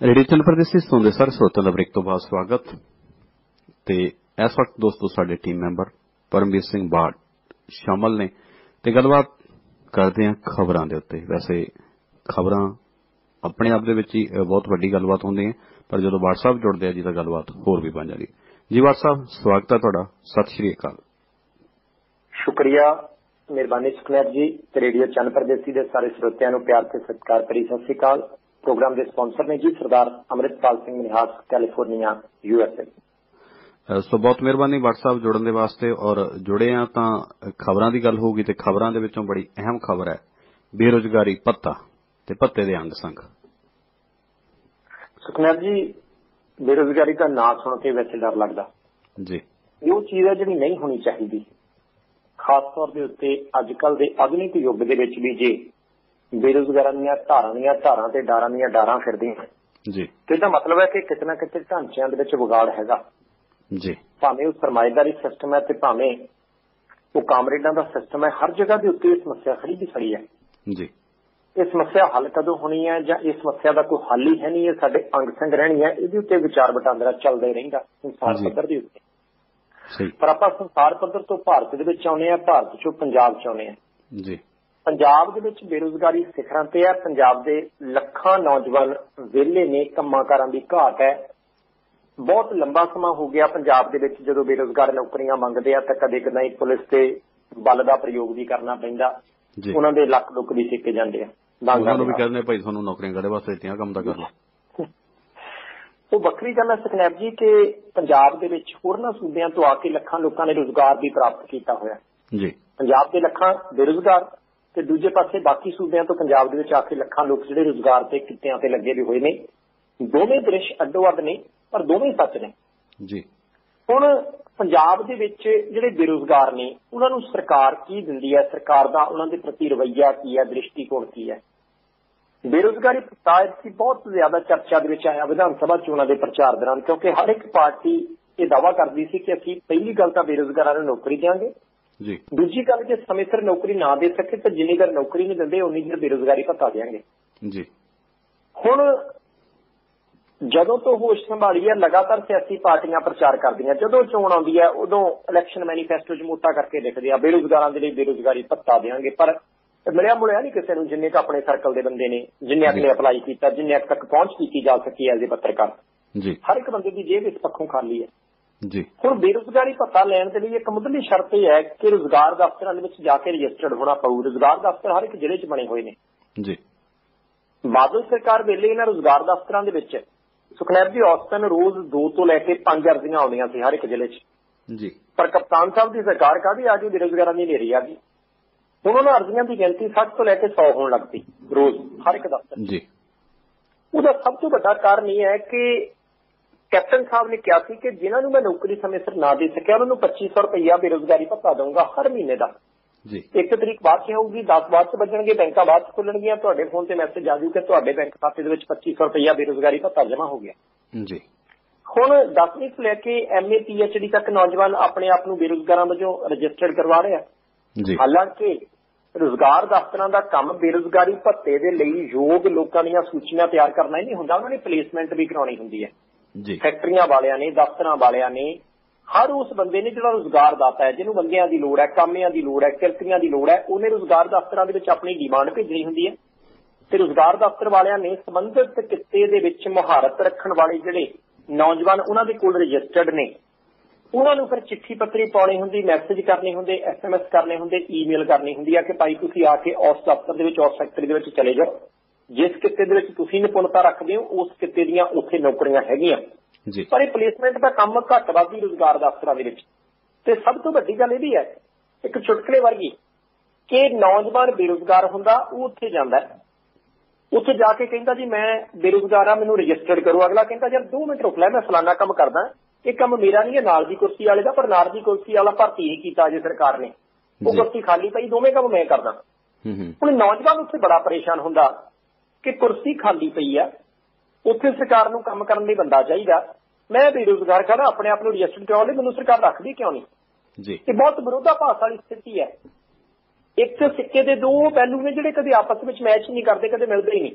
Radio channel ਪ੍ਰਦੇਸ਼ੀ ਸੁਣਦੇ ਸਾਰੇ ਸਰੋਤਿਆਂ ਦਾ ਬ੍ਰੇਕ ਤੋਂ ਬਾਅਦ ਸਵਾਗਤ। ਤੇ ਇਸ ਵਕਤ ਦੋਸਤੋ ਸਾਡੇ ਟੀਮ ਮੈਂਬਰ ਪਰਮਵੀਰ ਸਿੰਘ ਬਾੜ ਸ਼ਾਮਲ ਨੇ। ਤੇ ਗੱਲਬਾਤ ਕਰਦੇ ਹਾਂ ਖਬਰਾਂ ਦੇ ਉੱਤੇ। ਵੈਸੇ ਖਬਰਾਂ ਆਪਣੇ ਆਪ ਦੇ ਵਿੱਚ ਹੀ ਬਹੁਤ ਵੱਡੀ ਗੱਲਬਾਤ ਹੁੰਦੀ ਹੈ, ਪਰ ਜਦੋਂ WhatsApp ਜੁੜਦੇ ਆ ਜੀ ਤਾਂ ਗੱਲਬਾਤ ਹੋਰ ਵੀ ਬਣ ਜਾਂਦੀ ਜੀ WhatsApp ਸਵਾਗਤ ਹੈ ਤੁਹਾਡਾ। ਸਤਿ ਸ਼੍ਰੀ ਅਕਾਲ। ਸ਼ੁਕਰੀਆ ਮਿਹਰਬਾਨੀ ਸੁਖਨੈਬ ਜੀ ਤੇ ਰੇਡੀਓ ਚੰਨ ਪ੍ਰਦੇਸੀ ਦੇ ਸਾਰੇ ਸਰੋਤਿਆਂ ਨੂੰ ਪਿਆਰ ਤੇ ਸਤਿਕਾਰ ਭਰੀ ਸਤਿ ਸ਼੍ਰੀ ਅਕਾਲ। ਪ੍ਰੋਗਰਾਮ ਦੇ ਸਪਾਂਸਰ ਨੇ ਜੀ Sardar Amritpal Singh Nihas California USA so ਬਹੁਤ ਮਿਹਰਬਾਨੀ WhatsApp ਜੁੜਨ ਦੇ ਵਾਸਤੇ ਔਰ ਜੁੜੇ ਆ ਤਾਂ ਖਬਰਾਂ ਦੀ ਗੱਲ ਹੋਊਗੀ ਤੇ ਖਬਰਾਂ ਦੇ ਵਿੱਚੋਂ ਬੜੀ ਅਹਿਮ ਖਬਰ ਹੈ ਬੇਰੋਜ਼ਗਾਰੀ ਪੱਤਾ ਤੇ ਪੱਤੇ ਦੇ ਅੰਗ ਸੰਗ। ਸੁਖਨੈਬ ਜੀ ਬੇਰੋਜ਼ਗਾਰੀ ਦਾ ਨਾਂ ਸੁਣ ਕੇ ਵੈਸੇ ਡਰ ਲੱਗਦਾ। ਜੀ। ਇਹ ਚੀਜ਼ ਹੈ ਜਿਹੜੀ ਨਹੀਂ ਹੋਣੀ ਚਾਹੀਦੀ। ਖਾਸ ਤੌਰ ਦੇ ਉੱਤੇ ਅੱਜ ਕੱਲ ਦੇ ਆਧੁਨਿਕ ਯੁੱਗ ਦੇ ਵਿੱਚ ਵੀ ਜੇ ਬੇਰੋਜ਼ਗਾਰਾਂ ਦੀਆਂ ਧਾਰਾਂ ਦੀਆਂ ਧਾਰਾਂ ਤੇ ਡਾਰਾਂ ਦੀਆਂ ਡਾਰਾਂ ਫਿਰਦੀਆਂ ਜੀ। ਤੇ ਇਹਦਾ ਮਤਲਬ ਹੈ ਕਿ ਕਿਤੇ ਨਾ ਕਿਤੇ ਢਾਂਚਿਆਂ ਦੇ ਵਿੱਚ ਵਿਗਾੜ ਹੈਗਾ। ਜੀ। ਭਾਵੇਂ ਉਹ ਸਰਮਾਇਦਾਰੀ ਸਿਸਟਮ ਹੈ ਤੇ ਭਾਵੇਂ ਉਹ ਕਾਮਰੇਡਾਂ ਦਾ ਸਿਸਟਮ ਹੈ ਹਰ ਜਗ੍ਹਾ ਦੇ ਉੱਤੇ ਇਹ ਸਮੱਸਿਆ ਖੜੀ ਦੀ ਖੜੀ ਹੈ। ਜੀ। ਇਹ ਸਮੱਸਿਆ ਹੱਲ ਕਦੋਂ ਹੋਣੀ ਹੈ ਜਾਂ ਇਸ ਸਮੱਸਿਆ ਦਾ ਕੋਈ ਹੱਲ ਹੀ ਹੈ ਨਹੀਂ ਇਹ ਸਾਡੇ ਅੰਗ ਸੰਗ ਰਹਿਣੀ ਹੈ ਇਹਦੇ ਉੱਤੇ ਵਿਚਾਰ ਵਟਾਂਦਰਾ ਚੱਲਦਾ ਹੀ ਰਹਿੰਦਾ ਸੰਸਾਰ। ਪੱਧਰ ਦੇ ਉੱਤੇ। ਸਹੀ। ਪਰ ਆਪਾਂ ਸੰਸਾਰ ਪੱਧਰ ਤੋਂ ਭਾਰਤ ਦੇ ਵਿੱਚ ਆਉਨੇ ਆ ਭਾਰਤ ਚੋਂ ਪੰਜਾਬ ਚ ਆਉਨੇ ਆ ਜੀ। ਪੰਜਾਬ ਦੇ ਵਿੱਚ ਬੇਰੋਜ਼ਗਾਰੀ ਸਿਖਰਾਂ ਤੇ ਹੈ ਪੰਜਾਬ ਦੇ ਲੱਖਾਂ ਨੌਜਵਾਨ ਵਿਹਲੇ ਨੇ ਕੰਮਾਂਕਾਰਾਂ ਦੀ ਘਾਟ ਹੈ। ਬਹੁਤ ਲੰਬਾ ਸਮਾਂ ਹੋ ਗਿਆ ਪੰਜਾਬ ਦੇ ਵਿੱਚ ਜਦੋਂ ਬੇਰੋਜ਼ਗਾਰ ਨੌਕਰੀਆਂ ਮੰਗਦੇ ਆ ਤਾਂ ਕਦੇ ਕਦੇ ਪੁਲਿਸ ਤੇ ਬਲ ਦਾ ਪ੍ਰਯੋਗ ਵੀ ਕਰਨਾ ਪੈਂਦਾ। ਉਹਨਾਂ ਦੇ ਲੱਕ ਲੁੱਕ ਵੀ ਸਿੱਕੇ ਜਾਂਦੇ ਆ। ਉਹਨਾਂ ਨੂੰ ਵੀ। ਕਹਿੰਦੇ ਭਾਈ ਤੁਹਾਨੂੰ ਨੌਕਰੀਆਂ ਕਦੇ ਵਾਸਤੇ ਦਿੱਤੀਆਂ ਕੰਮ ਤਾਂ ਕਰ ਲਓ। ਉਹ ਵੱਖਰੀ ਗੱਲ ਹੈ ਸੁਖਨੈਬ ਜੀ ਕਿ ਪੰਜਾਬ ਦੇ ਵਿੱਚ ਹੋਰਨਾਂ ਸੂਬਿਆਂ ਤੋਂ ਆ ਕੇ ਲੱਖਾਂ ਲੋਕਾਂ ਨੇ ਰੋਜ਼ਗਾਰ ਵੀ ਪ੍ਰਾਪਤ ਕੀਤਾ ਹੋਇਆ। ਜੀ। ਪੰਜਾਬ ਦੇ ਲੱਖਾਂ ਬੇਰੁਜ਼ਗਾਰ ਤੇ ਦੂਜੇ ਪਾਸੇ ਬਾਕੀ ਸੂਬਿਆਂ ਤੋਂ ਪੰਜਾਬ ਦੇ ਵਿੱਚ ਆ ਕੇ ਲੱਖਾਂ ਲੋਕ ਜਿਹੜੇ ਰੋਜ਼ਗਾਰ ਤੇ ਕਿੱਤਿਆਂ ਤੇ ਲੱਗੇ ਵੀ ਹੋਏ ਨੇ। ਦੋਵੇਂ ਦ੍ਰਿਸ਼ ਅੱਡੋ-ਅੱਡ ਨੇ ਪਰ ਦੋਵੇਂ ਸੱਚ ਨੇ। ਜੀ। ਹੁਣ ਪੰਜਾਬ ਦੇ ਵਿੱਚ ਜਿਹੜੇ ਬੇਰੁਜ਼ਗਾਰ ਨੇ ਉਹਨਾਂ ਨੂੰ ਸਰਕਾਰ ਕੀ ਦਿੰਦੀ ਹੈ? ਸਰਕਾਰ ਦਾ ਉਹਨਾਂ ਦੇ ਪ੍ਰਤੀ ਰਵੱਈਆ ਕੀ ਹੈ? ਦ੍ਰਿਸ਼ਟੀਕੋਣ ਕੀ ਹੈ? ਬੇਰੁਜ਼ਗਾਰੀ ਪ੍ਰਸਤਾਵ ਦੀ ਬਹੁਤ ਜ਼ਿਆਦਾ ਚਰਚਾ ਦੇ ਵਿੱਚ ਆਇਆ ਵਿਧਾਨ ਸਭਾ ਚੋਣਾਂ ਦੇ ਪ੍ਰਚਾਰ ਦੌਰਾਨ ਕਿਉਂਕਿ ਹਰ ਇੱਕ ਪਾਰਟੀ ਇਹ ਦਾਅਵਾ ਕਰਦੀ ਸੀ ਕਿ ਅਸੀਂ ਪਹਿਲੀ ਗੱਲ ਤਾਂ ਬੇਰੁਜ਼ਗਾਰਾਂ ਨੂੰ ਨੌਕਰੀ ਦੇਵਾਂਗੇ ਜੀ। ਦੂਜੀ ਗੱਲ ਜੇ ਸਮੇਂ ਸਿਰ ਨੌਕਰੀ ਨਾ ਦੇ ਸਕੇ ਤਾਂ ਜਿੰਨੀ ਦੇਰ ਨੌਕਰੀ ਨਹੀਂ ਦਿੰਦੇ ਉਨੀ ਦੇਰ ਬੇਰੁਜ਼ਗਾਰੀ ਭੱਤਾ ਦੇਵਾਂਗੇ ਜੀ। ਹੁਣ ਜਦੋਂ ਤੋਂ ਹੋਸ਼ ਸੰਭਾਲੀ ਹੈ ਲਗਾਤਾਰ ਸਿਆਸੀ ਪਾਰਟੀਆਂ ਪ੍ਰਚਾਰ ਕਰਦੀਆਂ ਜਦੋਂ ਚੋਣ ਆਉਂਦੀ ਹੈ ਉਦੋਂ ਇਲੈਕਸ਼ਨ ਮੈਨੀਫੈਸਟੋ 'ਚ ਮੋਟਾ ਕਰਕੇ ਲਿਖਦੇ ਆ ਬੇਰੁਜ਼ਗਾਰਾਂ ਦੇ ਲਈ ਬੇਰੁਜ਼ਗਾਰੀ ਭੱਤਾ ਦੇਵਾਂਗੇ ਪਰ ਮਿਲਿਆ ਮੁਲਿਆ ਨਹੀਂ ਕਿਸੇ ਨੂੰ ਜਿੰਨੇ ਕ ਆਪਣੇ ਸਰਕਲ ਦੇ ਬੰਦੇ ਨੇ ਜਿੰਨੇ ਅਗਲੇ ਅਪਲਾਈ ਕੀਤਾ ਜਿੰਨੇ ਤੱਕ ਪਹੁੰਚ ਕੀਤੀ ਜਾ ਸਕੀ ਐਜ਼ ਏ ਪੱਤਰਕਾਰ। ਜੀ। ਹਰ ਇੱਕ ਬੰਦੇ ਦੀ ਜੇਬ ਇਸ ਪੱਖੋਂ ਖਾਲੀ ਹੈ। ਜੀ। ਹੁਣ ਬੇਰੁਜ਼ਗਾਰੀ ਭੱਤਾ ਲੈਣ ਦੇ ਲਈ ਇੱਕ ਮੁੱਢਲੀ ਸ਼ਰਤ ਇਹ ਹੈ ਕਿ ਰੁਜ਼ਗਾਰ ਦਫ਼ਤਰਾਂ ਦੇ ਵਿੱਚ ਜਾ ਕੇ ਰਜਿਸਟਰਡ ਹੋਣਾ ਪਊ। ਰੁਜ਼ਗਾਰ ਦਫ਼ਤਰ ਹਰ ਇੱਕ ਜ਼ਿਲ੍ਹੇ 'ਚ ਬਣੇ ਹੋਏ ਨੇ। ਜੀ। ਬਾਦਲ ਸਰਕਾਰ ਵੇਲੇ ਇਹਨਾਂ ਰੁਜ਼ਗਾਰ ਦਫ਼ਤਰਾਂ ਦੇ ਵਿੱਚ ਸੁਖਨੈਬ ਜੀ ਔਸਤਨ ਰੋਜ਼ 2 ਤੋਂ ਲੈ ਕੇ 5 ਅਰਜ਼ੀਆਂ ਆਉਂਦੀਆਂ ਸੀ ਹਰ ਇੱਕ ਜ਼ਿਲ੍ਹੇ 'ਚ। ਜੀ। ਪਰ ਕਪਤਾਨ ਸਾਹਿਬ ਦੀ ਸਰਕਾਰ ਕਾਹਦੀ ਆ ਗਈ? ਬੇਰੁਜ਼ਗਾਰਾਂ ਦੀ ਨੇਰੀ ਆ ਗਈ। ਹੁਣ ਉਹਨਾਂ ਅਰਜ਼ੀਆਂ ਦੀ ਗਿਣਤੀ 60 ਤੋਂ ਲੈ ਕੇ 100 ਹੋਣ ਲੱਗ ਪਈ ਰੋਜ਼ ਹਰ ਇੱਕ ਦਫ਼ਤਰ ਜੀ। ਉਹਦਾ ਸਭ ਤੋਂ ਵੱਡਾ ਕਾਰਨ ਇਹ ਹੈ ਕਿ ਕੈਪਟਨ ਸਾਹਿਬ ਨੇ ਕਿਹਾ ਸੀ ਕਿ ਜਿਨ੍ਹਾਂ ਨੂੰ ਮੈਂ ਨੌਕਰੀ ਸਮੇਂ ਸਿਰ ਨਾ ਦੇ ਸਕਿਆ ਉਹਨਾਂ ਨੂੰ 2500 ਰੁਪਈਆ ਬੇਰੁਜ਼ਗਾਰੀ ਭੱਤਾ ਦਊਂਗਾ ਹਰ ਮਹੀਨੇ ਦਾ। ਜੀ। ਇੱਕ ਤਰੀਕ ਬਾਅਦ ਚ ਹੋਊਗੀ? 10 ਬਾਅਦ ਚ ਵੱਜਣਗੇ ਬੈਂਕਾਂ ਬਾਅਦ ਚ ਖੁੱਲਣਗੀਆਂ ਤੁਹਾਡੇ ਫੋਨ ਤੇ ਮੈਸੇਜ ਆ ਜੂ ਕਿ ਤੁਹਾਡੇ ਬੈਂਕ ਖਾਤੇ ਦੇ ਵਿੱਚ 2500 ਰੁਪਈਆ ਬੇਰੁਜ਼ਗਾਰੀ ਭੱਤਾ ਜਮ੍ਹਾਂ ਹੋ ਗਿਆ। ਜੀ। ਹੁਣ 10ਵੀਂ ਤੋਂ ਲੈ ਕੇ ਐਮਏ ਪੀਐਚਡੀ ਤੱਕ ਨੌਜਵਾਨ ਆਪਣੇ ਆਪ ਨੂੰ ਬੇਰੁਜ਼ਗਾਰਾਂ ਵਜੋਂ ਰਜਿਸਟਰਡ ਕਰਵਾ ਰਹੇ। ਆ ਜੀ। ਹਾਲਾਂਕਿ ਰੁਜ਼ਗਾਰ ਦਫ਼ਤਰਾਂ ਦਾ ਕੰਮ ਬੇਰੁਜ਼ਗਾਰੀ ਭੱਤੇ ਦੇ ਲਈ ਯੋਗ ਲੋਕਾਂ ਦੀਆਂ ਸੂਚੀਆਂ ਤਿਆਰ ਕਰਨਾ ਹੀ ਨਹੀਂ ਹੁੰਦਾ। ਉਹਨਾਂ ਨੇ ਪਲੇਸਮੈਂਟ ਵੀ ਕਰਾਉਣੀ ਹੁੰਦੀ ਹੈ। ਜੀ। ਫੈਕਟਰੀਆਂ ਵਾਲਿਆਂ ਨੇ, ਦਫ਼ਤਰਾਂ ਵਾਲਿਆਂ ਨੇ, ਹਰ ਉਸ ਬੰਦੇ ਨੇ ਜਿਹੜਾ ਰੁਜ਼ਗਾਰ ਦਾਤਾ ਹੈ, ਜਿਹਨੂੰ ਬੰਦਿਆਂ ਦੀ ਲੋੜ ਹੈ, ਕਾਮਿਆਂ ਦੀ ਲੋੜ ਹੈ, ਕਿਰਤੀਆਂ ਦੀ ਲੋੜ ਹੈ, ਉਹਨੇ ਰੁਜ਼ਗਾਰ ਦਫ਼ਤਰਾਂ ਦੇ ਵਿੱਚ ਆਪਣੀ ਡਿਮਾਂਡ ਭੇਜਣੀ ਹੁੰਦੀ ਹੈ। ਤੇ ਰੁਜ਼ਗਾਰ ਦਫ਼ਤਰ ਵਾਲਿਆਂ ਨੇ ਸੰਬੰਧਿਤ ਕਿੱਤੇ ਦੇ ਵਿੱਚ ਮੁਹਾਰਤ ਰੱਖਣ ਵਾਲੇ ਜਿਹੜੇ ਨੌਜਵਾਨ, ਉਹਨਾਂ ਦੇ ਕੋਲ ਰਜਿਸਟਰਡ ਨੇ। ਉਹਨਾਂ ਨੂੰ ਫਿਰ ਚਿੱਠੀ ਪੱਤਰੀ ਪਾਉਣੀ ਹੁੰਦੀ ਮੈਸੇਜ ਕਰਨੇ ਹੁੰਦੇ ਐਸਐਮਐਸ ਕਰਨੇ ਹੁੰਦੇ ਈਮੇਲ ਕਰਨੀ ਹੁੰਦੀ ਆ ਕਿ ਭਾਈ ਤੁਸੀਂ ਆ ਕੇ ਉਸ ਦਫ਼ਤਰ ਦੇ ਵਿੱਚ, ਉਸ ਫੈਕਟਰੀ ਦੇ ਵਿੱਚ ਚਲੇ ਜਾਓ। ਜਿਸ ਕਿੱਤੇ ਦੇ ਵਿੱਚ ਤੁਸੀਂ ਨਿਪੁੰਨਤਾ ਰੱਖਦੇ ਹੋ ਉਸ ਕਿੱਤੇ ਦੀਆਂ ਉੱਥੇ ਨੌਕਰੀਆਂ ਹੈਗੀਆਂ। ਜੀ। ਪਰ ਇਹ ਪਲੇਸਮੈਂਟ ਦਾ ਕੰਮ ਘੱਟ ਵੱਧ ਹੀ ਰੁਜ਼ਗਾਰ ਦਫ਼ਤਰਾਂ ਦੇ ਵਿੱਚ। ਤੇ ਸਭ ਤੋਂ ਵੱਡੀ ਗੱਲ ਇਹ ਵੀ ਹੈ ਇੱਕ ਚੁਟਕਲੇ ਵਰਗੀ ਕਿ ਨੌਜਵਾਨ ਬੇਰੁਜ਼ਗਾਰ ਹੁੰਦਾ ਉਹ ਉੱਥੇ ਜਾਂਦਾ ਹੈ। ਉੱਥੇ ਜਾ ਕੇ ਕਹਿੰਦਾ ਜੀ ਮੈਂ ਬੇਰੁਜ਼ਗਾਰ ਆ ਮੈਨੂੰ ਰਜਿਸਟਰਡ ਕਰੋ। ਅਗਲਾ ਕਹਿੰਦਾ ਯਾਰ 2 ਮਿੰਟ ਰੁਕ ਲੈ ਮੈਂ ਫਲਾਨਾ ਕੰਮ ਕਰਦਾ। ਇਹ ਕੰਮ ਮੇਰਾ ਨਹੀਂ ਹੈ ਨਾਲ ਦੀ ਕੁਰਸੀ ਵਾਲੇ ਦਾ ਪਰ ਨਾਲ ਦੀ ਕੁਰਸੀ ਵਾਲਾ ਭਰਤੀ ਨਹੀਂ ਕੀਤਾ ਅਜੇ ਸਰਕਾਰ ਨੇ। ਉਹ ਜੀ। ਕੁਰਸੀ ਖਾਲੀ ਪਈ ਦੋਵੇਂ ਕੰਮ ਮੈਂ ਕਰਦਾ। ਹੂੰ ਹੂੰ। ਹੁਣ ਨੌਜਵਾਨ ਉੱਥੇ ਬੜਾ ਪਰੇਸ਼ਾਨ ਹੁੰਦਾ। ਕਿ ਕੁਰਸੀ ਖਾਲੀ ਪਈ ਆ ਉੱਥੇ ਸਰਕਾਰ ਨੂੰ ਕੰਮ ਕਰਨ ਲਈ ਬੰਦਾ ਚਾਹੀਦਾ। ਮੈਂ ਬੇਰੁਜ਼ਗਾਰ ਖੜਾ ਆਪਣੇ ਆਪ ਨੂੰ ਰਜਿਸਟਰ ਕਰਾਉਣ ਲਈ ਮੈਨੂੰ ਸਰਕਾਰ ਰੱਖਦੀ ਕਿਉਂ ਨਹੀਂ? ਜੀ। ਇਹ ਬਹੁਤ ਵਿਰੋਧਾਭਾਸ ਵਾਲੀ ਸਥਿਤੀ ਹੈ। ਇੱਕ ਸਿੱਕੇ ਦੇ ਦੋ ਪਹਿਲੂ ਨੇ ਜਿਹੜੇ ਕਦੇ ਆਪਸ ਵਿੱਚ ਮੈਚ ਨਹੀਂ ਕਰਦੇ ਕਦੇ ਮਿਲਦੇ ਹੀ ਨਹੀਂ।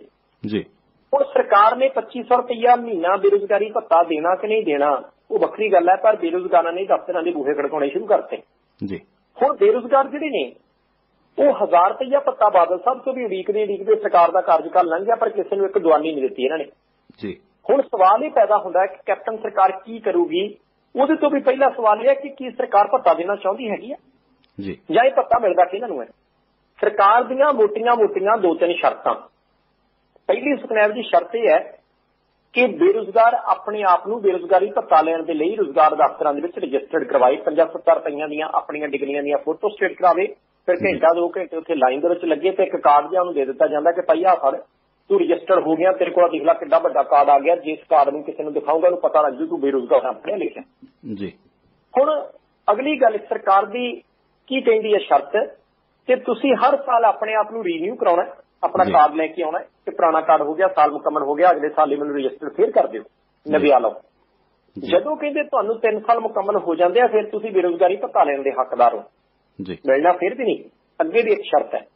ਜੀ। ਹੁਣ ਸਰਕਾਰ ਨੇ 2500 ਰੁਪਇਆ ਮਹੀਨਾ ਬੇਰੁਜ਼ਗਾਰੀ ਭੱਤਾ ਦੇਣਾ ਕਿ ਨਹੀਂ ਦੇਣਾ ਉਹ ਵੱਖਰੀ ਗੱਲ ਹੈ ਪਰ ਬੇਰੁਜ਼ਗਾਰਾਂ ਨੇ ਦਫ਼ਤਰਾਂ ਦੇ ਬੂਹੇ ਖੜਕਾਉਣੇ ਸ਼ੁਰੂ ਕਰਤੇ। ਜੀ। ਹੁਣ ਬੇਰੁਜ਼ਗਾਰ ਜਿਹੜੇ ਨੇ ਉਹ 1000 ਰੁਪਇਆ ਭੱਤਾ ਬਾਦਲ ਸਾਹਿਬ ਤੋਂ ਵੀ ਉਡੀਕਦੇ ਉਡੀਕਦੇ ਸਰਕਾਰ ਦਾ ਕਾਰਜਕਾਲ ਲੰਘ ਗਿਆ ਪਰ ਕਿਸੇ ਨੂੰ ਇੱਕ ਦਵਾਨੀ ਨਹੀਂ ਦਿੱਤੀ ਇਹਨਾਂ ਨੇ। ਜੀ। ਹੁਣ ਸਵਾਲ ਇਹ ਪੈਦਾ ਹੁੰਦਾ ਕਿ ਕੈਪਟਨ ਸਰਕਾਰ ਕੀ ਕਰੂਗੀ? ਉਹਦੇ ਤੋਂ ਵੀ ਪਹਿਲਾ ਸਵਾਲ ਇਹ ਹੈ ਕਿ ਕੀ ਸਰਕਾਰ ਭੱਤਾ ਦੇਣਾ ਚਾਹੁੰਦੀ ਹੈਗੀ ਆ? ਜੀ। ਜਾਂ ਇਹ ਭੱਤਾ ਮਿਲਦਾ ਕਿਹਨਾਂ ਨੂੰ ਹੈ? ਸਰਕਾਰ ਦੀਆਂ ਮੋਟੀਆਂ-ਮੋਟੀਆਂ ਦੋ ਤਿੰਨ ਸ਼ਰਤਾਂ। ਪਹਿਲੀ ਸੁਖਨੈਬ ਦੀ ਸ਼ਰਤ ਇਹ ਹੈ ਕਿ ਬੇਰੁਜ਼ਗਾਰ ਆਪਣੇ ਆਪ ਨੂੰ ਬੇਰੁਜ਼ਗਾਰੀ ਭੱਤਾ ਲੈਣ ਦੇ ਲਈ ਰੁਜ਼ਗਾਰ ਦਫ਼ਤਰਾਂ ਦੇ ਵਿੱਚ ਰਜਿਸਟਰਡ ਕਰਵਾਏ 50-70 ਰੁਪਈਆਂ ਦੀਆਂ ਆਪਣੀਆਂ ਡਿਗਰੀਆਂ ਦੀਆਂ ਫੋਟੋ ਸਟੇਟ ਕਰਾਵੇ ਫਿਰ ਘੰਟਾ ਦੋ ਘੰਟੇ ਉੱਥੇ ਲਾਈਨ ਦੇ ਵਿੱਚ ਲੱਗੇ ਤੇ ਇੱਕ ਕਾਰਡ ਜਿਹਾ ਉਹਨੂੰ ਦੇ ਦਿੱਤਾ ਜਾਂਦਾ ਕਿ ਭਾਈ ਆ ਫੜ ਤੂੰ ਰਜਿਸਟਰਡ ਹੋ ਗਿਆ ਤੇਰੇ ਕੋਲ ਦੇਖ ਲੈ ਵੱਡਾ ਕਾਰਡ ਆ ਗਿਆ ਜਿਸ ਕਾਰਡ ਨੂੰ ਕਿਸੇ ਨੂੰ ਦਿਖਾਉਂਗਾ ਉਹਨੂੰ ਪਤਾ ਲੱਗ ਜੂ ਤੂੰ ਬੇਰੁਜ਼ਗਾਰ ਆ ਪੜਿਆ ਲਿਖਿਆ। ਜੀ। ਹੁਣ ਅਗਲੀ ਗੱਲ ਸਰਕਾਰ ਦੀ ਕੀ ਕਹਿੰਦੀ ਹੈ ਸ਼ਰਤ? ਕਿ ਤੁਸੀਂ ਹਰ ਸਾਲ ਆਪਣੇ ਆਪ ਨੂੰ ਰੀਨਿਊ ਕਰਾਉਣਾ ਹੈ, ਆਪਣਾ। ਕਾਰਡ ਲੈ ਕੇ ਆਉਣਾ ਹੈ ਕਿ ਪੁਰਾਣਾ ਕਾਰਡ ਹੋ ਗਿਆ ਸਾਲ ਮੁਕੰਮਲ ਹੋ ਗਿਆ ਅਗਲੇ ਸਾਲ ਲਈ ਮੈਨੂੰ ਰਜਿਸਟਰ ਫੇਰ ਕਰ ਦਿਓ ਨਵਿਆ ਲਓ ਜਦੋਂ ਕਹਿੰਦੇ ਤੁਹਾਨੂੰ 3 ਸਾਲ ਮੁਕੰਮਲ ਹੋ ਜਾਂਦੇ ਆ ਫਿਰ ਤੁਸੀਂ ਬੇਰੁਜ਼ਗਾਰੀ ਭੱਤਾ ਲੈਣ ਦੇ ਹੱਕਦਾਰ ਹੋ। ਜੀ। ਮਿਲਣਾ ਫਿਰ ਵੀ ਨਹੀਂ। ਅੱਗੇ ਦੀ ਇੱਕ ਸ਼ਰਤ ਹੈ।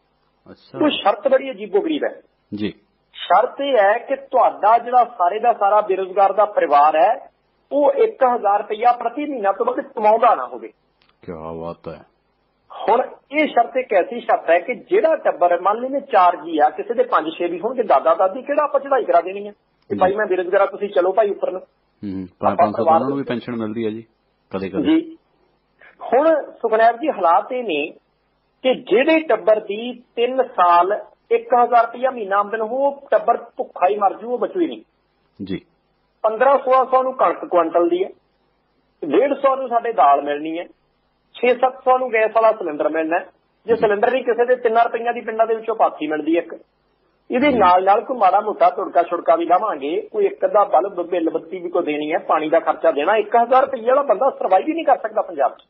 ਅੱਛਾ। ਉਹ ਸ਼ਰਤ ਬੜੀ ਅਜੀਬੋ-ਗਰੀਬ ਹੈ। ਜੀ। ਸ਼ਰਤ ਇਹ ਹੈ ਕਿ ਤੁਹਾਡਾ ਜਿਹੜਾ ਸਾਰੇ ਦਾ ਸਾਰਾ ਬੇਰੁਜ਼ਗਾਰ ਦਾ ਪਰਿਵਾਰ ਹੈ ਉਹ 1000 ਰੁਪਇਆ ਪ੍ਰਤੀ ਮਹੀਨਾ ਤੋਂ ਵੱਧ ਕਮਾਉਂਦਾ ਨਾ ਹੋਵੇ। ਕੀ ਬਾਤ ਹੈ। ਹੁਣ ਇਹ ਸ਼ਰਤ ਇੱਕ ਐਸੀ ਸ਼ਰਤ ਹੈ ਕਿ ਜਿਹੜਾ ਟੱਬਰ ਮੰਨ ਲੈਨੇ 4 ਜੀ ਆ ਕਿਸੇ ਦੇ 5-6 ਵੀ ਹੋਣਗੇ ਦਾਦਾ ਦਾਦੀ ਕਿਹੜਾ ਆਪਾਂ ਚੜਾਈ ਕਰਾ ਦੇਣੀ ਹੈ ਕਿ ਭਾਈ ਮੈਂ ਬੇਰੁਜ਼ਗਾਰ ਤੁਸੀਂ ਚਲੋ ਭਾਈ ਉੱਪਰ ਨੂੰ। ਹੂੰ ਪੰਜ ਪੰਜ ਸੌ ਤਾਂ ਉਹਨਾਂ ਨੂੰ ਵੀ ਪੈਨਸ਼ਨ ਮਿਲਦੀ ਹੈ ਜੀ। ਕਦੇ ਕਦੇ ਜੀ। ਹੁਣ ਸੁਖਨੈਬ ਜੀ ਹਾਲਾਤ ਇਹ ਨੇ ਕਿ ਜਿਹੜੇ ਟੱਬਰ ਦੀ 3 ਸਾਲ 1000 ਰੁਪਇਆ ਮਹੀਨਾ ਆਮਦਨ ਹੋ ਉਹ ਟੱਬਰ ਭੁੱਖਾ ਹੀ ਮਰ ਜੂ ਉਹ ਬਚੂ ਹੀ ਨਹੀਂ। ਜੀ। 15-1600 ਨੂੰ ਕਣਕ ਕੁਇੰਟਲ ਦੀ ਹੈ 150 ਨੂੰ ਸਾਡੇ ਦਾਲ ਮਿਲਣੀ ਹੈ 6-700 ਨੂੰ ਗੈਸ ਵਾਲਾ ਸਿਲੰਡਰ ਮਿਲਣਾ। ਜੇ ਸਿਲੰਡਰ ਨਹੀਂ ਕਿਸੇ ਦੇ 3 ਰੁਪਈਆਂ ਦੀ ਪਿੰਡਾਂ ਦੇ ਵਿੱਚੋਂ ਪਾਥੀ ਮਿਲਦੀ ਇੱਕ ਇਹਦੇ ਨਾਲ ਨਾਲ ਕੋਈ ਮਾੜਾ ਮੋਟਾ ਤੁੜਕਾ ਛੁੜਕਾ ਵੀ ਲਾਵਾਂਗੇ ਕੋਈ ਇੱਕ ਅੱਧਾ ਬਲਬ ਬਿੱਲ ਬੱਤੀ ਵੀ ਕੋ ਦੇਣੀ ਹੈ ਪਾਣੀ ਦਾ ਖਰਚਾ ਦੇਣਾ 1000 ਰੁਪਏ ਵਾਲਾ ਬੰਦਾ ਸਰਵਾਈਵ ਹੀ ਨਹੀਂ ਕਰ ਸਕਦਾ ਪੰਜਾਬ 'ਚ।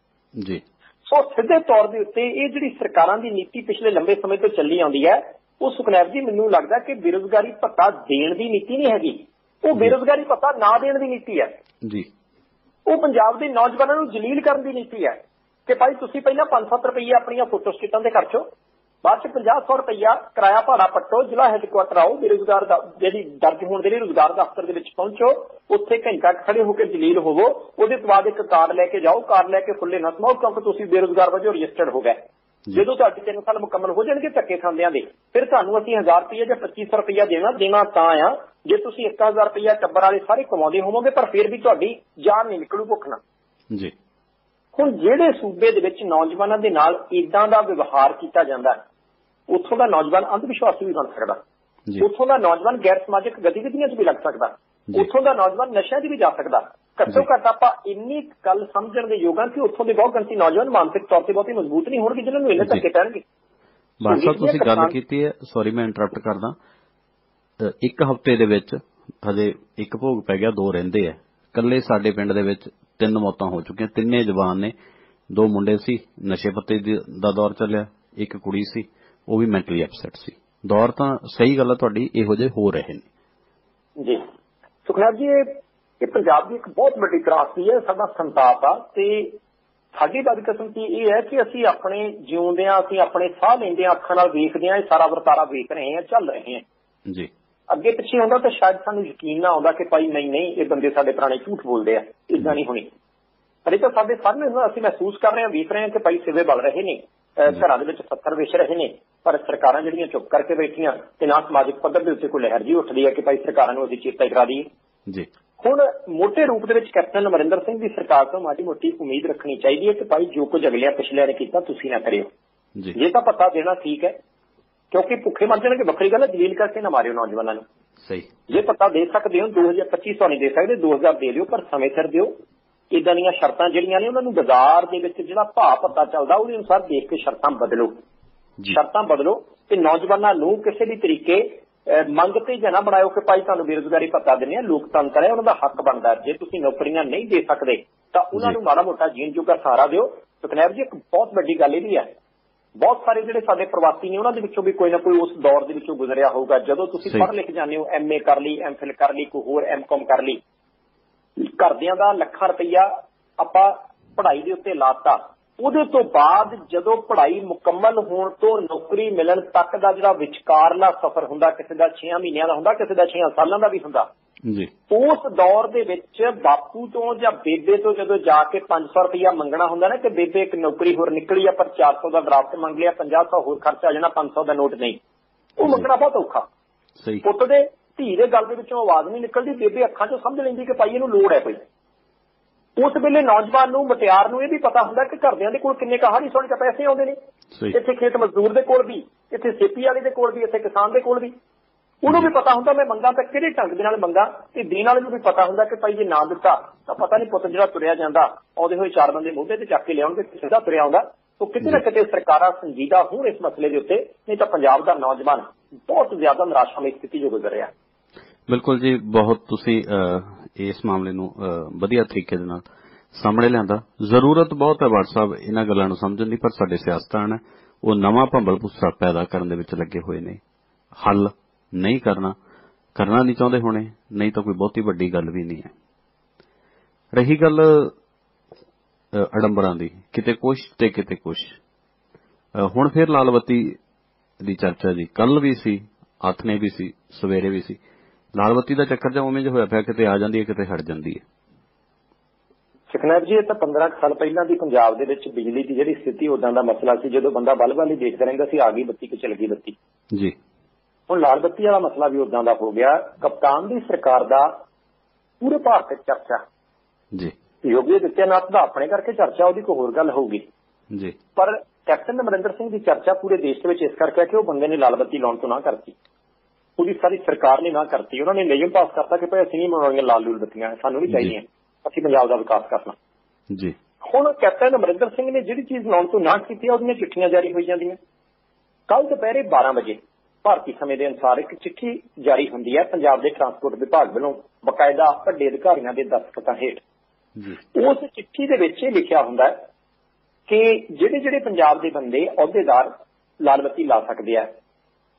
ਜੀ। ਸੋ ਸਿੱਧੇ ਤੌਰ ਦੇ ਉੱਤੇ ਇਹ ਜਿਹੜੀ ਸਰਕਾਰਾਂ ਦੀ ਨੀਤੀ ਪਿਛਲੇ ਲੰਬੇ ਸਮੇਂ ਤੋਂ ਚੱਲੀ ਆਉਂਦੀ ਹੈ ਉਹ ਸੁਖਨੈਬ ਜੀ ਮੈਨੂੰ ਲੱਗਦਾ ਕਿ ਬੇਰੁਜ਼ਗਾਰੀ ਭੱਤਾ ਦੇਣ ਦੀ ਨੀਤੀ ਨਹੀਂ ਹੈਗੀ। ਉਹ ਬੇਰੁਜ਼ਗਾਰੀ ਭੱਤਾ ਨਾ ਦੇਣ ਦੀ ਨੀਤੀ ਹੈ। ਜੀ। ਉਹ ਪੰਜਾਬ ਦੇ ਨੌਜਵਾਨਾਂ ਨੂੰ ਜਲੀਲ ਕਰਨ ਦੀ ਨੀਤੀ ਹੈ ਕਿ ਭਾਈ ਤੁਸੀਂ ਪਹਿਲਾਂ 5-7 ਰੁਪਏ ਆਪਣੀਆਂ ਫੋਟੋ ਸਟੇਟਾਂ ਤੇ ਖਰਚੋ। ਬਾਅਦ ਚ 50-100 ਰੁਪਇਆ ਕਿਰਾਇਆ ਭਾੜਾ ਪੱਟੋ ਜ਼ਿਲ੍ਹਾ ਹੈੱਡਕੁਆਟਰ ਆਓ ਬੇਰੁਜ਼ਗਾਰ ਦਾ ਜਿਹੜੀ ਦਰਜ ਹੋਣ ਦੇ ਲਈ ਰੁਜ਼ਗਾਰ ਦਫ਼ਤਰ ਦੇ ਵਿੱਚ ਪਹੁੰਚੋ ਉੱਥੇ ਘੰਟਾ ਖੜੇ ਹੋ ਕੇ ਜਲੀਲ ਹੋਵੋ ਉਹਦੇ ਤੋਂ ਬਾਅਦ ਇੱਕ ਕਾਰਡ ਲੈ ਕੇ ਜਾਓ ਕਾਰਡ ਲੈ ਕੇ ਫੁੱਲੇ ਨਾ ਸਮਾਓ ਕਿਉਂਕਿ ਤੁਸੀਂ ਬੇਰੁਜ਼ਗਾਰ ਵਜੋਂ ਰਜਿਸਟਰਡ ਹੋ ਗਏ। ਜਦੋਂ ਤੁਹਾਡੇ 3 ਸਾਲ ਮੁਕੰਮਲ ਹੋ ਜਾਣਗੇ ਧੱਕੇ ਖਾਂਦਿਆਂ ਦੇ ਫਿਰ ਤੁਹਾਨੂੰ ਅਸੀਂ 1000 ਰੁਪਏ ਜਾਂ 2500 ਰੁਪਇਆ ਦੇਣਾ ਦੇਣਾ ਤਾਂ ਆ ਜੇ ਤੁਸੀਂ 1000 ਰੁਪਇਆ ਟੱਬਰ ਵਾਲੇ ਸਾਰੇ ਕਮਾਉਂਦੇ ਹੋਵੋਗੇ ਪਰ ਫਿਰ ਵੀ ਤੁਹਾਡੀ ਜਾਨ ਨਹੀਂ ਨਿਕਲੂ ਭੁੱਖ ਨਾਲ। ਜੀ। ਹੁਣ ਜਿਹੜੇ ਸੂਬੇ ਦੇ ਵਿੱਚ ਨੌਜਵਾਨਾਂ ਦੇ ਨਾਲ ਇਦਾਂ ਦਾ ਵਿਵਹਾਰ ਕੀਤਾ ਜਾਂਦਾ ਹੈ ਉੱਥੋਂ ਦਾ ਨੌਜਵਾਨ ਅੰਧ ਵਿਸ਼ਵਾਸੀ ਵੀ ਬਣ ਸਕਦਾ। ਉੱਥੋਂ ਦਾ ਨੌਜਵਾਨ ਗੈਰ ਸਮਾਜਿਕ ਗਤੀਵਿਧੀਆਂ 'ਚ ਵੀ ਲੱਗ ਸਕਦਾ। ਉੱਥੋਂ ਦਾ ਨੌਜਵਾਨ ਨਸ਼ਿਆਂ 'ਚ ਵੀ ਜਾ ਸਕਦਾ। ਘੱਟੋ। ਘੱਟ ਆਪਾਂ ਇੰਨੀ ਗੱਲ ਸਮਝਣ ਦੇ ਯੋਗ ਹਾਂ ਕਿ ਉੱਥੋਂ ਦੇ ਬਹੁਤ ਗਿਣਤੀ ਨੌਜਵਾਨ ਮਾਨਸਿਕ ਤੌਰ ਤੇ ਬਹੁਤੇ ਮਜ਼ਬੂਤ ਨਹੀਂ ਹੋਣਗੇ ਜਿਨ੍ਹਾਂ ਨੂੰ ਜੀ। ਧੱਕੇ ਪੈਣਗੇ। ਬਾਦ ਸਾਹਿਬ ਸੋ ਤੁਸੀਂ ਗੱਲ ਕੀਤੀ ਹੈ ਸੌਰੀ ਮੈਂ ਇੰਟਰਰਪਟ ਕਰਦਾ। ਇੱਕ ਹਫ਼ਤੇ ਦੇ ਵਿੱਚ ਹਜੇ ਇੱਕ ਭੋਗ ਪੈ ਗਿਆ ਦੋ ਰਹਿੰਦੇ ਆ। ਕੱਲੇ ਸਾਡੇ ਪਿੰਡ ਦੇ ਵਿੱਚ ਤਿੰਨ ਮੌਤਾਂ ਹੋ ਚੁੱਕੀਆਂ। ਤਿੰਨੇ ਜਵਾਨ ਨੇ ਦੋ ਮੁੰਡੇ ਸੀ ਨਸ਼ੇ ਪੱਤੇ ਦੀ- ਦੌਰ ਚੱਲਿਆ ਇੱਕ ਕੁੜੀ ਸੀ ਉਹ ਵੀ ਮੈਂਟਲੀ ਅਪਸੈਟ ਸੀ। ਦੌਰ ਤਾਂ ਸਹੀ ਗੱਲ ਹੈ ਤੁਹਾਡੀ ਇਹੋ ਜਿਹੇ ਹੋ ਰਹੇ ਨੇ। ਜੀ। ਸੁਖਨਾਥ ਜੀ ਇਹ ਪੰਜਾਬ ਦੀ ਇੱਕ ਬਹੁਤ ਵੱਡੀ ਤਰਾਸਦੀ ਹੈ ਸਾਡਾ ਸੰਤਾਪ ਆ ਤੇ ਸਾਡੀ ਬਦਕਿਸਮਤੀ ਇਹ ਹੈ ਕਿ ਅਸੀਂ ਆਪਣੇ ਜਿਉਂਦਿਆਂ ਅਸੀਂ ਆਪਣੇ ਸਾਹ ਲੈਂਦਿਆਂ ਅੱਖਾਂ ਨਾਲ ਵੇਖਦੇ ਹਾਂ ਇਹ ਸਾਰਾ ਵਰਤਾਰਾ ਵੇਖ ਰਹੇ ਹਾਂ ਚੱਲ ਰਹੇ ਹਾਂ। ਜੀ। ਅੱਗੇ ਪਿੱਛੇ ਹੁੰਦਾ ਤਾਂ ਸ਼ਾਇਦ ਸਾਨੂੰ ਯਕੀਨ ਨਾ ਆਉਂਦਾ ਕਿ ਭਾਈ ਨਹੀਂ ਨਹੀਂ ਇਹ ਬੰਦੇ ਸਾਡੇ ਪੁਰਾਣੇ ਝੂਠ ਬੋਲਦੇ ਆ ਇਦਾਂ ਨਹੀਂ ਹੋਣੀ। ਪਰ ਇਹ ਤਾਂ ਸਾਡੇ ਸਾਹਮਣੇ ਹੁੰਦਾ ਅਸੀਂ ਮਹਿਸੂਸ ਕਰ ਰਹੇ ਹਾਂ ਵੇਖ ਰਹੇ ਹਾਂ ਕਿ ਭਾਈ ਸਿਵੇ ਬਲ ਰਹੇ ਨੇ ਘਰਾਂ ਦੇ ਵਿੱਚ ਪੱਥਰ ਵਿਛ ਰਹੇ ਨੇ ਪਰ ਸਰਕਾਰਾਂ ਜਿਹੜੀਆਂ ਚੁੱਪ ਕਰਕੇ ਬੈਠੀਆਂ ਤੇ ਨਾ ਸਮਾਜਿਕ ਪੱਧਰ ਦੇ ਉੱਤੇ ਕੋਈ ਲਹਿਰ ਜੀ ਉੱਠਦੀ ਹੈ ਕਿ ਭਾਈ ਸਰਕਾਰਾਂ ਨੂੰ ਅਸੀਂ ਚੇਤਾ ਕਰਾ ਦਈਏ। ਜੀ। ਹੁਣ ਮੋٹے ਰੂਪ ਦੇ ਵਿੱਚ ਕੈਪਟਨ ਅਮਰਿੰਦਰ ਸਿੰਘ ਦੀ ਸਰਕਾਰ ਤੋਂ ਮਾੜੀ ਮੋਟੀ ਉਮੀਦ ਰੱਖਣੀ ਚਾਹੀਦੀ ਹੈ ਕਿ ਭਾਈ ਜੋ ਕੁਝ ਅਗਲਿਆਂ ਪਿਛਲਿਆਂ ਨੇ ਕੀਤਾ ਤੁਸੀਂ ਨਾ ਕਰਿਓ। ਜੀ। ਜੇ ਤਾਂ ਪਤਾ ਦੇਣਾ ਠੀਕ ਹੈ ਕਿਉਂਕਿ ਭੁੱਖੇ ਮਰ ਜਾਣਗੇ ਵੱਖਰੀ ਗੱਲ ਹੈ ਜਲੀਲ ਕਰਕੇ ਨਾ ਮਾਰਿਓ ਨੌਜਵਾਨਾਂ ਨੂੰ। ਸਹੀ। ਜੇ ਪਤਾ ਦੇ ਸਕਦੇ ਹੋ 2025 ਨਹੀਂ ਦੇ ਸਕਦੇ 2000 ਦੇ ਦਿਓ ਪਰ ਸਮੇਂ ਸਿਰ ਦਿਓ। ਇਦਾਂ ਦੀਆਂ ਸ਼ਰਤਾਂ ਜਿਹੜੀਆਂ ਨੇ ਉਹਨਾਂ ਨੂੰ ਬਾਜ਼ਾਰ ਦੇ ਵਿੱਚ ਜਿਹੜਾ ਭਾਅ ਪਤਾ ਚੱਲਦਾ ਉਹਦੇ ਅਨੁਸਾਰ ਦੇਖ ਕੇ ਸ਼ਰਤਾਂ ਬਦਲੋ। ਜੀ। ਸ਼ਰਤਾਂ ਬਦਲੋ ਤੇ ਨੌਜਵਾਨਾਂ ਨੂੰ ਕਿਸੇ ਵੀ ਤਰੀਕੇ ਮੰਗ ਤੇ ਜਨਾ ਬਣਾਇਓ ਕਿ ਭਾਈ ਤੁਹਾਨੂੰ ਬੇਰੁਜ਼ਗਾਰੀ ਭੱਤਾ ਦਿੰਦੇ ਆ ਲੋਕਤੰਤਰ ਹੈ ਉਹਨਾਂ ਦਾ ਹੱਕ ਬਣਦਾ। ਜੇ ਤੁਸੀਂ ਨੌਕਰੀਆਂ ਨਹੀਂ ਦੇ ਸਕਦੇ ਤਾਂ ਉਹਨਾਂ। ਨੂੰ ਮਾੜਾ ਮੋਟਾ ਜੀਣ ਜੋਗਾ ਸਹਾਰਾ ਦਿਓ। ਸੁਖਨੈਬ ਜੀ ਇੱਕ ਬਹੁਤ ਵੱਡੀ ਗੱਲ ਇਹ ਵੀ ਹੈ ਬਹੁਤ ਸਾਰੇ ਜਿਹੜੇ ਸਾਡੇ ਪ੍ਰਵਾਸੀ ਨੇ ਉਹਨਾਂ ਦੇ ਵਿੱਚੋਂ ਵੀ ਕੋਈ ਨਾ ਕੋਈ ਉਸ ਦੌਰ ਦੇ ਵਿੱਚੋਂ ਗੁਜ਼ਰਿਆ ਹੋਊਗਾ ਜਦੋਂ ਤੁਸੀਂ। ਪੜ੍ਹ ਲਿਖ ਜਾਂਦੇ ਹੋ ਐਮਏ ਕਰ ਲਈ ਐਮਫਿਲ ਕਰ ਲਈ ਕੋਈ ਹੋਰ ਐਮਕਾਮ ਕਰ ਲਈ ਘਰਦਿਆਂ ਦਾ ਲੱਖਾਂ ਰੁਪਈਆ ਆਪਾਂ ਪੜ੍ਹਾਈ ਦੇ ਉੱਤੇ ਲਾਤਾ ਉਹਦੇ ਤੋਂ ਬਾਅਦ ਜਦੋਂ ਪੜ੍ਹਾਈ ਮੁਕੰਮਲ ਹੋਣ ਤੋਂ ਨੌਕਰੀ ਮਿਲਣ ਤੱਕ ਦਾ ਜਿਹੜਾ ਵਿਚਕਾਰਲਾ ਸਫ਼ਰ ਹੁੰਦਾ ਕਿਸੇ ਦਾ 6 ਮਹੀਨਿਆਂ ਦਾ ਹੁੰਦਾ ਕਿਸੇ ਦਾ 6 ਸਾਲਾਂ ਦਾ ਵੀ ਹੁੰਦਾ ਜੀ। ਉਸ ਦੌਰ ਦੇ ਵਿੱਚ ਬਾਪੂ ਤੋਂ ਜਾਂ ਬੇਬੇ ਤੋਂ ਜਦੋਂ ਜਾ ਕੇ 500 ਰੁਪਇਆ ਮੰਗਣਾ ਹੁੰਦਾ ਨਾ ਕਿ ਬੇਬੇ ਇੱਕ ਨੌਕਰੀ ਹੋਰ ਨਿਕਲੀ ਆ ਪਰ 400 ਦਾ ਡਰਾਫਟ ਮੰਗ ਲਿਆ 50 ਹੋਰ ਖਰਚਾ ਆ ਜਾਣਾ 500 ਦਾ ਨੋਟ ਨਹੀਂ। ਉਹ ਮੰਗਣਾ ਬਹੁਤ ਔਖਾ। ਸਹੀ। ਪੁੱਤ ਦੇ ਧੀ ਦੇ ਗਲ ਦੇ ਵਿੱਚੋਂ ਆਵਾਜ਼ ਨਹੀਂ ਨਿਕਲਦੀ ਬੇਬੇ ਅੱਖਾਂ 'ਚੋਂ ਸਮਝ ਲੈਂਦੀ ਕਿ ਭਾਈ ਇਹਨੂੰ ਲੋੜ ਹੈ ਕੋਈ। ਉਸ ਵੇਲੇ ਨੌਜਵਾਨ ਨੂੰ ਮਟਿਆਰ ਨੂੰ ਇਹ ਵੀ ਪਤਾ ਹੁੰਦਾ ਕਿ ਘਰਦਿਆਂ ਦੇ ਕੋਲ ਕਿੰਨੇ ਕਹਾਣੀ ਸੁਣ ਕੇ ਪੈਸੇ ਆਉਂਦੇ ਨੇ। ਇੱਥੇ ਖੇਤ ਮਜ਼ਦੂਰ ਦੇ ਕੋਲ ਵੀ ਇੱਥੇ ਸੇਪੀ ਵਾਲੇ ਦੇ ਕੋਲ ਵੀ ਇੱਥੇ ਕਿਸਾਨ ਦੇ ਕੋਲ ਵੀ। ਉਹਨੂੰ ਵੀ ਪਤਾ ਹੁੰਦਾ ਮੈਂ ਮੰਗਾ ਤਾਂ ਕਿਹੜੇ ਢੰਗ ਦੇ ਨਾਲ ਮੰਗਾ, ਤੇ ਦੇਣ ਵਾਲੇ ਨੂੰ ਵੀ ਪਤਾ ਹੁੰਦਾ ਕਿ ਭਾਈ ਜੇ ਨਾ ਦਿੱਤਾ, ਤਾਂ ਪਤਾ ਨਹੀਂ ਪੁੱਤ ਜਿਹੜਾ ਤੁਰਿਆ ਜਾਂਦਾ, ਆਉਂਦੇ ਹੋਏ ਚਾਰ ਬੰਦੇ ਮੋਢੇ ਤੇ ਚੱਕ ਕੇ ਲਿਆਉਣਗੇ ਕਿਸੇ ਤੁਰਿਆ ਆਉਂਦਾ। ਤਾਂ ਕਿਤੇ ਨਾ ਕਿਤੇ ਸਰਕਾਰਾਂ ਸੰਜੀਦਾ ਹੋਣ ਇਸ ਮਸਲੇ ਦੇ ਉੱਤੇ, ਨਹੀਂ ਤਾਂ ਪੰਜਾਬ ਦਾ ਨੌਜਵਾਨ ਬਹੁਤ ਜ਼ਿਆਦਾ ਨਿਰਾਸ਼ਾਮਈ ਸਥਿਤੀ ਜੋ ਗੁਜ਼ਰ ਰਿਹਾ। ਬਿਲਕੁਲ ਜੀ, ਬਹੁਤ ਤੁਸੀਂ ਇਸ ਮਾਮਲੇ ਨੂੰ ਵਧੀਆ ਤਰੀਕੇ ਦੇ ਨਾਲ ਸਾਹਮਣੇ ਲਿਆਂਦਾ। ਜ਼ਰੂਰਤ ਬਹੁਤ ਹੈ ਵਾਟ ਸਾਹਿਬ ਇਹਨਾਂ ਗੱਲਾਂ ਨੂੰ ਸਮਝਣ ਦੀ, ਪਰ ਸਾਡੇ ਸਿਆਸਤਦਾਨ ਉਹ ਨਵਾਂ ਭੰਬਲ ਭੁੱਸਾ ਪੈਦਾ ਕਰਨ ਦੇ ਵਿੱਚ ਲੱਗੇ ਹੋਏ ਨੇ। ਹੱਲ ਨਹੀਂ ਕਰਨਾ। ਕਰਨਾ ਨਹੀਂ ਚਾਹੁੰਦੇ ਹੋਣੇ ਨਹੀਂ ਤਾਂ ਕੋਈ ਬਹੁਤੀ ਵੱਡੀ ਗੱਲ ਵੀ ਨਹੀਂ ਹੈ। ਰਹੀ ਗੱਲ ਅਡੰਬਰਾਂ ਦੀ ਕਿਤੇ ਕੁਛ ਤੇ ਕਿਤੇ ਕੁਛ। ਹੁਣ ਫਿਰ ਲਾਲਵਤੀ ਦੀ ਚਰਚਾ ਜੀ। ਕੱਲ ਵੀ ਸੀ ਆਥਨੇ ਵੀ ਸੀ ਸਵੇਰੇ ਵੀ ਸੀ। ਲਾਲਵਤੀ ਦਾ ਚੱਕਰ ਜਾਂ ਉਵੇਂ ਜਿਹਾ ਹੋਇਆ ਪਿਆ ਕਿਤੇ ਆ ਜਾਂਦੀ ਹੈ ਕਿਤੇ ਹਟ ਜਾਂਦੀ ਹੈ। ਸੁਖਨੈਬ ਜੀ ਇਹ ਤਾਂ 15 ਕੁ ਸਾਲ ਪਹਿਲਾਂ ਦੀ ਪੰਜਾਬ ਦੇ ਵਿੱਚ ਬਿਜਲੀ ਦੀ ਜਿਹੜੀ ਸਥਿਤੀ ਉਦਾਂ ਦਾ ਮਸਲਾ ਸੀ ਜਦੋਂ ਬੰਦਾ ਬਲ-ਬਲ ਹੀ ਦੇਖਦਾ ਰਹਿੰਦਾ ਸੀ ਆ ਗਈ ਬੱਤੀ ਕਿ ਚਲ ਗਈ ਬੱਤੀ। ਜੀ। ਹੁਣ ਲਾਲ ਬੱਤੀ ਵਾਲਾ ਮਸਲਾ ਵੀ ਉਦਾਂ ਦਾ ਹੋ ਗਿਆ। ਕਪਤਾਨ ਦੀ ਸਰਕਾਰ ਦਾ ਪੂਰੇ ਭਾਰਤ ਵਿੱਚ ਚਰਚਾ। ਜੀ। ਯੋਗੀ ਆਦਿੱਤਿਆਨਾਥ ਦਾ ਆਪਣੇ ਕਰਕੇ ਚਰਚਾ ਉਹਦੀ ਕੋਈ ਹੋਰ ਗੱਲ ਹੋਊਗੀ। ਜੀ। ਪਰ ਕੈਪਟਨ ਅਮਰਿੰਦਰ ਸਿੰਘ ਦੀ ਚਰਚਾ ਪੂਰੇ ਦੇਸ਼ ਦੇ ਵਿੱਚ ਇਸ ਕਰਕੇ ਕਿ ਉਹ ਬੰਦੇ ਨੇ ਲਾਲ ਬੱਤੀ ਲਾਉਣ ਤੋਂ ਨਾ ਕਰਤੀ। ਉਹਦੀ ਸਾਰੀ ਸਰਕਾਰ ਨੇ ਨਾ ਕਰਤੀ। ਉਹਨਾਂ ਨੇ ਨਿਯਮ ਪਾਸ ਕਰਤਾ ਕਿ ਭਾਈ ਅਸੀਂ ਨਹੀਂ ਬਣਾਉਣੀਆਂ ਲਾਲ ਲੂਲ ਬੱਤੀਆਂ ਸਾਨੂੰ ਨਹੀਂ ਚਾਹੀਦੀਆਂ। ਅਸੀਂ ਪੰਜਾਬ ਦਾ ਵਿਕਾਸ ਕਰਨਾ। ਜੀ। ਹੁਣ ਕੈਪਟਨ ਅਮਰਿੰਦਰ ਸਿੰਘ ਨੇ ਜਿਹੜੀ ਚੀਜ਼ ਲਾਉਣ ਤੋਂ ਨਾ ਕੀਤੀ ਉਹਦੀਆਂ ਚਿੱਠੀਆਂ ਜਾਰੀ ਹੋਈ ਜਾਂਦੀਆਂ। ਕੱਲ ਦੁਪਹਿਰੇ 12 ਵਜੇ ਭਾਰਤੀ ਸਮੇਂ ਦੇ ਅਨੁਸਾਰ ਇੱਕ ਚਿੱਠੀ ਜਾਰੀ ਹੁੰਦੀ ਹੈ ਪੰਜਾਬ ਦੇ ਟਰਾਂਸਪੋਰਟ ਵਿਭਾਗ ਵੱਲੋਂ ਬਕਾਇਦਾ ਵੱਡੇ ਅਧਿਕਾਰੀਆਂ ਦੇ ਦਸਤਖਤਾਂ ਹੇਠ। ਉਸ ਚਿੱਠੀ ਦੇ ਵਿੱਚ ਇਹ ਲਿਖਿਆ ਹੁੰਦਾ ਕਿ ਜਿਹੜੇ ਜਿਹੜੇ ਪੰਜਾਬ ਦੇ ਬੰਦੇ ਅਹੁਦੇਦਾਰ ਲਾਲ ਬੱਤੀ ਲਾ ਸਕਦੇ ਆ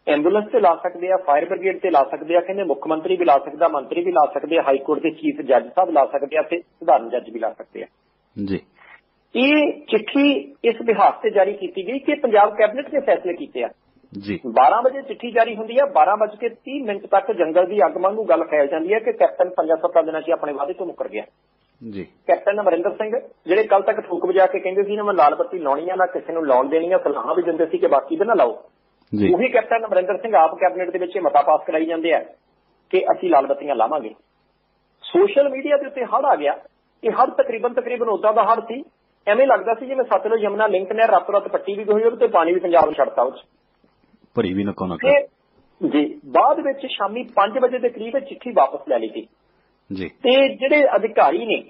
ਐਂਬੂਲੈਂਸ ਤੇ ਲਾ ਸਕਦੇ ਆ ਫਾਇਰ ਬ੍ਰਿਗੇਡ ਤੇ ਲਾ ਸਕਦੇ ਆ ਕਹਿੰਦੇ ਮੁੱਖ ਮੰਤਰੀ ਵੀ ਲਾ ਸਕਦਾ ਮੰਤਰੀ ਵੀ ਲਾ ਸਕਦੇ ਆ ਹਾਈ ਕੋਰਟ ਦੇ ਚੀਫ ਜੱਜ ਸਾਹਿਬ ਲਾ ਸਕਦੇ ਆ ਤੇ ਸਧਾਰਨ ਜੱਜ ਵੀ ਲਾ ਸਕਦੇ ਆ। ਜੀ। ਇਹ ਚਿੱਠੀ ਇਸ ਬਿਹਾਸ ਤੇ ਜਾਰੀ ਕੀਤੀ ਗਈ ਕਿ ਪੰਜਾਬ ਕੈਬਨਿਟ ਨੇ ਫੈਸਲੇ ਕੀਤੇ ਆ। ਜੀ। 12 ਵਜੇ ਚਿੱਠੀ ਜਾਰੀ ਹੁੰਦੀ ਹੈ। 12 ਵਜੇ ਕੇ 30 ਮਿੰਟ ਤੱਕ ਜੰਗਲ ਦੀ ਅੱਗ ਵਾਂਗੂ ਗੱਲ ਫੈਲ ਜਾਂਦੀ ਹੈ ਕਿ ਕੈਪਟਨ 5-7 ਦਿਨਾਂ 'ਚ ਆਪਣੇ ਵਾਅਦੇ ਤੋਂ ਮੁੱਕਰ ਗਿਆ। ਜੀ। ਕੈਪਟਨ ਅਮਰਿੰਦਰ ਸਿੰਘ ਜਿਹੜੇ ਕੱਲ ਤੱਕ ਠੋਕ ਵਜਾ ਕੇ ਕਹਿੰਦੇ ਸੀ ਨਾ ਮੈਂ ਲਾਲ ਬੱਤੀ ਲਾਉਣੀ ਆ ਨਾ ਕਿਸੇ ਨੂੰ ਲਾਉਣ ਦੇਣੀ ਆ ਸਲਾਹਾਂ ਵੀ ਦਿੰਦੇ ਸੀ ਕਿ ਬਾਕੀ ਦੇ ਨਾ ਲਾਓ। ਜੀ। ਉਹੀ ਕੈਪਟਨ ਅਮਰਿੰਦਰ ਸਿੰਘ ਆਪ ਕੈਬਨਿਟ ਦੇ ਵਿੱਚ ਇਹ ਮਤਾ ਪਾਸ ਕਰਾਈ ਜਾਂਦੇ ਆ ਕਿ ਅਸੀਂ ਲਾਲ ਬੱਤੀਆਂ ਲਾਵਾਂਗੇ। ਸੋਸ਼ਲ ਮੀਡੀਆ ਦੇ ਉੱਤੇ ਹੜ ਆ ਗਿਆ। ਇਹ ਹੜ ਤਕਰੀਬਨ ਤਕਰੀਬਨ ਉਦਾਂ ਦਾ ਹੜ ਸੀ। ਐਵੇਂ ਲੱਗਦਾ ਸੀ ਜਿਵੇਂ ਸਤਲੁਜ ਯਮਨਾ ਲਿੰਕ ਨੇ ਰਾਤੋਂ ਰਾਤ ਪੱਟੀ ਵੀ ਗਈ ਹੋਵੇ ਤੇ ਪਾਣੀ ਵੀ ਪੰਜਾਬ ਨੂੰ ਛੱਡਤਾ ਉਸ 'ਚ। ਭਰੀ ਵੀ ਨਕੋ ਨਕ ਜੀ ਬਾਅਦ ਵਿੱਚ ਸ਼ਾਮੀ 5 ਵਜੇ ਦੇ ਕਰੀਬ ਇਹ ਚਿੱਠੀ ਵਾਪਸ ਲੈ ਲਈ ਸੀ ਜੀ। ਤੇ ਜਿਹੜੇ ਅਧਿਕਾਰੀ ਨੇ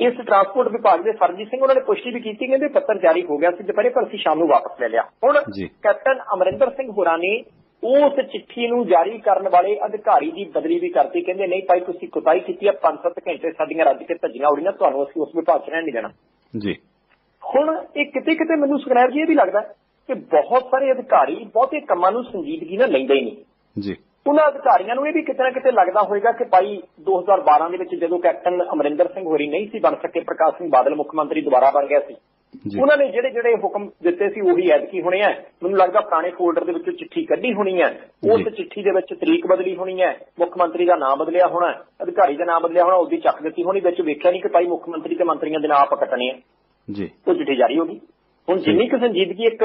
ਇਸ ਟਰਾਂਸਪੋਰਟ ਵਿਭਾਗ ਦੇ ਸਰਜੀਤ ਸਿੰਘ ਉਹਨਾਂ ਨੇ ਪੁਸ਼ਟੀ ਵੀ ਕੀਤੀ ਕਹਿੰਦੇ ਪੱਤਰ ਜਾਰੀ ਹੋ ਗਿਆ ਸੀ ਦੁਪਹਿਰੇ ਪਰ ਅਸੀਂ ਸ਼ਾਮ ਨੂੰ ਵਾਪਸ ਲੈ ਲਿਆ। ਹੁਣ। ਕੈਪਟਨ ਅਮਰਿੰਦਰ ਸਿੰਘ ਹੋਰਾਂ ਨੇ ਉਸ ਚਿੱਠੀ ਨੂੰ ਜਾਰੀ ਕਰਨ ਵਾਲੇ ਅਧਿਕਾਰੀ ਦੀ ਬਦਲੀ ਵੀ ਕਰਤੀ ਕਹਿੰਦੇ ਨਹੀਂ ਭਾਈ ਤੁਸੀਂ ਕੁਤਾਈ ਕੀਤੀ ਆ 5-7 ਘੰਟੇ ਸਾਡੀਆਂ ਰੱਜ ਕੇ ਭੱਜੀਆਂ ਉੜੀਆਂ ਤੁਹਾਨੂੰ ਅਸੀਂ ਉਸ ਵਿਭਾਗ 'ਚ ਰਹਿਣ ਨਹੀਂ ਦੇਣਾ। ਜੀ। ਹੁਣ ਇਹ ਕਿਤੇ ਕਿਤੇ ਮੈਨੂੰ ਸੁਖਨੈਰ ਜੀ ਇਹ ਵੀ ਲੱਗਦਾ ਕਿ ਬਹੁਤ ਸਾਰੇ ਅਧਿਕਾਰੀ ਬਹੁਤੇ ਕੰਮਾਂ ਨੂੰ ਸੰਜੀਦਗੀ ਨਾਲ ਲੈਂਦੇ ਹੀ ਨਹੀਂ। ਜੀ। ਉਹਨਾਂ ਅਧਿਕਾਰੀਆਂ ਨੂੰ ਇਹ ਵੀ ਕਿਤੇ ਨਾ ਕਿਤੇ ਲੱਗਦਾ ਹੋਵੇਗਾ ਕਿ ਭਾਈ 2012 ਦੇ ਵਿੱਚ ਜਦੋਂ ਕੈਪਟਨ ਅਮਰਿੰਦਰ ਸਿੰਘ ਹੋਰੀ ਨਹੀਂ ਸੀ ਬਣ ਸਕੇ ਪ੍ਰਕਾਸ਼ ਸਿੰਘ ਬਾਦਲ ਮੁੱਖ ਮੰਤਰੀ ਦੁਬਾਰਾ ਬਣ ਗਿਆ ਸੀ। ਉਹਨਾਂ ਨੇ ਜਿਹੜੇ ਜਿਹੜੇ ਹੁਕਮ ਦਿੱਤੇ ਸੀ ਉਹੀ ਐਤਕੀ ਹੋਣੇ ਆ। ਮੈਨੂੰ ਲੱਗਦਾ ਪੁਰਾਣੇ ਫੋਲਡਰ ਦੇ ਵਿੱਚੋਂ ਚਿੱਠੀ ਕੱਢੀ ਹੋਣੀ ਹੈ ਉਸ। ਚਿੱਠੀ ਦੇ ਵਿੱਚ ਤਰੀਕ ਬਦਲੀ ਹੋਣੀ ਹੈ ਮੁੱਖ ਮੰਤਰੀ ਦਾ ਨਾਮ ਬਦਲਿਆ ਹੋਣਾ ਅਧਿਕਾਰੀ ਦਾ ਨਾਮ ਬਦਲਿਆ ਹੋਣਾ ਉਹਦੀ ਚੱਕ ਦਿੱਤੀ ਹੋਣੀ ਵਿੱਚ ਵੇਖਿਆ ਨਹੀਂ ਕਿ ਭਾਈ ਮੁੱਖ ਮੰਤਰੀ ਤੇ ਮੰਤਰੀਆਂ ਦੇ ਨਾਮ ਆਪਾਂ ਕੱਟਣੇ ਆ। ਜੀ। ਉਹ ਚਿੱਠੀ ਜਾਰੀ ਹੋ ਗਈ। ਹੁਣ ਜਿੰਨੀ ਕੁ ਸੰਜੀਦਗੀ ਇੱਕ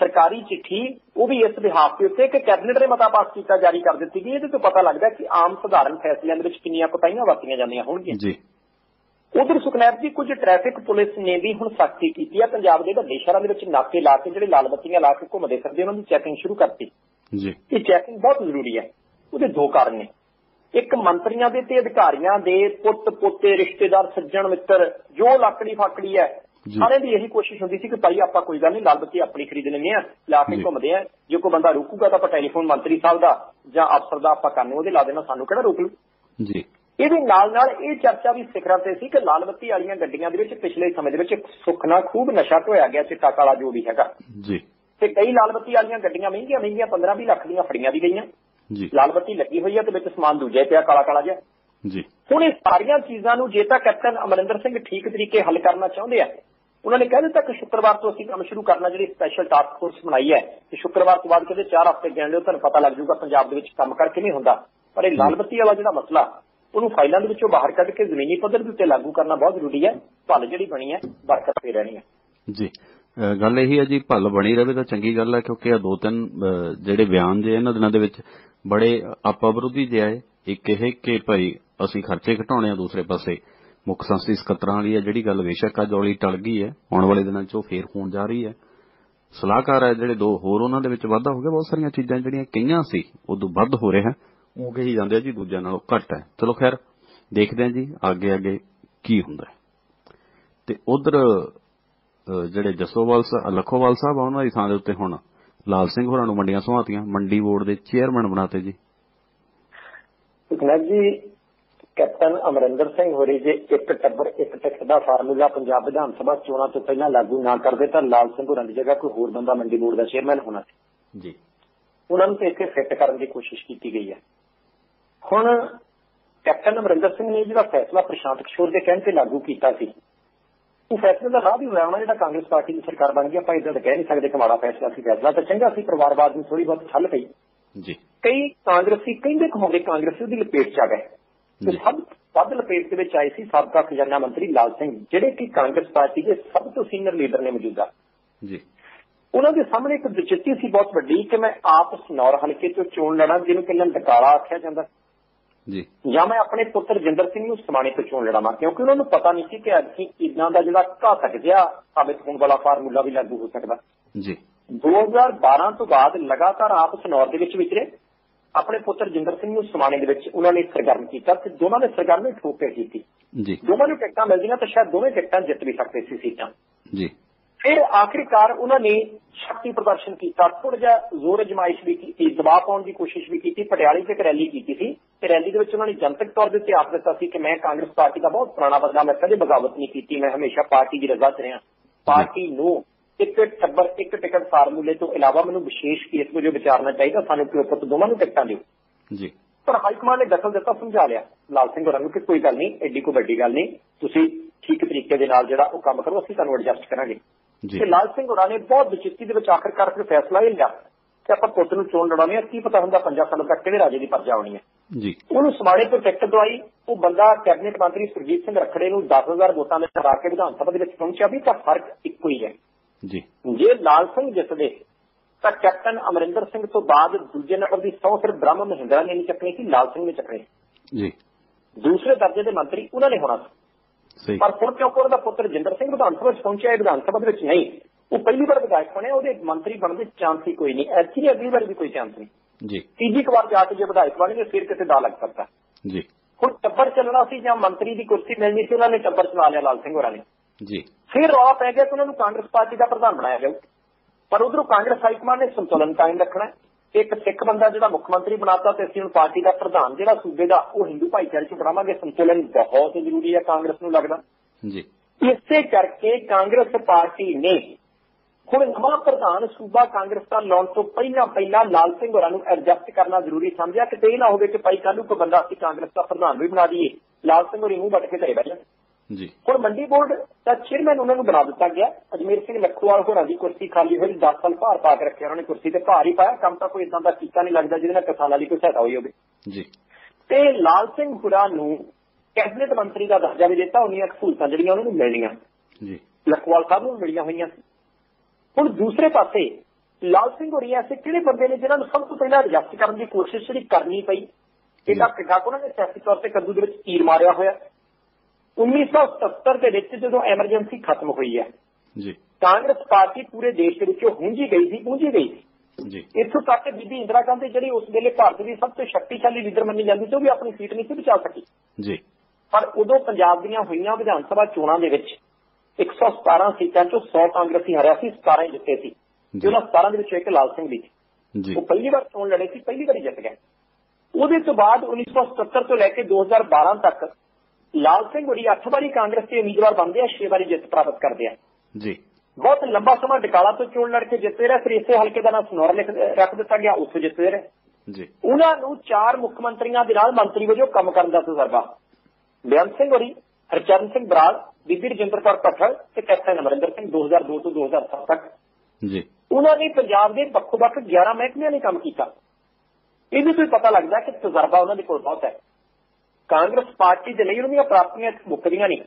ਸਰਕਾਰੀ ਚਿੱਠੀ ਉਹ ਵੀ ਇਸ ਬਿਹਾਫ ਦੇ ਉੱਤੇ ਕਿ ਕੈਬਨਿਟ ਨੇ ਮਤਾ ਪਾਸ ਕੀਤਾ ਜਾਰੀ ਕਰ ਦਿੱਤੀ ਗਈ ਇਹਦੇ ਤੋਂ ਪਤਾ ਲੱਗਦਾ ਕਿ ਆਮ ਸਧਾਰਨ ਫੈਸਲਿਆਂ ਦੇ ਵਿੱਚ ਕਿੰਨੀਆਂ ਕੋਤਾਹੀਆਂ ਵਰਤੀਆਂ ਜਾਂਦੀਆਂ ਹੋਣਗੀਆਂ। ਜੀ। ਉਧਰ ਸੁਖਨੈਬ ਜੀ ਕੁਝ ਟ੍ਰੈਫਿਕ ਪੁਲਿਸ ਨੇ ਵੀ ਹੁਣ ਸਖਤੀ ਕੀਤੀ ਹੈ ਪੰਜਾਬ ਦੇ ਵੱਡੇ ਸ਼ਹਿਰਾਂ ਦੇ ਵਿੱਚ ਨਾਕੇ ਲਾ ਕੇ ਜਿਹੜੇ ਲਾਲ ਬੱਤੀਆਂ ਲਾ ਕੇ ਘੁੰਮਦੇ ਫਿਰਦੇ ਉਹਨਾਂ ਦੀ ਚੈਕਿੰਗ ਸ਼ੁਰੂ ਕਰਤੀ। ਜੀ। ਇਹ ਚੈਕਿੰਗ ਬਹੁਤ ਜ਼ਰੂਰੀ ਹੈ। ਉਹਦੇ ਦੋ ਕਾਰਨ ਨੇ। ਇੱਕ ਮੰਤਰੀਆਂ ਦੇ ਤੇ ਅਧਿਕਾਰੀਆਂ ਦੇ ਪੁੱਤ ਪੋਤੇ ਰਿਸ਼ਤੇਦਾਰ ਸੱਜਣ ਮਿੱਤਰ ਜੋ ਲੱਕੜੀ ਫਾਕੜੀ ਹੈ। ਸਾਰਿਆਂ ਦੀ ਇਹੀ ਕੋਸ਼ਿਸ਼ ਹੁੰਦੀ ਸੀ ਕਿ ਭਾਈ ਆਪਾਂ ਕੋਈ ਗੱਲ ਨਹੀਂ ਲਾਲ ਬੱਤੀ ਆਪਣੀ ਖਰੀਦ ਲੈਂਦੇ ਆ ਲਾ ਕੇ। ਘੁੰਮਦੇ ਆ। ਜੇ ਕੋਈ ਬੰਦਾ ਰੁਕੂਗਾ ਤਾਂ ਆਪਾਂ ਟੈਲੀਫੋਨ ਮੰਤਰੀ ਸਾਹਿਬ ਦਾ ਜਾਂ ਅਫਸਰ ਦਾ ਆਪਾਂ ਕਰਨੇ ਉਹਦੇ ਲਾ ਦੇਣਾ ਸਾਨੂੰ ਕਿਹੜਾ ਰੋਕ ਲੂ? ਜੀ। ਇਹਦੇ ਨਾਲ ਨਾਲ ਇਹ ਚਰਚਾ ਵੀ ਸਿਖਰਾਂ ਤੇ ਸੀ ਕਿ ਲਾਲ ਬੱਤੀ ਵਾਲੀਆਂ ਗੱਡੀਆਂ ਦੇ ਵਿੱਚ ਪਿਛਲੇ ਸਮੇਂ ਦੇ ਵਿੱਚ ਸੁਖਨਾ ਖੂਬ ਨਸ਼ਾ ਢੋਇਆ ਗਿਆ ਚਿੱਟਾ ਕਾਲਾ ਜੋ ਵੀ ਹੈਗਾ। ਜੀ। ਤੇ ਕਈ ਲਾਲ ਬੱਤੀ ਵਾਲੀਆਂ ਗੱਡੀਆਂ ਮਹਿੰਗੀਆਂ ਮਹਿੰਗੀਆਂ 15-20 ਲੱਖ ਦੀਆਂ ਫੜੀਆਂ ਵੀ ਗਈਆਂ। ਜੀ। ਲਾਲ ਬੱਤੀ ਲੱਗੀ ਹੋਈ ਹੈ ਤੇ ਵਿੱਚ ਸਮਾਨ ਦੂਜਾ ਪਿਆ ਕਾਲਾ ਕਾਲਾ ਜਿਹਾ। ਜੀ। ਹੁਣ ਇਹ ਸਾਰੀਆਂ ਚੀਜ਼ਾਂ ਨੂੰ ਜੇ ਤਾਂ ਕੈਪਟਨ ਅਮਰਿੰਦਰ ਸਿੰਘ ਠੀਕ ਤਰੀਕੇ ਹੱਲ ਕਰਨਾ ਚਾਹੁੰਦੇ ਆ ਉਹਨਾਂ ਨੇ ਕਹਿ ਦਿੱਤਾ ਕਿ ਸ਼ੁੱਕਰਵਾਰ ਤੋਂ ਅਸੀਂ ਕੰਮ ਸ਼ੁਰੂ ਕਰਨਾ, ਜਿਹੜੀ ਸਪੈਸ਼ਲ ਟਾਸਕ ਫੋਰਸ ਬਣਾਈ ਹੈ, ਤੇ ਸ਼ੁੱਕਰਵਾਰ ਤੋਂ ਬਾਅਦ ਕਹਿੰਦੇ 4 ਹਫ਼ਤੇ ਕਹਿਣ ਲਿਓ, ਤੁਹਾਨੂੰ ਪਤਾ ਲੱਗ ਜਾਊਗਾ ਪੰਜਾਬ ਦੇ ਵਿੱਚ ਕੰਮ ਕਰ ਕਿਵੇਂ ਹੁੰਦਾ। ਪਰ ਇਹ ਲਾਲ ਬੱਤੀ ਵਾਲਾ ਜਿਹੜਾ ਮਸਲਾ, ਉਹਨੂੰ ਫਾਈਲਾਂ ਦੇ ਵਿੱਚੋਂ ਬਾਹਰ ਕੱਢ ਕੇ ਜ਼ਮੀਨੀ ਪੱਧਰ ਦੇ ਉੱਤੇ ਲਾਗੂ ਕਰਨਾ ਬਹੁਤ ਜ਼ਰੂਰੀ ਹੈ, ਭਲ ਜਿਹੜੀ ਬਣੀ ਹੈ, ਬਰਕਤ ਤੇ ਰਹਿਣੀ ਹੈ। ਜੀ। ਗੱਲ ਇਹੀ ਹੈ ਜੀ, ਭਲ ਬਣੀ ਰਹੇ ਤਾਂ ਚੰਗੀ ਗੱਲ ਹੈ, ਕਿਉਂਕਿ ਇਹ ਦੋ ਤਿੰਨ ਜਿਹੜੇ ਬਿਆਨ ਜੇ ਇਹਨਾਂ ਦਿਨਾਂ ਦੇ ਵਿੱਚ ਬੜੇ ਆਪਾ ਵਿਰੋਧੀ ਜੇ ਆਏ, ਇੱਕ ਇਹ ਕਿ ਭਾਈ ਅਸੀਂ ਖਰਚੇ ਘਟਾਉਣੇ ਆ ਦੂਸਰੇ ਪਾਸੇ ਮੁੱਖ ਸੰਸਦੀ ਸਕੱਤਰਾਂ ਵਾਲੀ ਹੈ, ਜਿਹੜੀ ਗੱਲ ਬੇਸ਼ੱਕ ਅੱਜ ਔਲੀ ਟਲ ਗਈ ਹੈ, ਆਉਣ ਵਾਲੇ ਦਿਨਾਂ 'ਚ ਉਹ ਫੇਰ ਹੋਣ ਜਾ ਰਹੀ ਹੈ। ਸਲਾਹਕਾਰ ਹੈ ਜਿਹੜੇ ਦੋ ਹੋਰ ਉਹਨਾਂ ਦੇ ਵਿੱਚ ਵਾਧਾ ਹੋ ਗਿਆ, ਬਹੁਤ ਸਾਰੀਆਂ ਚੀਜ਼ਾਂ ਜਿਹੜੀਆਂ ਕਈਆਂ ਸੀ, ਉਦੋਂ ਵੱਧ ਹੋ ਰਿਹਾ। ਉਹ ਕਹੀ ਜਾਂਦੇ ਆ ਜੀ, ਦੂਜਿਆਂ ਨਾਲੋਂ ਘੱਟ ਹੈ। ਚਲੋ ਖੈਰ, ਦੇਖਦੇ ਹਾਂ ਜੀ, ਅੱਗੇ ਅੱਗੇ ਕੀ ਹੁੰਦਾ ਤੇ ਉਧਰ ਜਿਹੜੇ ਜਸੋਵਾਲ ਸਾਹਿਬ ਲਖੋਵਾਲ ਸਾਹਿਬ ਆ, ਉਹਨਾਂ ਦੀ ਥਾਂ ਦੇ ਉੱਤੇ ਹੁਣ ਲਾਲ ਸਿੰਘ ਹੋਰਾਂ ਨੂੰ ਮੰਡੀਆਂ ਸੁਹਾਤੀਆਂ। ਮੰਡੀ ਬੋਰਡ ਦੇ ਚੇਅਰਮੈਨ ਬਣਾਤੇ ਜੀ। ਸੁਖਨਾਥ ਜੀ ਕੈਪਟਨ ਅਮਰਿੰਦਰ ਸਿੰਘ ਹੋਰੀ ਜੇ ਇੱਕ ਟੱਬਰ ਇੱਕ ਟਿਕਟ ਦਾ ਫਾਰਮੂਲਾ ਪੰਜਾਬ ਵਿਧਾਨ ਸਭਾ ਚੋਣਾਂ ਤੋਂ ਪਹਿਲਾਂ ਲਾਗੂ ਨਾ ਕਰਦੇ ਤਾਂ ਲਾਲ ਸਿੰਘ ਹੋਰਾਂ ਦੀ ਜਗ੍ਹਾ ਕੋਈ ਹੋਰ ਬੰਦਾ ਮੰਡੀ ਬੋਰਡ ਦਾ ਚੇਅਰਮੈਨ ਹੋਣਾ ਸੀ। ਜੀ। ਉਹਨਾਂ ਨੂੰ ਤੇ ਇੱਥੇ ਫਿੱਟ ਕਰਨ ਦੀ ਕੋਸ਼ਿਸ਼ ਕੀਤੀ ਗਈ ਹੈ। ਹੁਣ ਕੈਪਟਨ ਅਮਰਿੰਦਰ ਸਿੰਘ ਨੇ ਜਿਹੜਾ ਫੈਸਲਾ ਪ੍ਰਸ਼ਾਂਤ ਕਿਸ਼ੋਰ ਦੇ ਕਹਿਣ ਤੇ ਲਾਗੂ ਕੀਤਾ ਸੀ ਉਹ ਫੈਸਲੇ ਦਾ ਲਾਭ ਹੀ ਹੋਇਆ ਉਹਨਾਂ ਜਿਹੜਾ ਕਾਂਗਰਸ ਪਾਰਟੀ ਦੀ ਸਰਕਾਰ ਬਣ ਗਈ ਆਪਾਂ ਇਦਾਂ ਤਾਂ ਕਹਿ ਨਹੀਂ ਸਕਦੇ ਕਿ ਮਾੜਾ ਫੈਸਲਾ ਸੀ ਫੈਸਲਾ ਤਾਂ ਚੰਗਾ ਸੀ ਪਰਿਵਾਰਵਾਦ ਨੂੰ ਥੋੜੀ ਬਹੁਤ ਠੱਲ ਪਈ। ਜੀ। ਕਈ ਕਾਂਗਰਸੀ ਕਹਿੰਦੇ ਕਹਾਉਂਦੇ ਕਾਂਗਰਸੀ ਉਹਦੀ ਲਪੇਟ ਚ ਆ ਗਏ। ਸਭ ਵੱਧ ਲਪੇਟ ਦੇ ਵਿੱਚ ਆਏ ਸੀ ਸਾਬਕਾ ਖਜ਼ਾਨਾ ਮੰਤਰੀ ਲਾਲ ਸਿੰਘ ਜਿਹੜੇ ਕਿ ਕਾਂਗਰਸ ਪਾਰਟੀ ਦੇ ਸਭ ਤੋਂ ਸੀਨੀਅਰ ਲੀਡਰ ਨੇ ਮੌਜੂਦਾ। ਜੀ। ਉਹਨਾਂ ਦੇ ਸਾਹਮਣੇ ਇੱਕ ਵਿਚਿੱਤੀ ਸੀ ਬਹੁਤ ਵੱਡੀ ਕਿ ਮੈਂ ਆਪ ਸਨੌਰ ਹਲਕੇ ਤੋਂ ਚੋਣ ਲੜਾਂ ਜਿਹਨੂੰ ਪਹਿਲਾਂ ਡਕਾਲਾ ਆਖਿਆ ਜਾਂਦਾ। ਜੀ। ਜਾਂ ਮੈਂ ਆਪਣੇ ਪੁੱਤਰ ਜਿੰਦਰ ਸਿੰਘ ਨੂੰ ਸਮਾਣੇ ਤੋਂ ਚੋਣ ਲੜਾਵਾਂ ਕਿਉਂਕਿ ਉਹਨਾਂ ਨੂੰ ਪਤਾ ਨਹੀਂ ਸੀ ਕਿ ਅੱਜ ਇਦਾਂ ਦਾ ਜਿਹੜਾ ਘਾਤਕ ਜਿਹਾ ਸਾਬਿਤ ਹੋਣ ਵਾਲਾ ਫਾਰਮੂਲਾ ਵੀ ਲਾਗੂ ਹੋ ਸਕਦਾ। ਜੀ। 2012 ਤੋਂ ਬਾਅਦ ਲਗਾਤਾਰ ਆਪ ਸਨੌਰ ਦੇ ਵਿੱਚ ਵਿਚਰੇ। ਆਪਣੇ ਪੁੱਤਰ ਜਿੰਦਰ ਸਿੰਘ ਨੂੰ ਸਮਾਣੇ ਦੇ ਵਿੱਚ ਉਹਨਾਂ ਨੇ ਸਰਗਰਮ ਕੀਤਾ ਤੇ ਦੋਨਾਂ ਨੇ ਸਰਗਰਮੀ ਠੋਕ ਕੇ ਕੀਤੀ। ਜੀ। ਦੋਵਾਂ ਨੂੰ ਟਿਕਟਾਂ ਮਿਲਦੀਆਂ ਤਾਂ ਸ਼ਾਇਦ ਦੋਵੇਂ ਟਿਕਟਾਂ ਜਿੱਤ ਵੀ ਸਕਦੇ ਸੀ ਸੀਟਾਂ। ਜੀ। ਫਿਰ ਆਖਿਰਕਾਰ ਉਹਨਾਂ ਨੇ ਸ਼ਕਤੀ ਪ੍ਰਦਰਸ਼ਨ ਕੀਤਾ ਥੋੜਾ ਜਿਹਾ ਜ਼ੋਰ ਅਜਮਾਇਸ਼ ਵੀ ਕੀਤੀ ਦਬਾਅ ਪਾਉਣ ਦੀ ਕੋਸ਼ਿਸ਼ ਵੀ ਕੀਤੀ ਪਟਿਆਲੇ 'ਚ ਇੱਕ ਰੈਲੀ ਕੀਤੀ ਸੀ ਤੇ ਰੈਲੀ ਦੇ ਵਿੱਚ ਉਹਨਾਂ ਨੇ ਜਨਤਕ ਤੌਰ ਦੇ ਉੱਤੇ ਆਪ ਦਿੱਤਾ ਸੀ ਕਿ ਮੈਂ ਕਾਂਗਰਸ ਪਾਰਟੀ ਦਾ ਬਹੁਤ ਪੁਰਾਣਾ ਬੰਦਾ ਮੈਂ ਕਦੇ ਬਗਾਵਤ ਨਹੀਂ ਕੀਤੀ ਮੈਂ ਹਮੇਸ਼ਾ ਪਾਰਟੀ ਦੀ ਰਜ਼ਾ 'ਚ ਰਿਹਾ। ਪਾਰਟੀ ਨੂੰ ਇੱਕ ਟੱਬਰ ਇੱਕ ਟਿਕਟ ਫਾਰਮੂਲੇ ਤੋਂ ਇਲਾਵਾ ਮੈਨੂੰ ਵਿਸ਼ੇਸ਼ ਕੇਸ ਵਜੋਂ ਵਿਚਾਰਨਾ ਚਾਹੀਦਾ ਸਾਨੂੰ ਪਿਓ ਪੁੱਤ ਦੋਵਾਂ ਨੂੰ ਟਿਕਟਾਂ ਦਿਓ। ਜੀ। ਪਰ ਹਾਈ ਕਮਾਂਡ ਨੇ ਦਖਲ ਦਿੱਤਾ ਸਮਝਾ ਲਿਆ। ਲਾਲ ਸਿੰਘ ਹੋਰਾਂ ਨੂੰ ਕਿ ਕੋਈ ਗੱਲ ਨਹੀਂ ਐਡੀ ਕੋਈ ਵੱਡੀ ਗੱਲ ਨਹੀਂ ਤੁਸੀਂ ਠੀਕ ਤਰੀਕੇ ਦੇ ਨਾਲ ਜਿਹੜਾ ਉਹ ਕੰਮ ਕਰੋ ਅਸੀਂ ਤੁਹਾਨੂੰ ਐਡਜਸਟ ਕਰਾਂਗੇ। ਜੀ। ਤੇ ਲਾਲ ਸਿੰਘ ਹੋਰਾਂ ਨੇ ਬਹੁਤ ਵਿਚਿੱਤੀ ਦੇ ਵਿੱਚ ਆਖਰਕਾਰ ਫਿਰ ਫੈਸਲਾ ਇਹ ਲਿਆ ਕਿ ਆਪਾਂ ਪੁੱਤ ਨੂੰ ਚੋਣ ਲੜਾਉਣੀ ਹੈ ਕੀ ਪਤਾ ਹੁੰਦਾ ਪੰਜਾਂ ਸਾਲਾਂ ਤੱਕ ਕਿਹੜੇ ਰਾਜੇ ਦੀ ਪਰਜਾ ਆਉਣੀ ਹੈ। ਜੀ। ਉਹਨੂੰ ਸਮਾੜੇ ਤੋਂ ਟਿਕਟ ਦਵਾਈ ਉਹ ਬੰਦਾ ਕੈਬਨਿਟ ਮੰਤਰੀ ਸੁਰਜੀਤ ਸਿੰਘ ਰਖੜੇ ਨੂੰ 10000 ਵੋਟਾਂ ਦੇ ਹਰਾ ਕੇ ਵਿਧਾਨ ਸਭਾ ਦੇ ਵਿੱਚ ਪਹੁੰਚਿਆ ਵੀ ਤਾਂ ਫ਼ਰਕ ਇੱਕੋ ਹੀ ਹੈ। ਜੀ। ਜੇ ਲਾਲ ਸਿੰਘ ਜਿੱਤਦੇ ਤਾਂ ਕੈਪਟਨ ਅਮਰਿੰਦਰ ਸਿੰਘ ਤੋਂ ਬਾਅਦ ਦੂਜੇ ਨੰਬਰ ਦੀ ਸਹੁੰ ਸਿਰਫ ਬ੍ਰਹਮ ਮਹਿੰਦਰਾ ਨੇ ਨਹੀਂ ਚੱਕਣੀ ਸੀ ਲਾਲ ਸਿੰਘ ਨੇ ਚੱਕਣੀ। ਜੀ। ਦੂਸਰੇ ਦਰਜੇ ਦੇ ਮੰਤਰੀ ਉਹਨਾਂ ਨੇ ਹੋਣਾ ਸੀ। ਸਹੀ। ਪਰ ਹੁਣ ਕਿਉਂਕਿ ਉਹਦਾ ਪੁੱਤਰ ਜਿੰਦਰ ਸਿੰਘ ਵਿਧਾਨ ਸਭਾ 'ਚ ਪਹੁੰਚਿਆ ਵਿਧਾਨ ਸਭਾ ਦੇ ਵਿੱਚ ਨਹੀਂ। ਉਹ ਪਹਿਲੀ ਵਾਰ ਵਿਧਾਇਕ ਬਣਿਆ ਉਹਦੇ ਮੰਤਰੀ ਬਣਨ ਦੇ ਚਾਂਸ ਹੀ ਕੋਈ ਨਹੀਂ। ਐਤਕੀ ਅਗਲੀ ਵਾਰ ਵੀ ਕੋਈ ਚਾਂਸ ਨਹੀਂ। ਜੀ। ਤੀਜੀ ਵਾਰ ਜਾ ਕੇ ਜੇ ਵਿਧਾਇਕ ਬਣ ਗਏ ਫਿਰ ਕਿਤੇ ਦਾ ਲੱਗ ਸਕਦਾ। ਜੀ। ਹੁਣ ਟੱਬਰ ਚੱਲਣਾ ਸੀ ਜਾਂ ਮੰਤਰੀ ਦੀ ਕੁਰਸੀ ਮਿਲਣੀ ਸੀ ਉਹਨਾਂ ਨੇ ਟੱਬਰ ਚਲਾ ਲਿਆ ਲਾਲ ਸਿੰਘ ਹੋਰਾਂ ਨੇ। ਜੀ। ਫਿਰ ਰੌਲਾ ਪੈ ਗਿਆ ਕਿ ਉਹਨਾਂ ਨੂੰ ਕਾਂਗਰਸ ਪਾਰਟੀ ਦਾ ਪ੍ਰਧਾਨ ਬਣਾਇਆ ਜਾਊ ਪਰ ਉਧਰੋਂ ਕਾਂਗਰਸ ਹਾਈਕਮਾਂਡ ਨੇ ਸੰਤੁਲਨ ਕਾਇਮ ਰੱਖਣਾ। ਇੱਕ ਸਿੱਖ ਬੰਦਾ ਜਿਹੜਾ ਮੁੱਖ ਮੰਤਰੀ ਬਣਾਤਾ ਤੇ ਅਸੀਂ ਹੁਣ ਪਾਰਟੀ ਦਾ ਪ੍ਰਧਾਨ ਜਿਹੜਾ ਸੂਬੇ ਦਾ ਉਹ ਹਿੰਦੂ ਭਾਈਚਾਰੇ ਚ ਬਣਾਵਾਂਗੇ। ਸੰਤੁਲਨ ਬਹੁਤ ਜ਼ਰੂਰੀ ਹੈ ਕਾਂਗਰਸ ਨੂੰ ਲੱਗਦਾ। ਜੀ। ਇਸੇ ਕਰਕੇ ਕਾਂਗਰਸ ਪਾਰਟੀ ਨੇ ਹੁਣ ਨਵਾਂ ਪ੍ਰਧਾਨ ਸੂਬਾ ਕਾਂਗਰਸ ਦਾ ਲਾਉਣ ਤੋਂ ਪਹਿਲਾਂ ਪਹਿਲਾਂ ਲਾਲ ਸਿੰਘ ਹੋਰਾਂ ਨੂੰ ਐਡਜਸਟ ਕਰਨਾ ਜ਼ਰੂਰੀ ਸਮਝਿਆ ਕਿ ਤੇ ਇਹ ਨਾ ਹੋਵੇ ਕਿ ਭਾਈ ਕੱਲ੍ਹ ਨੂੰ ਕੋਈ ਬੰਦਾ ਅਸੀਂ ਕਾਂਗਰਸ ਦਾ ਪ੍ਰਧਾਨ ਵੀ ਬਣਾ ਦਈਏ। ਲਾਲ ਸਿੰਘ ਹੋਰੀ ਮੂੰਹ ਵੱਟ ਕੇ ਘਰੇ ਬੈਠ ਜੀ। ਹੁਣ ਮੰਡੀ ਬੋਰਡ ਦਾ ਚੇਅਰਮੈਨ ਉਹਨਾਂ ਨੂੰ ਬਣਾ ਦਿੱਤਾ ਗਿਆ। ਅਜਮੇਰ ਸਿੰਘ ਲੱਖੋਵਾਲ ਹੋਰਾਂ ਦੀ ਕੁਰਸੀ ਖਾਲੀ ਹੋਈ 10 ਸਾਲ ਭਾਰ ਪਾ ਕੇ ਰੱਖਿਆ ਉਹਨਾਂ ਨੇ ਕੁਰਸੀ ਤੇ ਭਾਰ ਹੀ ਪਾਇਆ। ਕੰਮ ਤਾਂ ਕੋਈ ਇਦਾਂ ਦਾ ਕੀਤਾ ਨਹੀਂ ਲੱਗਦਾ ਜਿਹਦੇ ਨਾਲ ਕਿਸਾਨਾਂ ਦੀ ਕੋਈ ਸਹਾਇਤਾ ਹੋਈ ਹੋਵੇ। ਜੀ। ਤੇ ਲਾਲ ਸਿੰਘ ਹੁਰਾ ਨੂੰ ਕੈਬਨਿਟ ਮੰਤਰੀ ਦਾ ਦਰਜਾ ਵੀ ਦਿੱਤਾ। ਉਹਨੀਆਂ ਸਹੂਲਤਾਂ ਜਿਹੜੀਆਂ ਉਹਨਾਂ ਨੂੰ ਮਿਲਣੀਆਂ। ਜੀ। ਲਖਵਾਲ ਸਾਹਿਬ ਨੂੰ ਮਿਲੀਆਂ ਹੋਈਆਂ। ਸੀ ਹੁਣ ਦੂਸਰੇ ਪਾਸੇ ਲਾਲ ਸਿੰਘ ਹੋਰੀ ਐਸੇ ਕਿਹੜੇ ਬੰਦੇ ਨੇ ਜਿਨ੍ਹਾਂ ਨੂੰ ਸਭ ਤੋਂ ਪਹਿਲਾਂ ਐਡਜਸਟ ਕਰਨ ਦੀ ਕੋਸ਼ਿਸ਼ ਜਿਹੜੀ ਕਰਨੀ ਪਈ? ਇਹਦਾ ਕਿੱਡਾ ਉਹਨਾਂ ਨੇ ਸਿਆਸੀ ਤੌਰ ਤੇ ਕੱਦੂ ਦੇ ਵਿੱਚ ਤੀਰ ਮਾਰਿਆ ਹੋਇਆ। 1977 ਦੇ ਵਿੱਚ ਜਦੋਂ ਐਮਰਜੈਂਸੀ ਖਤਮ ਹੋਈ ਹੈ ਜੀ। ਕਾਂਗਰਸ ਪਾਰਟੀ ਪੂਰੇ ਦੇਸ਼ ਦੇ ਵਿੱਚੋਂ ਹੁੰਜੀ ਗਈ ਸੀ ਪੂੰਜੀ ਗਈ ਸੀ। ਜੀ। ਇੱਥੋਂ ਤੱਕ ਕਿ ਬੀਬੀ ਇੰਦਰਾ ਗਾਂਧੀ ਜਿਹੜੀ ਉਸ ਵੇਲੇ ਭਾਰਤ ਦੀ ਸਭ ਤੋਂ ਸ਼ਕਤੀਸ਼ਾਲੀ ਲੀਡਰ ਮੰਨੀ ਜਾਂਦੀ ਸੀ ਉਹ ਵੀ ਆਪਣੀ ਸੀਟ ਨਹੀਂ ਸੀ ਬਚਾ ਸਕੀ। ਜੀ। ਪਰ ਉਦੋਂ ਪੰਜਾਬ ਦੀਆਂ ਹੋਈਆਂ ਵਿਧਾਨ ਸਭਾ ਚੋਣਾਂ ਦੇ ਵਿੱਚ 117 ਸੀਟਾਂ ਚੋਂ 100 ਕਾਂਗਰਸੀ ਹਾਰਿਆ ਸੀ 17 ਹੀ ਜਿੱਤੇ ਸੀ। ਜੀ। ਜਿਹਨਾਂ 17 ਦੇ ਵਿੱਚੋਂ ਇੱਕ ਲਾਲ ਸਿੰਘ ਦੀ ਸੀ। ਜੀ। ਉਹ ਪਹਿਲੀ ਵਾਰ ਚੋਣ ਲੜੇ ਸੀ ਪਹਿਲੀ ਵਾਰੀ ਜਿੱਤ ਗਏ। ਉਹਦੇ ਤੋਂ ਬਾਅਦ 1977 ਤੋਂ ਲੈ ਕੇ 2012 ਤੱਕ ਲਾਲ ਸਿੰਘ ਹੋਰੀ 8 ਵਾਰੀ ਕਾਂਗਰਸ ਦੇ ਉਮੀਦਵਾਰ ਬਣਦੇ ਆ 6 ਵਾਰੀ ਜਿੱਤ ਪ੍ਰਾਪਤ ਕਰਦੇ ਆ। ਜੀ। ਬਹੁਤ ਲੰਬਾ ਸਮਾਂ ਡਕਾਲਾ ਤੋਂ ਚੋਣ ਲੜ ਕੇ ਜਿੱਤੇ ਰਹੇ ਫਿਰ ਇਸੇ ਹਲਕੇ ਦਾ ਨਾਮ ਸਨੌਰ ਲਿਖ ਰੱਖ ਦਿੱਤਾ ਗਿਆ ਉੱਥੋਂ ਜਿੱਤੇ ਰਹੇ। ਜੀ। ਉਹਨਾਂ ਨੂੰ ਚਾਰ ਮੁੱਖ ਮੰਤਰੀਆਂ ਦੇ ਨਾਲ ਮੰਤਰੀ ਵਜੋਂ ਕੰਮ ਕਰਨ ਦਾ ਤਜਰਬਾ। ਬੇਅੰਤ ਸਿੰਘ ਹੋਰੀ ਹਰਚਰਨ ਸਿੰਘ ਬਰਾੜ ਬੀਬੀ ਰਜਿੰਦਰ ਕੌਰ ਪੱਠਲ ਤੇ ਕੈਪਟਨ ਅਮਰਿੰਦਰ ਸਿੰਘ 2002 ਤੋਂ 2007 ਤੱਕ। ਜੀ। ਉਹਨਾਂ ਨੇ ਪੰਜਾਬ ਦੇ ਵੱਖ-ਵੱਖ 11 ਮਹਿਕਮਿਆਂ ਨੇ ਕੰਮ ਕੀਤਾ। ਇਹ ਵੀ ਕੋਈ ਪਤਾ ਲੱਗਦਾ ਕਿ ਤਜਰਬਾ ਉਹਨਾਂ ਦੇ ਕੋਲ ਬਹੁਤ ਹੈ। ਕਾਂਗਰਸ ਪਾਰਟੀ ਦੇ ਲਈ ਉਹਨਾਂ ਦੀਆਂ ਪ੍ਰਾਪਤੀਆਂ ਮੁੱਕਦੀਆਂ ਨਹੀਂ।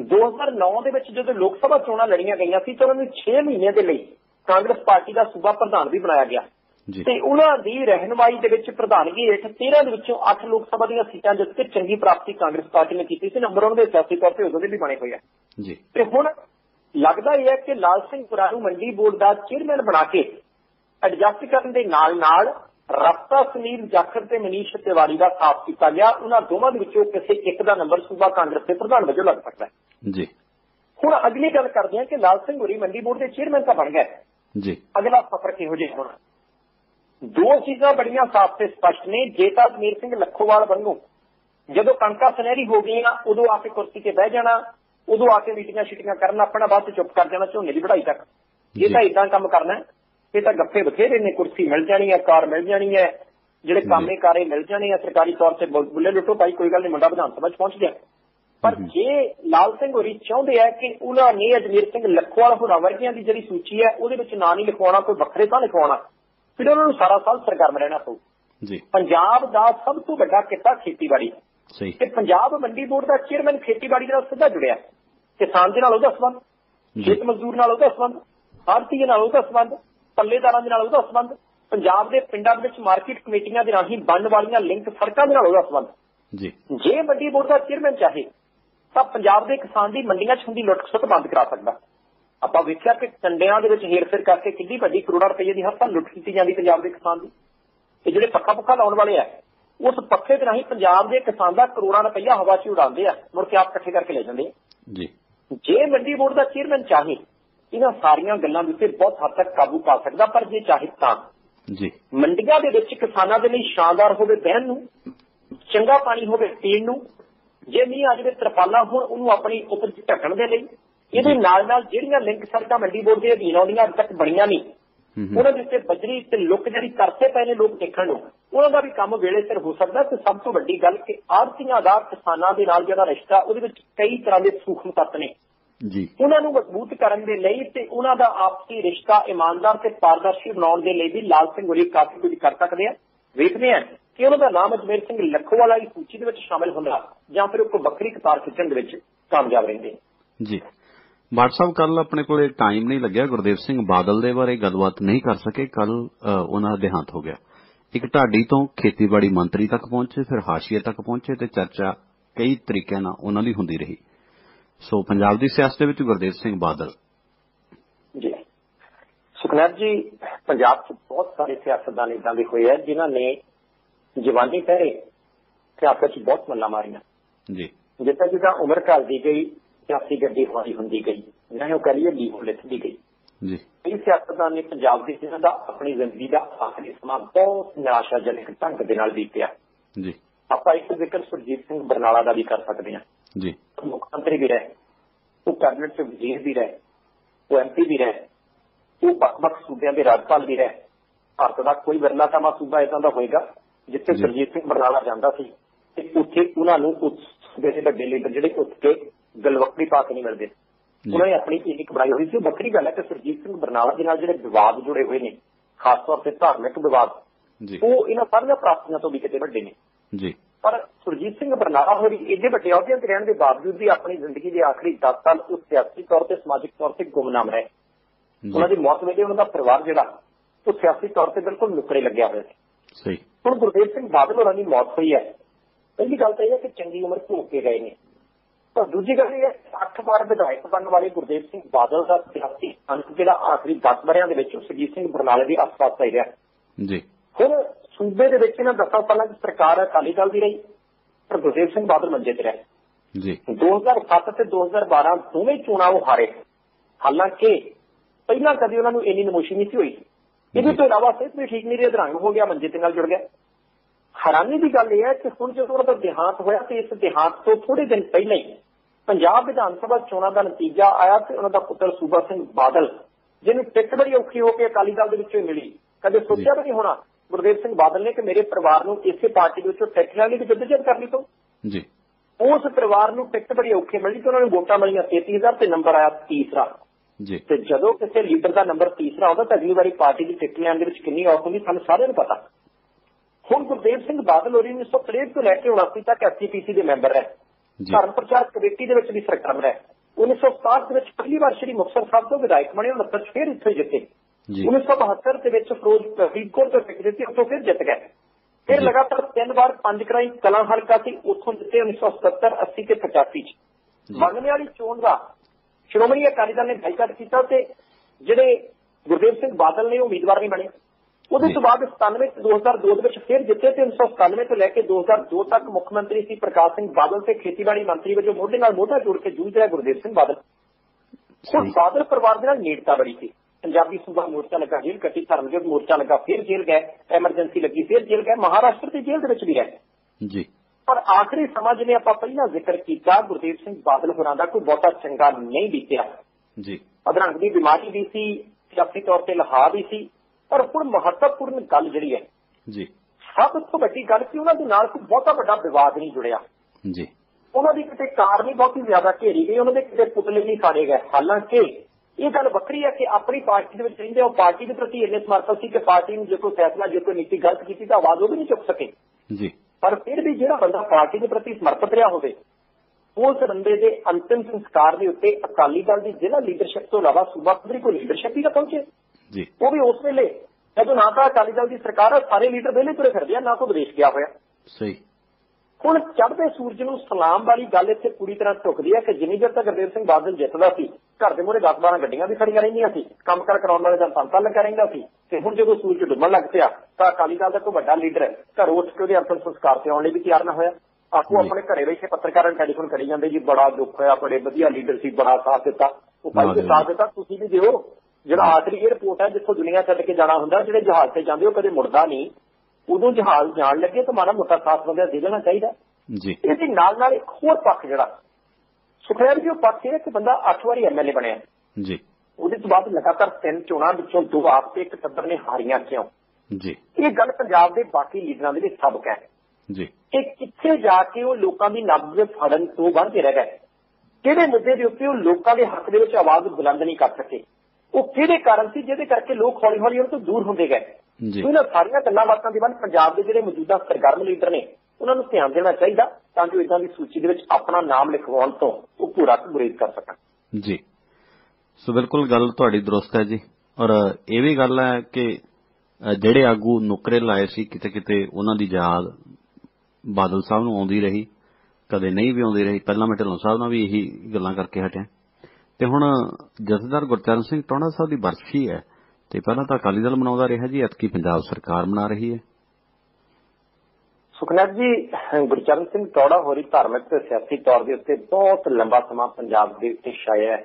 2009 ਦੇ ਵਿੱਚ ਜਦੋਂ ਲੋਕ ਸਭਾ ਚੋਣਾਂ ਲੜੀਆਂ ਗਈਆਂ ਸੀ ਤਾਂ ਉਹਨਾਂ ਨੂੰ 6 ਮਹੀਨੇ ਦੇ ਲਈ ਕਾਂਗਰਸ ਪਾਰਟੀ ਦਾ ਸੂਬਾ ਪ੍ਰਧਾਨ ਵੀ ਬਣਾਇਆ ਗਿਆ। ਤੇ ਉਹਨਾਂ ਦੀ ਰਹਿਨਮਾਈ ਦੇ ਵਿੱਚ ਪ੍ਰਧਾਨਗੀ ਹੇਠ 13 ਦੇ ਵਿੱਚੋਂ 8 ਲੋਕ ਸਭਾ ਦੀਆਂ ਸੀਟਾਂ ਜਿੱਤ ਕੇ ਚੰਗੀ ਪ੍ਰਾਪਤੀ ਕਾਂਗਰਸ ਪਾਰਟੀ ਨੇ ਕੀਤੀ ਸੀ ਨੰਬਰ ਉਹਨਾਂ ਦੇ ਸਿਆਸੀ ਤੌਰ ਤੇ ਉਦੋਂ ਦੇ ਵੀ ਬਣੇ ਹੋਏ ਆ। ਜੀ। ਤੇ ਹੁਣ ਲੱਗਦਾ ਇਹ ਹੈ ਕਿ ਲਾਲ ਸਿੰਘ ਪੁਰਾ ਨੂੰ ਮੰਡੀ ਬੋਰਡ ਦਾ ਚੇਅਰਮੈਨ ਬਣਾ ਕੇ ਐਡਜਸਟ ਕਰਨ ਦੇ ਨਾਲ ਨਾਲ ਰਫਤਾ ਸੁਨੀਲ ਜਾਖੜ ਤੇ ਮਨੀਸ਼ ਤਿਵਾੜੀ ਦਾ ਸਾਥ ਕੀਤਾ ਗਿਆ। ਉਹਨਾਂ ਦੋਵਾਂ ਦੇ ਵਿੱਚੋਂ ਕਿਸੇ ਇੱਕ ਦਾ ਨੰਬਰ ਸੂਬਾ ਕਾਂਗਰਸ ਦੇ ਪ੍ਰਧਾਨ ਵਜੋਂ ਲੱਗ ਸਕਦਾ ਹੈ। ਜੀ। ਹੁਣ ਅਗਲੀ ਗੱਲ ਕਰਦੇ ਹਾਂ ਕਿ ਲਾਲ ਸਿੰਘ ਹੁਰੀ ਮੰਡੀ ਬੋਰਡ ਦੇ ਚੇਅਰਮੈਨ ਤਾਂ ਬਣ ਗਏ। ਜੀ। ਅਗਲਾ ਸਫ਼ਰ ਕਿਹੋ ਜਿਹਾ ਹੋਣਾ? ਦੋ ਚੀਜ਼ਾਂ ਬੜੀਆਂ ਸਾਫ਼ ਤੇ ਸਪਸ਼ਟ ਨੇ। ਜੇ ਤਾਂ ਅਜਮੇਰ ਸਿੰਘ ਲੱਖੋਵਾਲ ਵਾਂਗੂ ਜਦੋਂ ਕਣਕਾਂ ਸੁਨਹਿਰੀ ਹੋ ਗਈਆਂ ਉਦੋਂ ਆ ਕੇ ਕੁਰਸੀ ਤੇ ਬਹਿ ਜਾਣਾ ਉਦੋਂ ਆ ਕੇ ਮੀਟਿੰਗਾਂ ਛਿਟੀਆਂ ਕਰਨਾ ਆਪਣਾ ਬਾਅਦ ਚੁੱਪ ਕਰ ਜਾਣਾ ਝੋਨੇ ਦੀ ਵਢਾਈ ਤੱਕ। ਜੀ। ਤਾਂ ਇਦਾਂ ਕੰਮ ਕਰਨਾ ਇਹ ਤਾਂ ਗੱਫੇ ਬਥੇਰੇ ਨੇ ਕੁਰਸੀ ਮਿਲ ਜਾਣੀ ਹੈ ਕਾਰ ਮਿਲ ਜਾਣੀ ਹੈ ਜਿਹੜੇ। ਕਾਮੇ ਕਾਰੇ ਮਿਲ ਜਾਣੇ ਆ ਸਰਕਾਰੀ ਤੌਰ ਤੇ ਬੁੱਲੇ ਲੁੱਟੋ ਭਾਈ ਕੋਈ ਗੱਲ ਨਹੀਂ ਮੁੰਡਾ ਵਿਧਾਨ ਸਭਾ ਚ ਪਹੁੰਚ ਗਿਆ ਪਰ। ਜੇ ਲਾਲ ਸਿੰਘ ਹੋਰੀ ਚਾਹੁੰਦੇ ਆ ਕਿ ਉਹਨਾਂ ਨੇ ਅਜਮੇਰ ਸਿੰਘ ਲੱਖੋਵਾਲ ਹੋਰਾਂ ਵਰਗੀਆਂ ਦੀ ਜਿਹੜੀ ਸੂਚੀ ਹੈ ਉਹਦੇ ਵਿੱਚ ਨਾਂ ਨਹੀਂ ਲਿਖਵਾਉਣਾ ਕੋਈ ਵੱਖਰੇ ਤਾਂ ਲਿਖਵਾਉਣਾ ਫਿਰ ਉਹਨਾਂ ਨੂੰ ਸਾਰਾ ਸਾਲ ਸਰਗਰਮ ਰਹਿਣਾ ਪਊ ਜੀ ਪੰਜਾਬ ਦਾ ਸਭ ਤੋਂ ਵੱਡਾ ਕਿੱਤਾ ਖੇਤੀਬਾੜੀ ਸਹੀ ਤੇ ਪੰਜਾਬ ਮੰਡੀ ਬੋਰਡ ਦਾ ਚੇਅਰਮੈਨ ਖੇਤੀਬਾੜੀ ਨਾਲ ਸਿੱਧਾ ਜੁੜਿਆ। ਕਿਸਾਨ ਦੇ ਨਾਲ ਉਹਦਾ ਸੰਬੰਧ ਖੇਤ ਮਜ਼ਦੂਰ ਨਾਲ ਉਹਦਾ ਸੰਬੰਧ ਆੜਤੀਏ ਨਾਲ ਉਹਦਾ ਸੰਬੰਧ ਪੱਲੇਦਾਰਾਂ ਦੇ ਨਾਲ ਉਹਦਾ ਸੰਬੰਧ ਪੰਜਾਬ ਦੇ ਪਿੰਡਾਂ ਵਿੱਚ ਮਾਰਕੀਟ ਕਮੇਟੀਆਂ ਦੇ ਰਾਹੀਂ ਬਣਨ ਵਾਲੀਆਂ ਲਿੰਕ ਸੜਕਾਂ ਦੇ ਨਾਲ ਉਹਦਾ ਸੰਬੰਧ। ਜੀ। ਜੇ ਮੰਡੀ ਬੋਰਡ ਦਾ ਚੇਅਰਮੈਨ ਚਾਹੇ ਤਾਂ ਪੰਜਾਬ ਦੇ ਕਿਸਾਨ ਦੀ ਮੰਡੀਆਂ 'ਚ ਹੁੰਦੀ ਲੁੱਟ-ਖਸੁੱਟ ਬੰਦ ਕਰਾ ਸਕਦਾ। ਆਪਾਂ ਵੇਖਿਆ ਕਿ ਟੰਡਿਆਂ ਦੇ ਵਿੱਚ ਹੇਰ-ਫੇਰ ਕਰਕੇ ਕਿੰਨੀ ਵੱਡੀ ਕਰੋੜਾਂ ਰੁਪਏ ਦੀ ਹਰ ਸਾਲ ਲੁੱਟ ਕੀਤੀ ਜਾਂਦੀ ਪੰਜਾਬ ਦੇ ਕਿਸਾਨ ਦੀ। ਤੇ ਜਿਹੜੇ ਪੱਖਾ ਪੁੱਖਾ ਲਾਉਣ ਵਾਲੇ ਆ ਉਸ ਪੱਖੇ ਦੇ ਰਾਹੀਂ ਪੰਜਾਬ ਦੇ ਕਿਸਾਨ ਦਾ ਕਰੋੜਾਂ ਰੁਪਈਆ ਹਵਾ 'ਚ ਉਡਾਉਂਦੇ ਆ ਮੁੜ ਕੇ ਆਪ ਇਕੱਠੇ ਕਰਕੇ ਲੈ ਜਾਂਦੇ ਆ। ਜੀ। ਜੇ ਮੰਡੀ ਬੋਰਡ ਦਾ ਚੇਅਰਮੈਨ ਚਾਹੇ ਇਹਨਾਂ ਸਾਰੀਆਂ ਗੱਲਾਂ ਦੇ ਉੱਤੇ ਬਹੁਤ ਹੱਦ ਤੱਕ ਕਾਬੂ ਪਾ ਸਕਦਾ ਪਰ ਜੇ ਚਾਹੇ ਤਾਂ। ਜੀ। ਮੰਡੀਆਂ ਦੇ ਵਿੱਚ ਕਿਸਾਨਾਂ ਦੇ ਲਈ ਸ਼ਾਨਦਾਰ ਹੋਵੇ ਬਹਿਣ ਨੂੰ ਚੰਗਾ ਪਾਣੀ ਹੋਵੇ ਪੀਣ ਨੂੰ ਜੇ ਮੀਂਹ ਆ ਜਾਵੇ ਤਰਪਾਲਾਂ ਹੋਣ ਉਹਨੂੰ ਆਪਣੀ ਉਪਜ ਢੱਕਣ ਦੇ ਲਈ ਇਹਦੇ ਨਾਲ ਨਾਲ ਜਿਹੜੀਆਂ ਲਿੰਕ ਸੜਕਾਂ ਮੰਡੀ ਬੋਰਡ ਦੇ ਅਧੀਨ ਆਉਂਦੀਆਂ ਅੱਜ ਤੱਕ ਬਣੀਆਂ ਨਹੀਂ। ਉਹਨਾਂ ਦੇ ਉੱਤੇ ਬਜਰੀ ਤੇ ਲੁੱਕ ਜਿਹੜੀ ਕਰਤੇ ਪਏ ਨੇ ਲੋਕ ਦੇਖਣ ਨੂੰ ਉਹਨਾਂ ਦਾ ਵੀ ਕੰਮ ਵੇਲੇ ਸਿਰ ਹੋ ਸਕਦਾ ਤੇ ਸਭ ਤੋਂ ਵੱਡੀ ਗੱਲ ਕਿ ਆੜਤੀਆਂ ਦਾ ਕਿਸਾਨਾਂ ਦੇ ਨਾਲ ਜਿਹੜਾ ਰਿਸ਼ਤਾ ਉਹਦੇ ਵਿੱਚ ਕਈ ਤਰ੍ਹਾਂ ਦੇ ਸੂਖਮ ਤੱਤ ਨੇ। ਜੀ। ਉਹਨਾਂ ਨੂੰ ਮਜ਼ਬੂਤ ਕਰਨ ਦੇ ਲਈ ਤੇ ਉਹਨਾਂ ਦਾ ਆਪਸੀ ਰਿਸ਼ਤਾ ਇਮਾਨਦਾਰ ਤੇ ਪਾਰਦਰਸ਼ੀ ਬਣਾਉਣ ਦੇ ਲਈ ਵੀ ਲਾਲ ਸਿੰਘ ਹੋਰੀ ਕਾਫੀ ਕੁਝ ਕਰ ਸਕਦੇ ਆ। ਵੇਖਦੇ ਆ ਕਿ ਉਹਨਾਂ ਦਾ ਨਾਮ ਅਜਮੇਰ ਸਿੰਘ ਲੱਖੋਵਾਲਾ ਦੀ ਸੂਚੀ ਦੇ ਵਿੱਚ ਸ਼ਾਮਿਲ ਹੁੰਦਾ ਜਾਂ ਫਿਰ ਉਹ ਕੋਈ ਵੱਖਰੀ ਕਤਾਰ ਖਿੱਚਣ ਦੇ ਵਿੱਚ ਕਾਮਯਾਬ ਰਹਿੰਦੇ ਜੀ। ਬਾਟ ਸਾਹਿਬ ਕੱਲ ਆਪਣੇ ਕੋਲੇ ਟਾਈਮ ਨਹੀਂ ਲੱਗਿਆ। ਗੁਰਦੇਵ ਸਿੰਘ ਬਾਦਲ ਦੇ ਬਾਰੇ ਗੱਲਬਾਤ ਨਹੀਂ ਕਰ ਸਕੇ। ਕੱਲ ਉਹਨਾਂ ਦਾ ਦੇਹਾਂਤ ਹੋ ਗਿਆ। ਇੱਕ ਢਾਡੀ ਤੋਂ ਖੇਤੀਬਾੜੀ ਮੰਤਰੀ ਤੱਕ ਪਹੁੰਚੇ ਫਿਰ ਹਾਸ਼ੀਏ ਤੱਕ ਪਹੁੰਚੇ ਤੇ ਚਰਚਾ ਕਈ ਤਰੀਕਿਆਂ ਨਾਲ ਉਹਨਾਂ ਦੀ ਹੁੰਦੀ ਰਹੀ। ਸੋ ਪੰਜਾਬ ਦੀ ਸਿਆਸਤ ਦੇ ਵਿੱਚ ਗੁਰਦੇਵ ਸਿੰਘ ਬਾਦਲ। ਜੀ। ਸੁਖਨਾਥ ਜੀ ਪੰਜਾਬ 'ਚ ਬਹੁਤ ਸਾਰੇ ਸਿਆਸਤਦਾਨ ਇਦਾਂ ਦੇ ਹੋਏ ਆ ਜਿਨ੍ਹਾਂ ਨੇ ਜਵਾਨੀ ਪਹਿਰੇ ਸਿਆਸਤ 'ਚ ਬਹੁਤ ਮੱਲਾ ਮਾਰੀਆਂ। ਜੀ। ਜਿੱਦਾਂ ਜਿੱਦਾਂ ਉਮਰ ਘਲਦੀ ਗਈ ਸਿਆਸੀ ਗੱਡੀ ਹੌਲੀ ਹੁੰਦੀ ਗਈ ਜਿਵੇਂ ਉਹ ਕਰੀਏ ਲੀਹੋ ਲਿਖਦੀ ਗਈ। ਜੀ। ਇਹ ਸਿਆਸਤਦਾਨ ਨੇ ਪੰਜਾਬ ਦੇ ਜਿਨ੍ਹਾਂ ਦਾ ਆਪਣੀ ਜ਼ਿੰਦਗੀ ਦਾ ਆਖਰੀ ਸਮਾਂ ਬਹੁਤ ਨਿਰਾਸ਼ਾਜਨਕ ਢੰਗ ਦੇ ਨਾਲ ਬੀਤਿਆ। ਜੀ। ਆਪਾਂ ਇੱਕ ਜ਼ਿਕਰ ਸੁਰਜੀਤ ਸਿੰਘ ਬਰਨਾਲਾ ਦਾ ਵੀ ਕਰ ਸਕਦੇ ਹਾਂ। ਮੁੱਖ ਮੰਤਰੀ ਵੀ ਰਹੇ। ਉਹ ਕੈਬਨਿਟ ਚ ਵਜ਼ੀਰ ਵੀ ਰਹੇ। ਉਹ ਐਮਪੀ ਵੀ ਰਹੇ। ਉਹ ਵੱਖ-ਵੱਖ ਸੂਬਿਆਂ ਦੇ ਰਾਜਪਾਲ ਵੀ ਰਹੇ। ਭਾਰਤ ਦਾ ਕੋਈ ਵਿਰਲਾ ਤਾਂ ਸੂਬਾ ਇਦਾਂ ਦਾ ਹੋਏਗਾ ਜਿੱਥੇ। ਸੁਰਜੀਤ ਸਿੰਘ ਬਰਨਾਲਾ ਜਾਂਦਾ ਸੀ ਤੇ ਉੱਥੇ ਉਹਨਾਂ ਨੂੰ ਉਸ ਸੂਬੇ ਦੇ ਵੱਡੇ ਲੀਡਰ ਜਿਹੜੇ ਉੱਠ ਕੇ ਗਲਵਕੜੀ ਪਾ ਕੇ ਨਹੀਂ ਮਿਲਦੇ। ਉਹਨਾਂ ਨੇ ਆਪਣੀ ਕਲੀਨਿਕ ਬਣਾਈ ਹੋਈ ਸੀ। ਵੱਖਰੀ ਗੱਲ ਹੈ ਕਿ ਸੁਰਜੀਤ ਸਿੰਘ ਬਰਨਾਲਾ ਦੇ ਨਾਲ ਜਿਹੜੇ ਵਿਵਾਦ ਜੁੜੇ ਹੋਏ ਨੇ ਖਾਸ ਤੌਰ ਤੇ ਧਾਰਮਿਕ ਵਿਵਾਦ ਜੀ। ਉਹ ਇਹਨਾਂ ਸਾਰੀਆਂ ਪ੍ਰਾਪਤੀਆਂ ਤੋਂ ਵੀ ਕਿਤੇ ਵੱਡੇ ਨੇ। ਜੀ। ਪਰ ਸੁਰਜੀਤ ਸਿੰਘ ਬਰਨਾਲਾ ਹੋਰੀ ਇਹਦੇ ਵੱਡੇ ਅਹੁਦਿਆਂ ਤੇ ਰਹਿਣ ਦੇ ਬਾਵਜੂਦ ਵੀ ਆਪਣੀ ਜ਼ਿੰਦਗੀ ਦੇ ਆਖਰੀ 10 ਸਾਲ ਉਸ ਸਿਆਸੀ ਤੌਰ ਤੇ ਸਮਾਜਿਕ ਤੌਰ ਤੇ ਗੁੰਮਨਾਮ ਰਹੇ। ਉਹਨਾਂ ਦੀ ਮੌਤ ਵੇਲੇ ਉਹਨਾਂ ਦਾ ਪਰਿਵਾਰ ਜਿਹੜਾ ਉਹ ਸਿਆਸੀ ਤੌਰ ਤੇ ਬਿਲਕੁਲ ਨੁਕਰੇ ਲੱਗਿਆ ਹੋਇਆ ਸੀ। ਸਹੀ। ਹੁਣ ਗੁਰਦੇਵ ਸਿੰਘ ਬਾਦਲ ਹੋਰਾਂ ਦੀ ਮੌਤ ਹੋਈ ਹੈ। ਪਹਿਲੀ ਗੱਲ ਤਾਂ ਇਹ ਹੈ ਕਿ ਚੰਗੀ ਉਮਰ ਭੋਗ ਕੇ ਗਏ ਨੇ। ਪਰ ਦੂਜੀ ਗੱਲ ਇਹ ਹੈ ਅੱਠ ਵਾਰ ਵਿਧਾਇਕ ਬਣਨ ਵਾਲੇ ਗੁਰਦੇਵ ਸਿੰਘ ਬਾਦਲ ਦਾ ਸਿਆਸੀ ਅੰਤ ਜਿਹੜਾ ਆਖਰੀ 10 ਵਰਿਆਂ ਦੇ ਵਿੱਚ ਉਹ ਸੁਰਜੀਤ ਸਿੰਘ ਬਰਨਾਲੇ ਦੇ ਆਸ-ਪਾਸ ਹੀ ਰਿਹਾ। ਜੀ। ਹੁਣ ਸੂਬੇ ਦੇ ਵਿੱਚ ਇਹਨਾਂ 10 ਸਾਲਾਂ ਦੀ ਸਰਕਾਰ ਅਕਾਲੀ ਦਲ ਦੀ ਰਹੀ ਪਰ ਗੁਰਦੇਵ ਸਿੰਘ ਬਾਦਲ ਮੰਜੇ ਤੇ ਰਹੇ। ਜੀ। 2007 ਤੇ 2012 ਦੋਵੇਂ ਚੋਣਾਂ ਉਹ ਹਾਰੇ। ਹਾਲਾਂਕਿ ਪਹਿਲਾਂ ਕਦੀ ਉਹਨਾਂ ਨੂੰ ਇੰਨੀ ਨਮੋਸ਼ੀ ਨਹੀਂ ਸੀ ਹੋਈ। ਇਹਦੇ ਤੋਂ ਇਲਾਵਾ ਸਿਹਤ ਵੀ ਠੀਕ ਨਹੀਂ ਰਹੀ ਅਧਰੰਗ ਹੋ ਗਿਆ ਮੰਜੇ ਤੇ ਨਾਲ ਜੁੜ ਗਿਆ। ਹੈਰਾਨੀ ਦੀ ਗੱਲ ਇਹ ਹੈ ਕਿ ਹੁਣ ਜਦੋਂ ਉਹਨਾਂ ਦਾ ਦੇਹਾਂਤ ਹੋਇਆ ਤੇ ਇਸ ਦੇਹਾਂਤ ਤੋਂ ਥੋੜੇ ਦਿਨ ਪਹਿਲਾਂ ਹੀ ਪੰਜਾਬ ਵਿਧਾਨ ਸਭਾ ਚੋਣਾਂ ਦਾ ਨਤੀਜਾ ਆਇਆ ਤੇ ਉਹਨਾਂ ਦਾ ਪੁੱਤਰ ਸੂਬਾ ਸਿੰਘ ਬਾਦਲ ਜਿਹਨੂੰ ਟਿਕਟ ਬੜੀ ਔਖੀ ਹੋ ਕੇ ਅਕਾਲੀ ਦਲ ਦੇ ਵਿੱਚੋਂ ਮਿਲੀ ਕਦੇ ਸੋਚਿਆ ਵੀ ਨਹੀਂ ਹੋਣਾ ਗੁਰਦੇਵ ਸਿੰਘ ਬਾਦਲ ਨੇ ਕਿ ਮੇਰੇ ਪਰਿਵਾਰ ਨੂੰ ਇਸੇ ਪਾਰਟੀ ਦੇ ਵਿੱਚੋਂ ਟਿਕਟ ਲੈਣ ਲਈ ਜਦੋਜਹਿਦ ਕਰਨੀ ਪਊ। ਜੀ। ਉਸ ਪਰਿਵਾਰ ਨੂੰ ਟਿਕਟ ਬੜੀ ਔਖੀ ਮਿਲੀ ਤੇ ਉਹਨਾਂ ਨੂੰ ਵੋਟਾਂ ਮਿਲੀਆਂ 33000 ਤੇ ਨੰਬਰ ਆਇਆ ਤੀਸਰਾ। ਜੀ। ਤੇ ਜਦੋਂ ਕਿਸੇ ਲੀਡਰ ਦਾ ਨੰਬਰ ਤੀਸਰਾ ਆਉਂਦਾ ਤਾਂ ਅਗਲੀ ਵਾਰੀ ਪਾਰਟੀ ਦੀ ਟਿਕਟ ਲੈਣ ਦੇ ਵਿੱਚ ਕਿੰਨੀ ਔਖ ਹੁੰਦੀ ਸਾਨੂੰ ਸਾਰਿਆਂ ਨੂੰ ਪਤਾ। ਹੁਣ ਗੁਰਦੇਵ ਸਿੰਘ ਬਾਦਲ ਹੋਰੀ 1963 ਤੋਂ ਲੈ ਕੇ 79 ਤੱਕ ਐਸਜੀਪੀਸੀ ਦੇ ਮੈਂਬਰ ਹੈ ਜੀ। ਧਰਮ ਪ੍ਰਚਾਰ ਕਮੇਟੀ ਦੇ ਵਿੱਚ ਵੀ ਸਰਗਰਮ ਹੈ 1967 ਦੇ ਵਿੱਚ ਪਹਿਲੀ ਵਾਰ ਸ਼੍ਰੀ ਮੁਕਤਸਰ ਸਾਹਿਬ ਤੋਂ ਵਿਧਾਇਕ ਬਣੇ 69 ਚ ਫਿਰ ਇੱਥੇ ਜਿੱਤੇ। 1972 ਦੇ ਵਿੱਚ ਫਿਰੋਜ਼ ਫਰੀਦਕੋਟ ਤੋਂ ਟਿਕਟ ਦਿੱਤੀ ਉੱਥੋਂ ਫਿਰ ਜਿੱਤ ਗਏ। ਫਿਰ। ਲਗਾਤਾਰ ਤਿੰਨ ਵਾਰ ਪੰਜ ਕਰਾਈ ਕਲਾਂ ਹਲਕਾ ਸੀ ਉੱਥੋਂ ਜਿੱਤੇ 1970 80 ਤੇ 85 ਚ। ਜੀ। ਮੰਗਣੇ ਵਾਲੀ ਚੋਣ ਦਾ ਸ਼੍ਰੋਮਣੀ ਅਕਾਲੀ ਦਲ ਨੇ ਬਾਈਕਾਟ ਕੀਤਾ ਤੇ ਜਿਹੜੇ ਗੁਰਦੇਵ ਸਿੰਘ ਬਾਦਲ ਨੇ ਉਹ ਉਮੀਦਵਾਰ ਨਹੀਂ ਬਣੇ। ਉਹਦੇ। ਤੋਂ ਬਾਅਦ 97 ਤੇ 2002 ਦੇ ਵਿੱਚ ਫਿਰ ਜਿੱਤੇ ਤੇ 1997 ਤੋਂ ਲੈ ਕੇ 2002 ਤੱਕ ਮੁੱਖ ਮੰਤਰੀ ਸੀ ਪ੍ਰਕਾਸ਼ ਸਿੰਘ ਬਾਦਲ ਤੇ ਖੇਤੀਬਾੜੀ ਮੰਤਰੀ ਵਜੋਂ ਮੋਢੇ ਨਾਲ ਮੋਢਾ ਜੋੜ ਕੇ ਜੂਝ ਰਿਹਾ ਗੁਰਦੇਵ ਸਿੰਘ ਬਾਦਲ। ਸਹੀ ਬਾਦਲ ਪਰਿਵਾਰ ਦੇ ਨਾਲ ਨੇੜਤਾ ਬੜੀ ਸੀ। ਪੰਜਾਬੀ ਸੂਬਾ ਮੋਰਚਾ ਲੱਗਾ ਜੇਲ੍ਹ ਕੱਟੀ ਧਰਮਯੁੱਧ ਮੋਰਚਾ ਲੱਗਾ ਫਿਰ ਜੇਲ੍ਹ ਗਏ ਐਮਰਜੈਂਸੀ ਲੱਗੀ ਫਿਰ ਜੇਲ੍ਹ ਗਏ ਮਹਾਰਾਸ਼ਟਰ ਦੀ ਜੇਲ੍ਹ ਦੇ ਵਿੱਚ ਵੀ ਰਹੇ। ਜੀ। ਪਰ ਆਖਰੀ ਸਮਾਂ ਜਿਵੇਂ ਆਪਾਂ ਪਹਿਲਾਂ ਜ਼ਿਕਰ ਕੀਤਾ ਗੁਰਦੇਵ ਸਿੰਘ ਬਾਦਲ ਹੋਰਾਂ ਦਾ ਕੋਈ ਬਹੁਤਾ ਚੰਗਾ ਨਹੀਂ ਬੀਤਿਆ। ਜੀ। ਅਧਰੰਗ ਦੀ ਬਿਮਾਰੀ ਵੀ ਸੀ ਸਿਆਸੀ ਤੌਰ ਤੇ ਲਹਾ ਵੀ ਸੀ ਪਰ ਹੁਣ ਮਹੱਤਵਪੂਰਨ ਗੱਲ ਜਿਹੜੀ ਹੈ ਜੀ। ਸਭ ਤੋਂ ਵੱਡੀ ਗੱਲ ਕਿ ਉਹਨਾਂ ਦੇ ਨਾਲ ਕੋਈ ਬਹੁਤਾ ਵੱਡਾ ਵਿਵਾਦ ਨਹੀਂ ਜੁੜਿਆ। ਜੀ। ਉਹਨਾਂ ਦੀ ਕਿਤੇ ਕਾਰ ਨਹੀਂ ਬਹੁਤੀ ਜ਼ਿਆਦਾ ਘੇਰੀ ਗਈ ਉਹਨਾਂ ਦੇ ਕਿਤੇ ਪੁਤਲੇ ਨਹੀਂ ਸਾੜੇ ਗਏ। ਹਾਲਾਂਕਿ ਇਹ ਗੱਲ ਵੱਖਰੀ ਹੈ ਕਿ ਆਪਣੀ ਪਾਰਟੀ ਦੇ ਵਿੱਚ ਰਹਿੰਦੇ ਉਹ ਪਾਰਟੀ ਦੇ ਪ੍ਰਤੀ ਇੰਨੇ ਸਮਰਪਿਤ ਸੀ ਕਿ ਪਾਰਟੀ ਨੂੰ ਜੇ ਕੋਈ ਫੈਸਲਾ ਜੇ ਕੋਈ ਨੀਤੀ ਗਲਤ ਕੀਤੀ ਤਾਂ ਆਵਾਜ਼ ਉਹ ਵੀ ਨਹੀਂ ਚੁੱਕ ਸਕੇ। ਜੀ। ਪਰ ਫਿਰ ਵੀ ਜਿਹੜਾ ਬੰਦਾ ਪਾਰਟੀ ਦੇ ਪ੍ਰਤੀ ਸਮਰਪਿਤ ਰਿਹਾ ਹੋਵੇ ਉਸ ਬੰਦੇ ਦੇ ਅੰਤਿਮ ਸੰਸਕਾਰ ਦੇ ਉੱਤੇ ਅਕਾਲੀ ਦਲ ਦੀ ਜ਼ਿਲ੍ਹਾ ਲੀਡਰਸ਼ਿਪ ਤੋਂ ਇਲਾਵਾ ਸੂਬਾ ਪੱਧਰੀ ਕੋਈ ਲੀਡਰਸ਼ਿਪ ਹੀ ਨਾ ਪਹੁੰਚੇ। ਜੀ। ਉਹ ਵੀ ਉਸ ਵੇਲੇ ਜਦੋਂ ਨਾ ਤਾਂ ਅਕਾਲੀ ਦਲ ਦੀ ਸਰਕਾਰ ਹੈ ਸਾਰੇ ਲੀਡਰ ਵਿਹਲੇ ਤੁਰੇ ਫਿਰਦੇ ਆ ਨਾ ਕੋਈ ਵਿਦੇਸ਼ ਗਿਆ ਹੋਇਆ। ਸਹੀ। ਹੁਣ ਚੜ੍ਹਦੇ ਸੂਰਜ ਨੂੰ ਸਲਾਮ ਵਾਲੀ ਗੱਲ ਇੱਥੇ ਪੂਰੀ ਤਰ੍ਹਾਂ ਝੁਕਦੀ ਹੈ ਕਿ ਜਿੰਨੀ ਦੇਰ ਤੱਕ ਗੁਰਦੇਵ ਸਿੰਘ ਬਾਦਲ ਜਿੱਤਦਾ ਸੀ ਘਰ ਦੇ ਮੂਹਰੇ 10-12 ਗੱਡੀਆਂ ਵੀ ਖੜੀਆਂ ਰਹਿੰਦੀਆਂ ਸੀ। ਕੰਮ ਕਰ ਕਰਾਉਣ ਵਾਲੇ ਦਾ ਸੰਤਾਂ ਲੱਗਾ ਰਹਿੰਦਾ ਸੀ। ਤੇ ਹੁਣ ਜਦੋਂ ਸੂਰਜ ਡੁੱਬਣ ਲੱਗ ਪਿਆ ਤਾਂ ਅਕਾਲੀ ਦਲ ਦਾ ਕੋਈ ਵੱਡਾ ਲੀਡਰ ਘਰ ਉੱਠ ਕੇ ਉਹਦੇ ਅੰਤਿਮ ਸੰਸਕਾਰ ਤੇ ਆਉਣ ਲਈ ਵੀ ਤਿਆਰ ਨਾ ਹੋਇਆ। ਆਪੋ। ਆਪਣੇ ਘਰੇ ਬੈਠੇ ਪੱਤਰਕਾਰਾਂ ਨੂੰ ਟੈਲੀਫੋਨ ਕਰੀ ਜਾਂਦੇ ਜੀ ਬੜਾ ਦੁੱਖ ਹੋਇਆ ਬੜੇ ਵਧੀਆ ਲੀਡਰ ਸੀ ਬੜਾ ਸਾਥ ਦਿੱਤਾ। ਉਹ ਭਾਈ ਜੀ। ਸਾਥ ਦਿੱਤਾ ਤੁਸੀਂ ਵੀ ਦਿਓ। ਜਿਹੜਾ ਆਖਰੀ 에ਅਰਪੋਰਟ ਹੈ ਜਿੱਥੋਂ ਦੁਨੀਆ ਛੱਡ ਕੇ ਜਾਣਾ ਹੁੰਦਾ ਜਿਹੜੇ ਜਹਾਜ਼ ਤੇ ਜਾਂਦੇ ਉਹ ਕਦੇ ਮੁੜਦਾ ਨਹੀਂ। ਉਦੋਂ ਜਹਾਜ਼ ਜਾਣ ਲੱਗੇ ਤਾਂ ਮਾੜਾ ਮੋਟਾ ਸਾਥ ਬੰਦਿਆਂ ਦੇ ਦੇਣਾ ਚਾਹੀਦਾ। ਜੀ। ਇਹਦੇ ਨਾਲ ਨਾਲ ਇੱਕ ਹੋਰ ਪੱਖ ਜਿਹੜਾ ਸੁਖਰੇਰ ਜੀ ਉਹ ਇਹ ਹੈ ਕਿ ਬੰਦਾ 8 ਵਾਰੀ ਐਮਐਲਏ ਬਣਿਆ। ਜੀ। ਉਹਦੇ ਤੋਂ ਬਾਅਦ ਲਗਾਤਾਰ ਤਿੰਨ ਚੋਣਾਂ ਵਿੱਚੋਂ ਦੋ ਆਪ ਤੇ ਇੱਕ ਟੱਬਰ ਨੇ ਹਾਰੀਆਂ ਕਿਉਂ ਜੀ। ਇਹ ਗੱਲ ਪੰਜਾਬ ਦੇ ਬਾਕੀ ਲੀਡਰਾਂ ਦੇ ਲਈ ਸਬਕ ਹੈ। ਜੀ। ਕਿ ਕਿੱਥੇ ਜਾ ਕੇ ਉਹ ਲੋਕਾਂ ਦੀ ਨਬਜ਼ ਫੜਨ ਤੋਂ ਕੇ ਰਹਿ ਗਏ। ਕਿਹੜੇ ਮੁੱਦੇ ਦੇ ਉੱਤੇ ਉਹ ਲੋਕਾਂ ਦੇ ਹੱਕ ਦੇ ਵਿੱਚ ਆਵਾਜ਼ ਬੁਲੰਦ ਨਹੀਂ ਕਰ ਸਕੇ? ਉਹ ਕਿਹੜੇ ਕਾਰਨ ਸੀ ਜਿਹਦੇ ਕਰਕੇ ਲੋਕ ਹੌਲੀ-ਹੌਲੀ ਉਹਨਾਂ ਤੋਂ ਦੂਰ ਹੁੰਦੇ ਗਏ? ਜੀ। ਇਹਨਾਂ ਸਾਰੀਆਂ ਗੱਲਾਂ ਬਾਤਾਂ ਦੇ ਵੱਲ ਪੰਜਾਬ ਦੇ ਜਿਹੜੇ ਮੌਜੂਦਾ ਸਰਗਰਮ ਲੀਡਰ ਨੇ ਉਹਨਾਂ ਨੂੰ ਧਿਆਨ ਦੇਣਾ ਚਾਹੀਦਾ ਤਾਂ ਜੋ ਇਦਾਂ ਦੀ ਸੂਚੀ ਦੇ ਵਿੱਚ ਆਪਣਾ ਨਾਮ ਲਿਖਵਾਉਣ ਤੋਂ ਉਹ ਪੂਰਾ ਗੁਰੇਜ਼ ਕਰ ਸਕਣ। ਜੀ। ਸੋ ਬਿਲਕੁਲ ਗੱਲ ਤੁਹਾਡੀ ਦਰੁਸਤ ਹੈ ਜੀ। ਔਰ ਇਹ ਵੀ ਗੱਲ ਹੈ ਕਿ ਜਿਹੜੇ ਆਗੂ ਨੁਕਰੇ ਲਾਏ ਸੀ ਕਿਤੇ ਕਿਤੇ ਉਹਨਾਂ ਦੀ ਯਾਦ ਬਾਦਲ ਸਾਹਿਬ ਨੂੰ ਆਉਂਦੀ ਰਹੀ ਕਦੇ ਨਹੀਂ ਵੀ ਆਉਂਦੀ ਰਹੀ। ਪਹਿਲਾਂ ਮੈਂ ਢਿੱਲੋਂ ਸਾਹਿਬ ਨਾਲ ਵੀ ਇਹੀ ਗੱਲਾਂ ਕਰਕੇ ਹਟਿਆ। ਤੇ ਹੁਣ ਜਥੇਦਾਰ ਗੁਰਚਰਨ ਸਿੰਘ ਟੋਣਾ ਸਾਹਿਬ ਦੀ ਬਰਸੀ ਹੈ। ਤੇ ਪਹਿਲਾਂ ਤਾਂ ਅਕਾਲੀ ਦਲ ਮਨਾਉਂਦਾ ਰਿਹਾ ਜੀ ਐਤਕੀ ਪੰਜਾਬ ਸਰਕਾਰ ਮਨਾ ਰਹੀ ਹੈ। ਸੁਖਨਾਥ ਜੀ ਗੁਰਚਰਨ ਸਿੰਘ ਟੌੜਾ ਹੋਰੀ ਧਾਰਮਿਕ ਤੇ ਸਿਆਸੀ ਤੌਰ ਦੇ ਉੱਤੇ ਬਹੁਤ ਲੰਬਾ ਸਮਾਂ ਪੰਜਾਬ ਦੇ ਉੱਤੇ ਛਾਇਆ ਹੈ।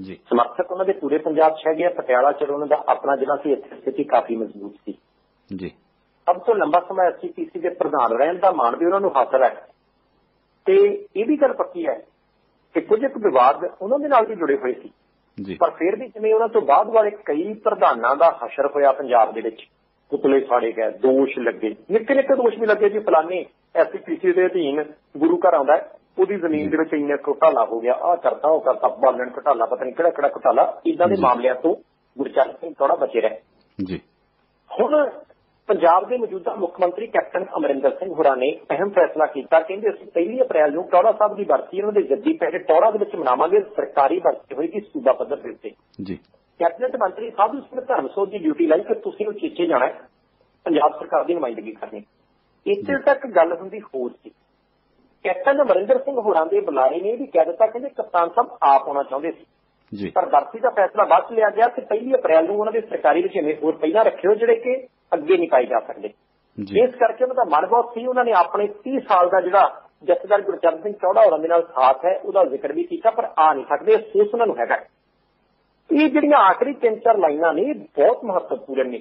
ਜੀ। ਸਮਰਥਕ ਉਹਨਾਂ ਦੇ ਪੂਰੇ ਪੰਜਾਬ 'ਚ ਹੈਗੇ ਪਟਿਆਲਾ 'ਚ ਉਹਨਾਂ ਦਾ ਆਪਣਾ ਜ਼ਿਲ੍ਹਾ ਸੀ ਇੱਥੇ ਸਥਿਤੀ ਕਾਫੀ ਮਜ਼ਬੂਤ ਸੀ। ਜੀ। ਸਭ ਤੋਂ ਲੰਬਾ ਸਮਾਂ ਐਸਜੀਪੀਸੀ ਦੇ ਪ੍ਰਧਾਨ ਰਹਿਣ ਦਾ ਮਾਣ ਵੀ ਉਹਨਾਂ ਨੂੰ ਹਾਸਲ ਹੈ। ਤੇ ਇਹ ਵੀ ਗੱਲ ਪੱਕੀ ਹੈ ਕਿ ਕੁਝ ਇੱਕ ਵਿਵਾਦ ਉਹਨਾਂ ਦੇ ਨਾਲ ਵੀ ਜੁੜੇ ਹੋਏ ਸੀ। ਪਰ ਫਿਰ ਵੀ ਜਿਵੇਂ ਉਹਨਾਂ ਤੋਂ ਬਾਅਦ ਵਾਲੇ ਕਈ ਪ੍ਰਧਾਨਾਂ ਦਾ ਹਸ਼ਰ ਹੋਇਆ ਪੰਜਾਬ ਦੇ ਵਿੱਚ ਪੁਤਲੇ ਸਾੜੇ ਗਏ ਦੋਸ਼ ਲੱਗੇ। ਨਿੱਕੇ ਨਿੱਕੇ ਦੋਸ਼ ਵੀ ਲੱਗੇ ਜੀ ਫਲਾਨੀ ਐਸਪੀਸੀ ਦੇ ਅਧੀਨ ਗੁਰੂ ਘਰ ਆਉਂਦਾ ਉਹਦੀ ਜ਼ਮੀਨ ਦੇ ਵਿੱਚ ਇੰਨਾ ਘੁਟਾਲਾ ਹੋ ਗਿਆ ਆਹ ਕਰਤਾ ਉਹ ਕਰਤਾ ਬਾਲਣ ਘੁਟਾਲਾ ਪਤਾ ਨਹੀਂ ਕਿਹੜਾ ਕਿਹੜਾ ਘੁਟਾਲਾ। ਇਦਾਂ ਦੇ। ਮਾਮਲਿਆਂ ਤੋਂ ਗੁਰਚਰਨ ਸਿੰਘ ਥੋੜਾ ਬਚੇ ਰਹੇ। ਜੀ। ਹੁਣ ਪੰਜਾਬ ਦੇ ਮੌਜੂਦਾ ਮੁੱਖ ਮੰਤਰੀ ਕੈਪਟਨ ਅਮਰਿੰਦਰ ਸਿੰਘ ਹੋਰਾਂ ਨੇ ਅਹਿਮ ਫੈਸਲਾ ਕੀਤਾ। ਕਹਿੰਦੇ ਅਸੀਂ ਪਹਿਲੀ ਅਪ੍ਰੈਲ ਨੂੰ ਟੌੜਾ ਸਾਹਿਬ ਦੀ ਬਰਸੀ ਉਹਨਾਂ ਦੇ ਜੱਦੀ ਪਿੰਡ ਟੌੜਾ ਦੇ ਵਿੱਚ ਮਨਾਵਾਂਗੇ। ਸਰਕਾਰੀ ਬਰਸੀ ਹੋਏਗੀ ਸੂਬਾ ਪੱਧਰ ਦੇ ਉੱਤੇ। ਜੀ। ਕੈਬਨਿਟ ਮੰਤਰੀ ਸਾਹਿਬ ਉਸ ਨੇ ਧਰਮ ਸੋਧ ਦੀ ਡਿਊਟੀ ਲਈ ਕਿ ਤੁਸੀਂ ਉਚੇਚੇ ਜਾਣਾ ਹੈ। ਪੰਜਾਬ ਸਰਕਾਰ ਦੀ ਨੁਮਾਇੰਦਗੀ ਕਰਨੀ। ਇੱਥੇ ਤੱਕ ਗੱਲ ਹੁੰਦੀ ਹੋਰ ਸੀ। ਕੈਪਟਨ ਅਮਰਿੰਦਰ ਸਿੰਘ ਹੋਰਾਂ ਦੇ ਬੁਲਾਰੇ ਨੇ ਵੀ ਕਹਿ ਦਿੱਤਾ ਕਹਿੰਦੇ ਕਪਤਾਨ ਸਾਹਿਬ ਆਪ ਆਉਣਾ ਚਾਹੁੰਦੇ ਸੀ। ਜੀ। ਪਰ ਬਰਸੀ ਦਾ ਫੈਸਲਾ ਬਾਅਦ ਲਿਆ ਗਿਆ ਕਿ ਪਹਿਲੀ ਅਪ੍ਰੈਲ ਨੂੰ ਉਹਨਾਂ ਦੇ ਸਰਕਾਰੀ ਰੁਝੇਵੇਂ ਹੋਰ ਪਹਿਲਾਂ ਰੱਖਿਓ ਜਿਹੜੇ ਕਿ ਅੱਗੇ ਨਹੀਂ ਪਾਈ ਜਾ ਸਕਦੇ। ਇਸ ਕਰਕੇ ਉਹਨਾਂ ਦਾ ਮਨ ਬਹੁਤ ਸੀ ਉਹਨਾਂ ਨੇ ਆਪਣੇ 30 ਸਾਲ ਦਾ ਜਿਹੜਾ ਜਥੇਦਾਰ ਗੁਰਚਰਨ ਸਿੰਘ ਚੌੜਾ ਹੋਰਾਂ ਦੇ ਨਾਲ ਸਾਥ ਹੈ ਉਹਦਾ ਜ਼ਿਕਰ ਵੀ ਕੀਤਾ ਪਰ ਆ ਨਹੀਂ ਸਕਦੇ ਅਫਸੋਸ ਉਹਨਾਂ ਨੂੰ ਹੈਗਾ। ਇਹ ਜਿਹੜੀਆਂ ਆਖਰੀ ਤਿੰਨ ਚਾਰ ਲਾਈਨਾਂ ਨੇ ਬਹੁਤ ਮਹੱਤਵਪੂਰਨ ਨੇ।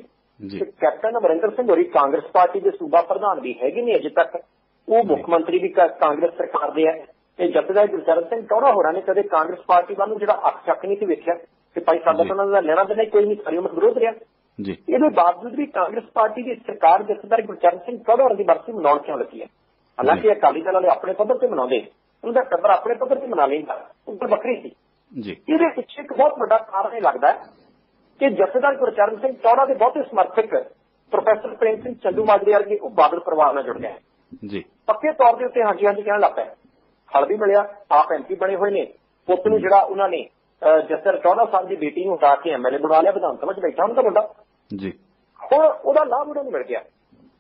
ਕੈਪਟਨ ਅਮਰਿੰਦਰ ਸਿੰਘ ਹੋਰੀ ਕਾਂਗਰਸ ਪਾਰਟੀ ਦੇ ਸੂਬਾ ਪ੍ਰਧਾਨ ਵੀ ਹੈਗੇ ਨੇ ਅਜੇ ਤੱਕ। ਉਹ ਮੁੱਖ ਮੰਤਰੀ ਵੀ ਕਾਂਗਰਸ ਸਰਕਾਰ ਦੇ ਹੈ। ਤੇ ਜਥੇਦਾਰ ਗੁਰਚਰਨ ਸਿੰਘ ਚੌੜਾ ਹੋਰਾਂ ਨੇ ਕਦੇ ਕਾਂਗਰਸ ਪਾਰਟੀ ਵੱਲ ਨੂੰ ਜਿਹੜਾ ਅੱਖ ਚੱਕ ਨਹੀਂ ਸੀ ਵੇਖਿਆ ਕਿ ਭਾਈ ਸਾਡਾ। ਤਾਂ ਉਹਨਾਂ ਦਾ ਲੈਣਾ ਦੇਣਾ ਕੋਈ ਨਹੀਂ ਸਾਰੀ ਉਮਰ ਵਿਰੋਧ ਰਿਹਾ। ਜੀ। ਇਹਦੇ ਬਾਵਜੂਦ ਵੀ ਕਾਂਗਰਸ ਪਾਰਟੀ ਦੀ ਸਰਕਾਰ ਜਥੇਦਾਰ ਗੁਰਚਰਨ ਸਿੰਘ ਹੋਰਾਂ ਦੀ ਬਰਸੀ ਮਨਾਉਣ ਕਿਉਂ ਲੱਗੀ ਹੈ? ਹਾਲਾਂਕਿ ਅਕਾਲੀ ਦਲ ਵਾਲੇ ਆਪਣੇ ਪੱਧਰ ਤੇ ਮਨਾਉਂਦੇ ਉਹਨਾਂ ਦਾ ਟੱਬਰ ਆਪਣੇ ਪੱਧਰ ਤੇ ਮਨਾ ਲੈਂਦਾ। ਉਹ ਵੱਖਰੀ ਸੀ। ਜੀ। ਇਹਦੇ ਪਿੱਛੇ ਇੱਕ ਬਹੁਤ ਵੱਡਾ ਕਾਰਨ ਇਹ ਲੱਗਦਾ ਹੈ ਕਿ ਜਥੇਦਾਰ ਗੁਰਚਰਨ ਸਿੰਘ ਚੌੜਾ ਦੇ ਬਹੁਤੇ ਸਮਰਥਕ ਪ੍ਰੋਫੈਸਰ ਪ੍ਰੇਮ ਸਿੰਘ ਚੰਦੂ ਮਾਜਰੇ ਵਰਗੇ ਉਹ ਬਾਦਲ ਪਰਿਵਾਰ ਨਾਲ ਜੁੜ ਗਏ ਜੀ। ਪੱਕੇ ਤੌਰ ਦੇ ਉੱਤੇ ਹਾਂਜੀ ਹਾਂਜੀ ਕਹਿਣ ਲੱਗ ਪਏ। ਹਲ ਵੀ ਮਿਲਿਆ ਆਪ ਐਮਪੀ ਬਣੇ ਹੋਏ ਨੇ। ਪੁੱਤ ਨੂੰ ਜਿਹੜਾ ਉਹਨਾਂ ਨੇ ਜਸਰ ਚੌੜਾ ਸਾਹਿਬ ਦੀ ਬੇਟੀ ਨੂੰ ਹਟਾ ਕੇ ਐਮਐਲਏ ਬਣਾ ਲਿਆ ਵਿਧਾਨ ਸਭਾ 'ਚ ਬੈਠਾ ਉਹਨਾਂ ਦਾ ਮੁੰਡਾ ਜੀ। ਹੁਣ ਉਹਦਾ ਲਾਭ ਉਹਨਾਂ ਨੂੰ ਮਿਲ ਗਿਆ।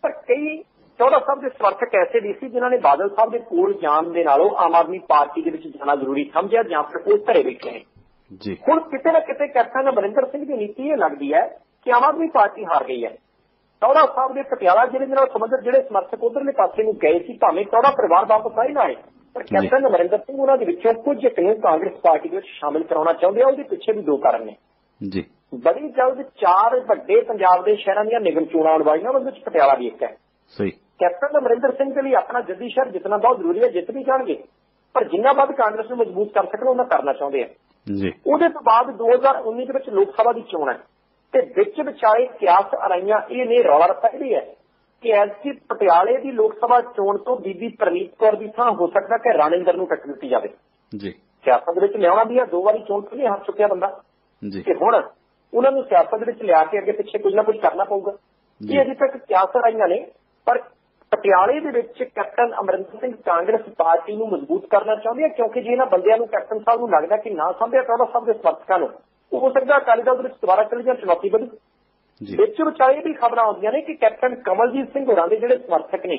ਪਰ ਕਈ ਚੌੜਾ ਸਾਹਿਬ ਦੇ ਸਮਰਥਕ ਐਸੇ ਵੀ ਸੀ ਜਿਨ੍ਹਾਂ ਨੇ ਬਾਦਲ ਸਾਹਿਬ ਦੇ ਕੋਲ ਜਾਣ ਦੇ ਨਾਲੋਂ ਆਮ ਆਦਮੀ ਪਾਰਟੀ ਦੇ ਵਿੱਚ ਜਾਣਾ ਜ਼ਰੂਰੀ ਸਮਝਿਆ ਜਾਂ ਫਿਰ ਉਹ ਘਰੇ ਬੈਠੇ ਨੇ ਜੀ। ਹੁਣ ਕਿਤੇ ਨਾ ਕਿਤੇ ਕੈਪਟਨ ਅਮਰਿੰਦਰ ਸਿੰਘ ਦੀ ਨੀਤੀ ਇਹ ਲੱਗਦੀ ਹੈ ਕਿ ਆਮ ਆਦਮੀ ਪਾਰਟੀ ਹਾਰ ਗਈ ਹੈ। ਚੌੜਾ ਸਾਹਿਬ ਦੇ ਪਟਿਆਲਾ ਜ਼ਿਲ੍ਹੇ ਦੇ ਨਾਲ ਸੰਬੰਧਿਤ ਜਿਹੜੇ ਸਮਰਥਕ ਉਧਰਲੇ ਪਾਸੇ ਨੂੰ ਗਏ ਸੀ ਭਾਵੇਂ ਚੌੜਾ ਪਰਿਵਾਰ ਵਾਪਸ ਆਏ ਨਾ ਆਏ ਪਰ। ਕੈਪਟਨ ਅਮਰਿੰਦਰ ਸਿੰਘ ਉਹਨਾਂ ਦੇ ਵਿੱਚੋਂ ਕੁਝ ਇੱਕ ਨੂੰ ਕਾਂਗਰਸ ਪਾਰਟੀ ਦੇ ਵਿੱਚ ਸ਼ਾਮਿਲ ਕਰਾਉਣਾ ਚਾਹੁੰਦੇ ਆ ਉਹਦੇ ਪਿੱਛੇ ਵੀ ਦੋ ਕਾਰਨ ਨੇ। ਜੀ। ਬੜੀ ਜਲਦ ਚਾਰ ਵੱਡੇ ਪੰਜਾਬ ਦੇ ਸ਼ਹਿਰਾਂ ਦੀਆਂ ਨਿਗਮ ਚੋਣਾਂ ਆਉਣ ਵਾਲੀਆਂ ਉਹਨਾਂ ਵਿੱਚ ਪਟਿਆਲਾ ਵੀ ਇੱਕ ਹੈ। ਸਹੀ। ਕੈਪਟਨ ਅਮਰਿੰਦਰ ਸਿੰਘ ਦੇ ਲਈ ਆਪਣਾ ਜੱਦੀ ਸ਼ਹਿਰ ਜਿੱਤਣਾ ਬਹੁਤ ਜ਼ਰੂਰੀ ਹੈ ਜਿੱਤ ਵੀ ਜਾਣਗੇ ਪਰ ਜਿੰਨਾ ਵੱਧ ਕਾਂਗਰਸ ਨੂੰ ਮਜ਼ਬੂਤ ਕਰ ਸਕਣ ਉਹਨਾਂ ਕਰਨਾ ਚਾਹੁੰਦੇ ਆ ਜੀ। ਉਹਦੇ ਤੋਂ ਬਾਅਦ 2019 ਦੇ ਵਿੱਚ ਲੋਕ ਸਭਾ ਦੀ ਚੋਣ ਹੈ ਤੇ ਵਿੱਚ ਵਿਚਾਲੇ ਕਿਆਸ ਅਰਾਈਆਂ ਇਹ ਨੇ ਰੌਲਾ ਰੱਪਾ ਇਹ ਵੀ ਹੈ ਕਿ ਐਤਕੀ ਪਟਿਆਲੇ ਦੀ ਲੋਕ ਸਭਾ ਚੋਣ ਤੋਂ ਬੀਬੀ ਪ੍ਰਨੀਤ ਕੌਰ ਦੀ ਥਾਂ ਹੋ ਸਕਦਾ ਕਿ ਰਾਣਿੰਦਰ ਨੂੰ ਟੱਕਰ ਦਿੱਤੀ ਜਾਵੇ। ਜੀ। ਸਿਆਸਤ ਦੇ ਵਿੱਚ ਲਿਆਉਣਾ ਵੀ ਹੈ ਦੋ ਵਾਰੀ ਚੋਣ ਪਹਿਲੇ ਹੱਥ ਚੁੱਕਿਆ ਬੰਦਾ। ਜੀ। ਤੇ ਹੁਣ ਉਹਨਾਂ ਨੂੰ ਸਿਆਸਤ ਦੇ ਵਿੱਚ ਲਿਆ ਕੇ ਅੱਗੇ ਪਿੱਛੇ ਕੁਝ ਨਾ ਕੁਝ ਕਰਨਾ ਪਊਗਾ। ਜੀ। ਇਹ ਅਜੇ ਤੱਕ ਕਿਆਸ ਅਰਾਈਆਂ ਨੇ ਪਰ ਪਟਿਆਲੇ ਦੇ ਵਿੱਚ ਕੈਪਟਨ ਅਮਰਿੰਦਰ ਸਿੰਘ ਕਾਂਗਰਸ ਪਾਰਟੀ ਨੂੰ ਮਜ਼ਬੂਤ ਕਰਨਾ ਚਾਹੁੰਦੇ ਆ ਕਿਉਂਕਿ ਜੇ ਇਹਨਾਂ ਬੰਦਿਆਂ ਨੂੰ ਕੈਪਟਨ ਸਾਹਿਬ ਨੂੰ ਲੱਗਦਾ ਕਿ ਨਾ ਸੰਭਿਆ ਟੋੜਾ ਸਾਹਿਬ ਦੇ ਸਮਰਥਕਾਂ ਨੂੰ ਉਹ ਹੋ ਸਕਦਾ ਅਕਾਲੀ ਦਲ ਦੇ ਵਿੱਚ ਦੁਬਾਰਾ ਚੱਲ ਜਾਣ ਚੁਣੌਤੀ ਵਧੂ ਜੀ। ਵਿੱਚ ਵਿਚਾਲੇ ਵੀ ਖਬਰਾਂ ਆਉਂਦੀਆਂ ਨੇ ਕਿ ਕੈਪਟਨ ਕਮਲਜੀਤ ਸਿੰਘ ਹੋਰਾਂ ਦੇ ਜਿਹੜੇ ਸਮਰਥਕ ਨੇ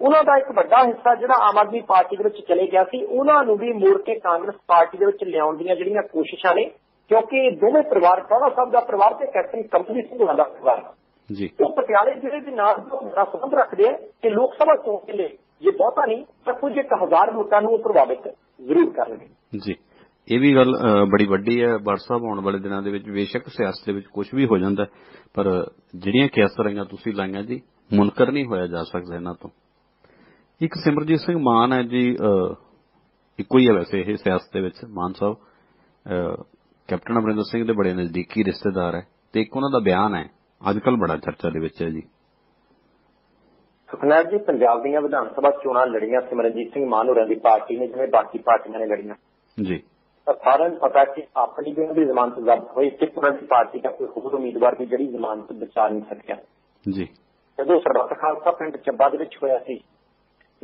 ਉਹਨਾਂ ਦਾ ਇੱਕ ਵੱਡਾ ਹਿੱਸਾ ਜਿਹੜਾ ਆਮ ਆਦਮੀ ਪਾਰਟੀ ਦੇ ਵਿੱਚ ਚਲੇ ਗਿਆ ਸੀ ਉਹਨਾਂ ਨੂੰ ਵੀ ਮੋੜ ਕੇ ਕਾਂਗਰਸ ਪਾਰਟੀ ਦੇ ਵਿੱਚ ਲਿਆਉਣ ਦੀਆਂ ਜਿਹੜੀਆਂ ਕੋਸ਼ਿਸ਼ਾਂ ਨੇ ਕਿਉਂਕਿ ਇਹ ਦੋਵੇਂ ਪਰਿਵਾਰ ਟੋੜਾ ਸਾਹਿਬ ਦਾ ਪਰਿਵਾਰ ਤੇ ਕੈਪਟਨ ਕਮਲਜੀਤ ਸਿੰਘ ਹੋਰਾਂ ਦਾ ਪਰਿਵਾਰ ਜੀ। ਉਹ ਪਟਿਆਲੇ ਜ਼ਿਲ੍ਹੇ ਦੇ ਨਾਲ ਬੜਾ ਸੰਬੰਧ ਰੱਖਦੇ ਕਿ ਲੋਕ ਸਭਾ ਚੋਣ ਦੇ ਲਈ ਜੇ ਬਹੁਤਾ ਨਹੀਂ ਤਾਂ ਕੁਝ ਇੱਕ ਹਜ਼ਾਰ ਵੋਟਾਂ ਨੂੰ ਪ੍ਰਭਾਵਿਤ ਜ਼ਰੂਰ ਕਰਨਗੇ ਜੀ। ਇਹ ਵੀ ਗੱਲ ਬੜੀ ਵੱਡੀ ਹੈ। ਸਾਹਿਬ ਆਉਣ ਵਾਲੇ ਦਿਨਾਂ ਦੇ ਵਿੱਚ ਬੇਸ਼ੱਕ ਸਿਆਸਤ ਦੇ ਵਿੱਚ ਕੁਝ ਵੀ ਹੋ ਜਾਂਦਾ ਪਰ ਜਿਹੜੀਆਂ ਕਿਆਸਰਾਂਆਂ ਤੁਸੀਂ ਲਾਈਆਂ ਜੀ ਮੁਨਕਰ ਨਹੀਂ ਹੋਇਆ ਜਾ ਸਕਦਾ ਇਹਨਾਂ ਤੋਂ। ਇੱਕ ਸਿਮਰਜੀਤ ਸਿੰਘ ਮਾਨ ਹੈ ਜੀ ਇੱਕੋ ਹੀ ਹੈ ਵੈਸੇ ਇਹ ਸਿਆਸਤ ਦੇ ਵਿੱਚ ਮਾਨ ਸਾਹਿਬ। ਕੈਪਟਨ ਅਮਰਿੰਦਰ ਸਿੰਘ ਦੇ ਬੜੇ ਨਜ਼ਦੀਕੀ ਰਿਸ਼ਤੇਦਾਰ ਹੈ ਤੇ ਇੱਕ ਉਹਨਾਂ ਦਾ ਬਿਆਨ ਹੈ। ਅੱਜ ਕੱਲ ਬੜਾ ਚਰਚਾ ਦੇ ਵਿੱਚ ਹੈ ਜੀ। ਸੁਖਨਾਥ ਜੀ ਪੰਜਾਬ ਦੀਆਂ ਵਿਧਾਨ ਸਭਾ ਚੋਣਾਂ ਲੜੀਆਂ ਸਿਮਰਨਜੀਤ ਸਿੰਘ ਮਾਨ ਹੋਰਾਂ ਦੀ ਪਾਰਟੀ ਨੇ ਜਿਵੇਂ ਬਾਕੀ ਪਾਰਟੀਆਂ ਨੇ ਲੜੀਆਂ। ਜੀ। ਸਾਰਿਆਂ ਨੂੰ ਪਤਾ ਕਿ ਆਪਣੀ ਵੀ ਉਹਨਾਂ ਦੀ ਜ਼ਮਾਨਤ ਜ਼ਬਤ ਹੋਈ ਤੇ ਉਹਨਾਂ ਦੀ ਪਾਰਟੀ ਦਾ ਕੋਈ ਹੋਰ ਉਮੀਦਵਾਰ ਵੀ ਜਿਹੜੀ ਜ਼ਮਾਨਤ ਬਚਾ ਨਹੀਂ ਸਕਿਆ। ਜੀ। ਜਦੋਂ ਸਰਬੱਤ ਖਾਲਸਾ ਪਿੰਡ ਚੱਬਾ ਦੇ ਵਿੱਚ ਹੋਇਆ ਸੀ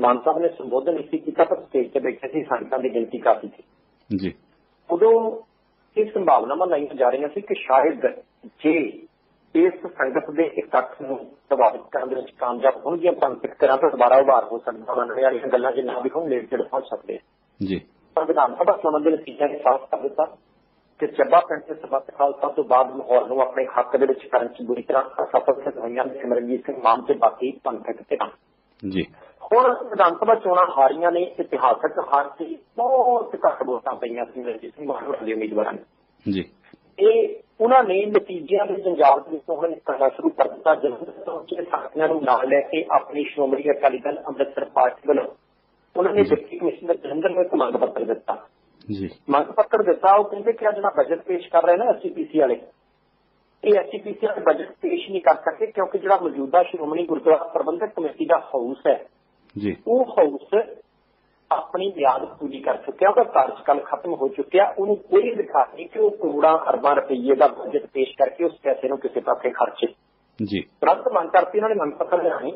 ਮਾਨ ਸਾਹਿਬ ਨੇ ਸੰਬੋਧਨ ਨਹੀਂ ਸੀ ਕੀਤਾ ਪਰ ਸਟੇਜ ਤੇ ਬੈਠੇ ਸੀ ਸੰਗਤਾਂ ਦੀ ਗਿਣਤੀ ਕਾਫੀ ਸੀ। ਜੀ। ਉਦੋਂ ਇਹ ਸੰਭਾਵਨਾਵਾਂ ਲਾਈਆਂ ਜਾ ਰਹੀਆਂ ਸੀ ਕਿ ਸ਼ਾਇਦ ਜੇ ਇਸ ਸੰਗਤ ਦੇ ਇਕੱਠ ਨੂੰ ਪ੍ਰਭਾਵਿਤ ਕਰਨ ਦੇ ਵਿੱਚ ਕਾਮਯਾਬ ਹੋਣਗੀਆਂ ਪੰਥਕ ਤਰ੍ਹਾਂ ਤੋਂ ਦੁਬਾਰਾ ਉਭਾਰ ਹੋ ਸਕਦਾ ਮੰਨਣ ਵਾਲੀਆਂ ਗੱਲਾਂ ਜੇ ਨਾ ਵੀ ਹੋਣ ਲੇਟ ਚੜ ਪਹੁੰਚ ਸਕਦੇ ਜੀ। ਪਰ ਵਿਧਾਨ ਸਭਾ ਚੋਣਾਂ ਦੇ ਨਤੀਜਿਆਂ ਨੇ ਸਾਫ਼ ਕਰ ਦਿੱਤਾ ਕਿ ਚੱਬਾ ਪਿੰਡ ਦੇ ਸਬਕ ਖਾਲਸਾ ਤੋਂ ਬਾਅਦ ਮਾਹੌਲ ਨੂੰ ਆਪਣੇ ਹੱਕ ਦੇ ਵਿੱਚ ਕਰਨ 'ਚ ਬੁਰੀ ਤਰ੍ਹਾਂ ਅਸਫਲ ਸਿੱਧ ਹੋਈਆਂ ਨੇ। ਸਿਮਰਨਜੀਤ ਸਿੰਘ ਮਾਨ ਤੇ ਬਾਕੀ ਪੰਥਕ ਧਿਰਾਂ। ਜੀ। ਹੁਣ ਵਿਧਾਨ ਸਭਾ ਚੋਣਾਂ ਹਾਰੀਆਂ ਨੇ ਇਤਿਹਾਸਕ ਹਾਰ ਸੀ ਬਹੁਤ ਘੱਟ ਵੋਟਾਂ ਪਈਆਂ ਸੀ ਸਿਮਰਨਜੀਤ ਸਿੰਘ ਮਾਨ ਦੇ ਉਮੀਦਵਾਰਾਂ ਨੇ। ਜੀ। ਇਹ ਉਹਨਾਂ ਨੇ ਨਤੀਜਿਆਂ ਦੇ ਜੰਜਾਲ ਦੇ ਵਿੱਚੋਂ ਹੁਣ ਨਿਕਲਣਾ ਸ਼ੁਰੂ ਕਰ ਦਿੱਤਾ। ਤੋਂ ਕਿ ਸਾਥੀਆਂ ਨੂੰ ਨਾਲ ਲੈ ਕੇ ਆਪਣੀ ਸ਼੍ਰੋਮਣੀ ਅਕਾਲੀ ਦਲ ਅੰਮ੍ਰਿਤਸਰ ਪਾਰਟੀ ਵੱਲੋਂ ਉਹਨਾਂ ਨੇ ਡਿਪਟੀ ਕਮਿਸ਼ਨਰ ਜਲੰਧਰ ਨੂੰ ਇੱਕ ਮੰਗ ਪੱਤਰ ਦਿੱਤਾ। ਜੀ। ਮੰਗ ਪੱਤਰ ਦਿੱਤਾ ਉਹ ਕਹਿੰਦੇ ਕਿ ਜਿਹੜਾ ਬਜਟ ਪੇਸ਼ ਕਰ ਰਹੇ ਨਾ ਐਸਸੀਪੀਸੀ ਵਾਲੇ ਇਹ ਐਸਸੀਪੀਸੀ ਵਾਲੇ ਬਜਟ ਪੇਸ਼ ਨਹੀਂ ਕਰ ਸਕਦੇ ਕਿਉਂਕਿ ਜਿਹੜਾ ਮੌਜੂਦਾ ਸ਼੍ਰੋਮਣੀ ਗੁਰਦੁਆਰਾ ਪ੍ਰਬੰਧਕ ਕਮੇਟੀ ਦਾ ਹਾਊਸ ਹੈ ਜੀ। ਉਹ ਹਾਊਸ ਆਪਣੀ ਮਿਆਦ ਪੂਰੀ ਕਰ ਚੁੱਕਿਆ ਉਹਦਾ ਕਾਰਜਕਾਲ ਖਤਮ ਹੋ ਚੁੱਕਿਆ ਉਹਨੂੰ ਕੋਈ ਅਧਿਕਾਰ ਨਹੀਂ ਕਿ ਉਹ ਕਰੋੜਾਂ ਅਰਬਾਂ ਰੁਪਏ ਦਾ ਬਜਟ ਪੇਸ਼ ਕਰਕੇ ਉਸ ਪੈਸੇ ਨੂੰ ਕਿਸੇ ਪਾਸੇ ਖਰਚੇ। ਜੀ। ਤੁਰੰਤ ਮੰਗ ਕਰਤੀ ਉਹਨਾਂ ਨੇ ਮੰਗ ਪੱਤਰ ਲਿਆਣੀ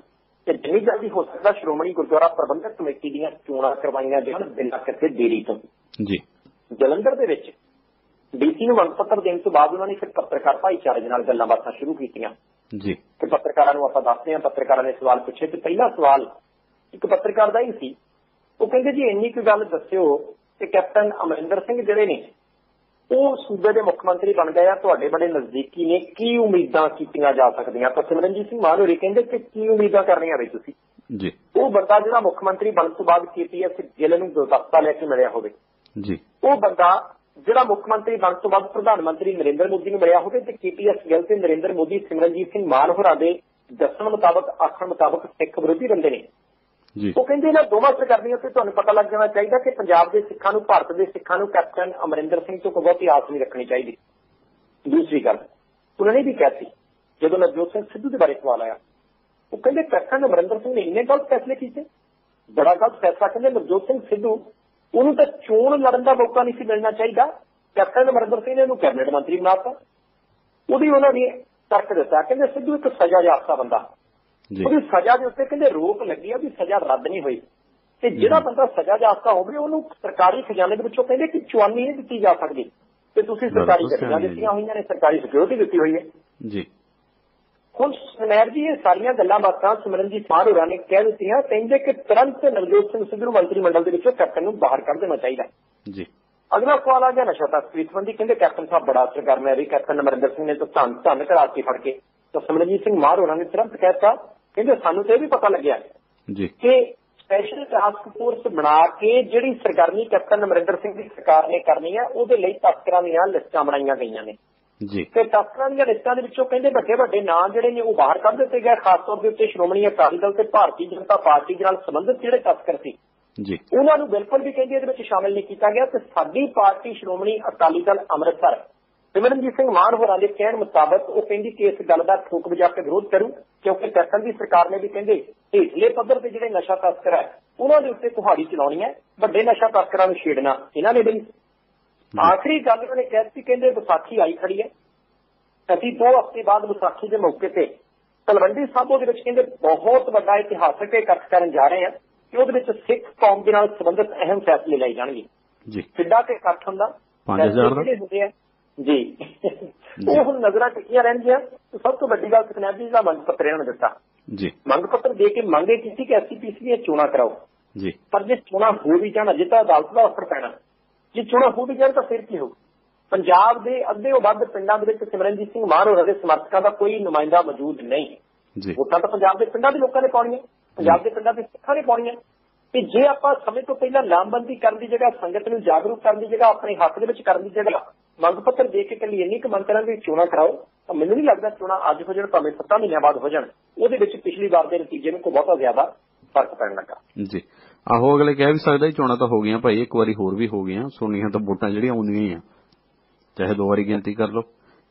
ਕਿ ਜਿੰਨੀ ਜਲਦੀ ਹੋ ਸਕਦਾ ਸ਼੍ਰੋਮਣੀ ਗੁਰਦੁਆਰਾ ਪ੍ਰਬੰਧਕ ਕਮੇਟੀ ਦੀਆਂ ਚੋਣਾਂ ਕਰਵਾਈਆਂ ਜਾਣ ਬਿਨਾਂ ਕਿਸੇ ਦੇਰੀ ਤੋਂ। ਜੀ। ਜਲੰਧਰ ਦੇ ਵਿੱਚ ਡੀਸੀ ਨੂੰ ਮੰਗ ਪੱਤਰ ਦੇਣ ਤੋਂ ਬਾਅਦ ਉਹਨਾਂ ਨੇ ਫਿਰ ਪੱਤਰਕਾਰ ਭਾਈਚਾਰੇ ਦੇ ਨਾਲ ਗੱਲਾਂ ਬਾਤਾਂ ਸ਼ੁਰੂ ਕੀਤੀਆਂ। ਜੀ। ਕਿ ਪੱਤਰਕਾਰਾਂ ਨੂੰ ਆਪਾਂ ਦੱਸਦੇ ਹਾਂ ਪੱਤਰਕਾਰਾਂ ਨੇ ਸਵਾਲ ਪੁੱਛੇ ਤੇ ਪਹਿਲਾ ਸਵਾਲ ਇੱਕ ਪੱਤਰਕਾਰ ਦਾ ਹੀ ਸੀ। ਉਹ ਕਹਿੰਦੇ ਜੀ ਇੰਨੀ ਕੁ ਗੱਲ ਦੱਸਿਓ ਕਿ ਕੈਪਟਨ ਅਮਰਿੰਦਰ ਸਿੰਘ ਜਿਹੜੇ ਨੇ ਉਹ ਸੂਬੇ ਦੇ ਮੁੱਖ ਮੰਤਰੀ ਬਣ ਗਏ ਆ ਤੁਹਾਡੇ ਬੜੇ ਨਜ਼ਦੀਕੀ ਨੇ। ਕੀ ਉਮੀਦਾਂ ਕੀਤੀਆਂ ਜਾ ਸਕਦੀਆਂ? ਤਾਂ ਸਿਮਰਨਜੀਤ ਸਿੰਘ ਮਾਨ ਹੋਰੀ ਕਹਿੰਦੇ ਕਿ ਕੀ ਉਮੀਦਾਂ ਕਰਨੀਆਂ ਵੇ ਤੁਸੀਂ? ਜੀ। ਉਹ ਬੰਦਾ ਜਿਹੜਾ ਮੁੱਖ ਮੰਤਰੀ ਬਣਨ ਤੋਂ ਬਾਅਦ ਕੇਪੀਐਸ ਗਿੱਲ ਨੂੰ ਗੁਲਦਸਤਾ ਲੈ ਕੇ ਮਿਲਿਆ ਹੋਵੇ। ਜੀ। ਉਹ ਬੰਦਾ ਜਿਹੜਾ ਮੁੱਖ ਮੰਤਰੀ ਬਣਨ ਤੋਂ ਬਾਅਦ ਪ੍ਰਧਾਨ ਮੰਤਰੀ ਨਰਿੰਦਰ ਮੋਦੀ ਨੂੰ ਮਿਲਿਆ ਹੋਵੇ ਤੇ ਕੇਪੀਐਸ ਗਿੱਲ ਤੇ ਨਰਿੰਦਰ ਮੋਦੀ ਸਿਮਰਨਜੀਤ ਸਿੰਘ ਮਾਨ ਹੋਰਾਂ ਦੇ ਦੱਸਣ ਮੁਤਾਬਕ ਆਖਣ ਮੁਤਾਬਕ ਸਿੱਖ ਵਿਰੋਧੀ ਬੰਦੇ ਨੇ। ਉਹ ਕਹਿੰਦੇ ਇਹਨਾਂ ਦੋਵਾਂ ਸਰਕਾਰੀਆਂ ਤੇ ਤੁਹਾਨੂੰ ਪਤਾ ਲੱਗ ਜਾਣਾ ਚਾਹੀਦਾ ਕਿ ਪੰਜਾਬ ਦੇ ਸਿੱਖਾਂ ਨੂੰ, ਭਾਰਤ ਦੇ ਸਿੱਖਾਂ ਨੂੰ ਕੈਪਟਨ ਅਮਰਿੰਦਰ ਸਿੰਘ ਤੋਂ ਕੋਈ ਬਹੁਤੀ ਆਸ ਨਹੀਂ ਰੱਖਣੀ ਚਾਹੀਦੀ। ਦੂਸਰੀ ਗੱਲ, ਉਹਨਾਂ ਨੇ ਵੀ ਕਹਿਤੀ ਜਦੋਂ ਨਵਜੋਤ ਸਿੰਘ ਸਿੱਧੂ ਦੇ ਬਾਰੇ ਸਵਾਲ ਆਇਆ, ਉਹ ਕਹਿੰਦੇ ਕੈਪਟਨ ਅਮਰਿੰਦਰ ਸਿੰਘ ਨੇ ਇੰਨੇ ਗਲਤ ਫੈਸਲੇ ਕੀਤੇ। ਬੜਾ ਗਲਤ ਫੈਸਲਾ ਕਹਿੰਦੇ ਨਵਜੋਤ ਸਿੰਘ ਸਿੱਧੂ, ਉਹਨੂੰ ਤਾਂ ਚੋਣ ਲੜਨ ਦਾ ਮੌਕਾ ਨਹੀਂ ਸੀ ਮਿਲਣਾ ਚਾਹੀਦਾ। ਕੈਪਟਨ ਅਮਰਿੰਦਰ ਸਿੰਘ ਨੇ ਉਹਨੂੰ ਕੈਬਨਿਟ ਮੰਤਰੀ ਬਣਾਤਾ। ਉਹਦੀ ਉਹਨਾਂ ਨੇ ਤਰਕ ਦਿੱਤਾ। ਕਹਿੰਦੇ ਸਿੱਧੂ ਇੱਕ ਸਜ਼ਾ ਜਾਫਤਾ ਬੰਦਾ। ਉਹਦੀ ਸਜ਼ਾ ਦੇ ਉੱਤੇ ਕਹਿੰਦੇ ਰੋਕ ਲੱਗੀ ਆ ਵੀ ਸਜ਼ਾ ਰੱਦ ਨਹੀਂ ਹੋਈ। ਤੇ ਜਿਹੜਾ ਬੰਦਾ ਸਜ਼ਾ ਜਾਫਤਾ ਹੋਵੇ ਉਹਨੂੰ ਸਰਕਾਰੀ ਖਜ਼ਾਨੇ ਦੇ ਵਿੱਚੋਂ ਕਹਿੰਦੇ ਕਿ ਚੁਆਨੀ ਨਹੀਂ ਦਿੱਤੀ ਜਾ ਸਕਦੀ। ਤੇ ਤੁਸੀਂ ਸਰਕਾਰੀ ਗੱਡੀਆਂ ਦਿੱਤੀਆਂ ਹੋਈਆਂ ਨੇ ਸਰਕਾਰੀ ਸਿਕਿਉਰਿਟੀ ਦਿੱਤੀ ਹੋਈ ਹੈ। ਜੀ। ਹੁਣ ਸਮੈਰ ਜੀ ਇਹ ਸਾਰੀਆਂ ਗੱਲਾਂ ਬਾਤਾਂ ਸਿਮਰਨਜੀਤ ਮਾਨ ਹੋਰਾਂ ਨੇ ਕਹਿ ਦਿੱਤੀਆਂ ਕਹਿੰਦੇ ਕਿ ਤੁਰੰਤ ਨਵਜੋਤ ਸਿੰਘ ਸਿੱਧੂ ਮੰਤਰੀ ਮੰਡਲ ਦੇ ਵਿੱਚੋਂ ਕੈਪਟਨ ਨੂੰ ਬਾਹਰ ਕੱਢ ਦੇਣਾ ਚਾਹੀਦਾ ਜੀ। ਅਗਲਾ ਸਵਾਲ ਆ ਗਿਆ ਨਸ਼ਾ ਤਸਕਰੀ ਸੰਬੰਧੀ ਕਹਿੰਦੇ ਕੈਪਟਨ ਸਾਹਿਬ ਬੜਾ ਸਰਗਰਮ ਹੈ ਵੀ ਕੈਪਟਨ ਅਮਰਿੰਦਰ ਸਿੰਘ ਨੇ ਤਾਂ ਧੰਨ ਧੰਨ ਕਰਾਤੀ ਫੜ ਕੇ। ਤਾਂ ਸਿਮਰਨਜੀਤ ਸਿੰਘ ਮਾਨ ਹੋਰਾਂ ਨੇ ਤੁਰੰਤ ਕਹਿਤਾ ਕਹਿੰਦੇ ਸਾਨੂੰ ਤੇ ਇਹ ਵੀ ਪਤਾ ਲੱਗਿਆ ਜੀ। ਕਿ ਸਪੈਸ਼ਲ ਟਾਸਕ ਫੋਰਸ ਬਣਾ ਕੇ ਜਿਹੜੀ ਸਰਗਰਮੀ ਕੈਪਟਨ ਅਮਰਿੰਦਰ ਸਿੰਘ ਦੀ ਸਰਕਾਰ ਨੇ ਕਰਨੀ ਹੈ ਉਹਦੇ ਲਈ ਤਸਕਰਾਂ ਦੀਆਂ ਲਿਸਟਾਂ ਬਣਾਈਆਂ ਗਈਆਂ ਨੇ। ਜੀ। ਤੇ ਤਸਕਰਾਂ ਦੀਆਂ ਲਿਸਟਾਂ ਦੇ ਵਿੱਚੋਂ ਕਹਿੰਦੇ ਵੱਡੇ ਵੱਡੇ ਨਾਂ ਜਿਹੜੇ ਨੇ ਉਹ ਬਾਹਰ ਕੱਢ ਦਿੱਤੇ ਗਏ ਖਾਸ ਤੌਰ ਦੇ ਉੱਤੇ ਸ਼੍ਰੋਮਣੀ ਅਕਾਲੀ ਦਲ ਤੇ ਭਾਰਤੀ ਜਨਤਾ ਪਾਰਟੀ ਨਾਲ ਸੰਬੰਧਿਤ ਜਿਹੜੇ ਤਸਕਰ ਸੀ। ਜੀ। ਉਹਨਾਂ ਨੂੰ ਬਿਲਕੁਲ ਵੀ ਕਹਿੰਦੇ ਇਹਦੇ ਵਿੱਚ ਸ਼ਾਮਿਲ ਨਹੀਂ ਕੀਤਾ ਗਿਆ ਤੇ ਸਾਡੀ ਪਾਰਟੀ ਸ਼੍ਰੋਮਣੀ ਅਕਾਲੀ ਦਲ ਅੰਮ੍ਰਿਤਸਰ ਸਿਮਰਨਜੀਤ ਸਿੰਘ ਮਾਨ ਹੋਰਾਂ ਦੇ ਕਹਿਣ ਮੁਤਾਬਕ ਉਹ ਕਹਿੰਦੀ ਕਿ ਇਸ ਗੱਲ ਦਾ ਠੋਕ ਵਜਾ ਕੇ ਵਿਰੋਧ ਕਰੂ ਕਿਉਂਕਿ ਕੈਪਟਨ ਦੀ ਸਰਕਾਰ ਨੇ ਵੀ ਕਹਿੰਦੇ ਹੇਠਲੇ ਪੱਧਰ ਤੇ ਜਿਹੜੇ ਨਸ਼ਾ ਤਸਕਰ ਹੈ ਉਹਨਾਂ ਦੇ ਉੱਤੇ ਕੁਹਾੜੀ ਚਲਾਉਣੀ ਹੈ ਵੱਡੇ ਨਸ਼ਾ ਤਸਕਰਾਂ ਨੂੰ ਛੇੜਨਾ ਇਹਨਾਂ ਨੇ ਵੀ ਨਹੀਂ। ਆਖਰੀ ਗੱਲ ਉਹਨੇ ਕਹਿਤੀ ਕਹਿੰਦੇ ਵਿਸਾਖੀ ਆਈ ਖੜੀ ਹੈ। ਅਸੀਂ ਦੋ ਹਫ਼ਤੇ ਬਾਅਦ ਵਿਸਾਖੀ ਦੇ ਮੌਕੇ ਤੇ ਤਲਵੰਡੀ ਸਾਬੋ ਦੇ ਵਿੱਚ ਕਹਿੰਦੇ ਬਹੁਤ ਵੱਡਾ ਇਤਿਹਾਸਕ ਇਕੱਠ ਕਰਨ ਜਾ ਰਹੇ ਹਾਂ ਕਿ ਉਹਦੇ ਵਿੱਚ ਸਿੱਖ ਕੌਮ ਦੇ ਨਾਲ ਸੰਬੰਧਿਤ ਅਹਿਮ ਫੈਸਲੇ ਲਏ ਜਾਣਗੇ। ਜੀ। ਕਿੱਡਾ ਕੇ ਇਕੱਠ ਹੁੰਦਾ। ਪੰਜ ਹਜ਼ਾਰ ਦਾ? ਜੀ। ਉਹ ਹੁਣ ਨਜ਼ਰਾਂ ਟਿਕੀਆਂ ਰਹਿਣਗੀਆਂ ਸਭ ਤੋਂ ਵੱਡੀ ਗੱਲ ਤਕਨਾਬੀ ਦਾ ਮੰਗ ਪੱਤਰ ਇਹਨਾਂ ਨੇ ਦਿੱਤਾ। ਜੀ। ਮੰਗ ਪੱਤਰ ਦੇ ਕੇ ਮੰਗੇ ਕੀਤੀ ਕਿ ਐਸਪੀਪੀਸੀ ਦੀਆਂ ਚੋਣਾਂ ਕਰਾਓ। ਜੀ। ਪਰ ਜੇ ਚੋਣਾਂ ਹੋ ਵੀ ਜਾਣ ਅਜੇ ਤਾਂ ਅਦਾਲਤ ਦਾ ਅਸਰ ਪੈਣਾ। ਜੇ ਚੋਣਾਂ ਹੋ ਵੀ ਜਾਣ ਤਾਂ ਫਿਰ ਕੀ ਹੋਊ? ਪੰਜਾਬ ਦੇ ਅੱਧੇ ਤੋਂ ਵੱਧ ਪਿੰਡਾਂ ਦੇ ਵਿੱਚ ਸਿਮਰਨਜੀਤ ਸਿੰਘ ਮਾਨ ਹੋਰਾਂ ਦੇ ਸਮਰਥਕਾਂ ਦਾ ਕੋਈ ਨੁਮਾਇੰਦਾ ਮੌਜੂਦ ਨਹੀਂ। ਜੀ। ਵੋਟਾਂ ਤਾਂ ਪੰਜਾਬ ਦੇ ਪਿੰਡਾਂ ਦੇ ਲੋਕਾਂ ਨੇ ਪਾਉਣੀਆਂ। ਪੰਜਾਬ ਦੇ ਪਿੰਡਾਂ ਦੇ ਸਿੱਖਾਂ ਨੇ ਪਾਉਣੀਆਂ। ਤੇ ਜੇ ਆਪਾਂ ਸਮੇਂ ਤੋਂ ਪਹਿਲਾਂ ਲਾਮਬੰਦੀ ਕਰਨ ਦੀ ਜਗ੍ਹਾ ਸੰਗਤ ਨੂੰ ਜਾਗਰੂਕ ਕਰਨ ਦੀ ਜਗ੍ਹਾ ਆਪਣੇ ਹੱਕ ਦੇ ਵਿੱਚ ਕਰਨ ਦੀ ਜਗ੍ਹਾ ਮੰਗ ਪੱਤਰ ਦੇ ਕੇ ਕੱਲੀ ਇੰਨੀ ਕੁ ਮੰਤਰਾਂ ਦੀ ਚੋਣਾਂ ਕਰਾਓ ਮੈਨੂੰ ਨਹੀਂ ਲੱਗਦਾ ਚੋਣਾਂ ਅੱਜ ਹੋ ਜਾਣ, ਭਾਵੇਂ 7 ਮਹੀਨਿਆਂ ਬਾਅਦ ਹੋ ਜਾਣ। ਉਹਦੇ ਵਿੱਚ ਪਿਛਲੀ ਵਾਰ ਦੇ ਨਤੀਜੇ ਨੂੰ ਕੋਈ ਬਹੁਤਾ ਜ਼ਿਆਦਾ ਫ਼ਰਕ ਪੈਣ ਲੱਗਾ। ਜੀ। ਆਹੋ, ਅਗਲੇ ਕਹਿ ਵੀ ਸਕਦਾ ਚੋਣਾਂ ਤਾਂ ਹੋ ਗਈਆਂ ਭਾਈ, ਇੱਕ ਵਾਰੀ ਹੋਰ ਵੀ ਹੋ ਗਈਆਂ। ਸੋਨੀਆਂ ਤਾਂ ਵੋਟਾਂ ਜਿਹੜੀਆਂ ਆਉਂਦੀਆਂ ਹੀ ਆ। ਚਾਹੇ ਦੋ ਵਾਰੀ ਗਿਣਤੀ ਕਰ ਲਓ।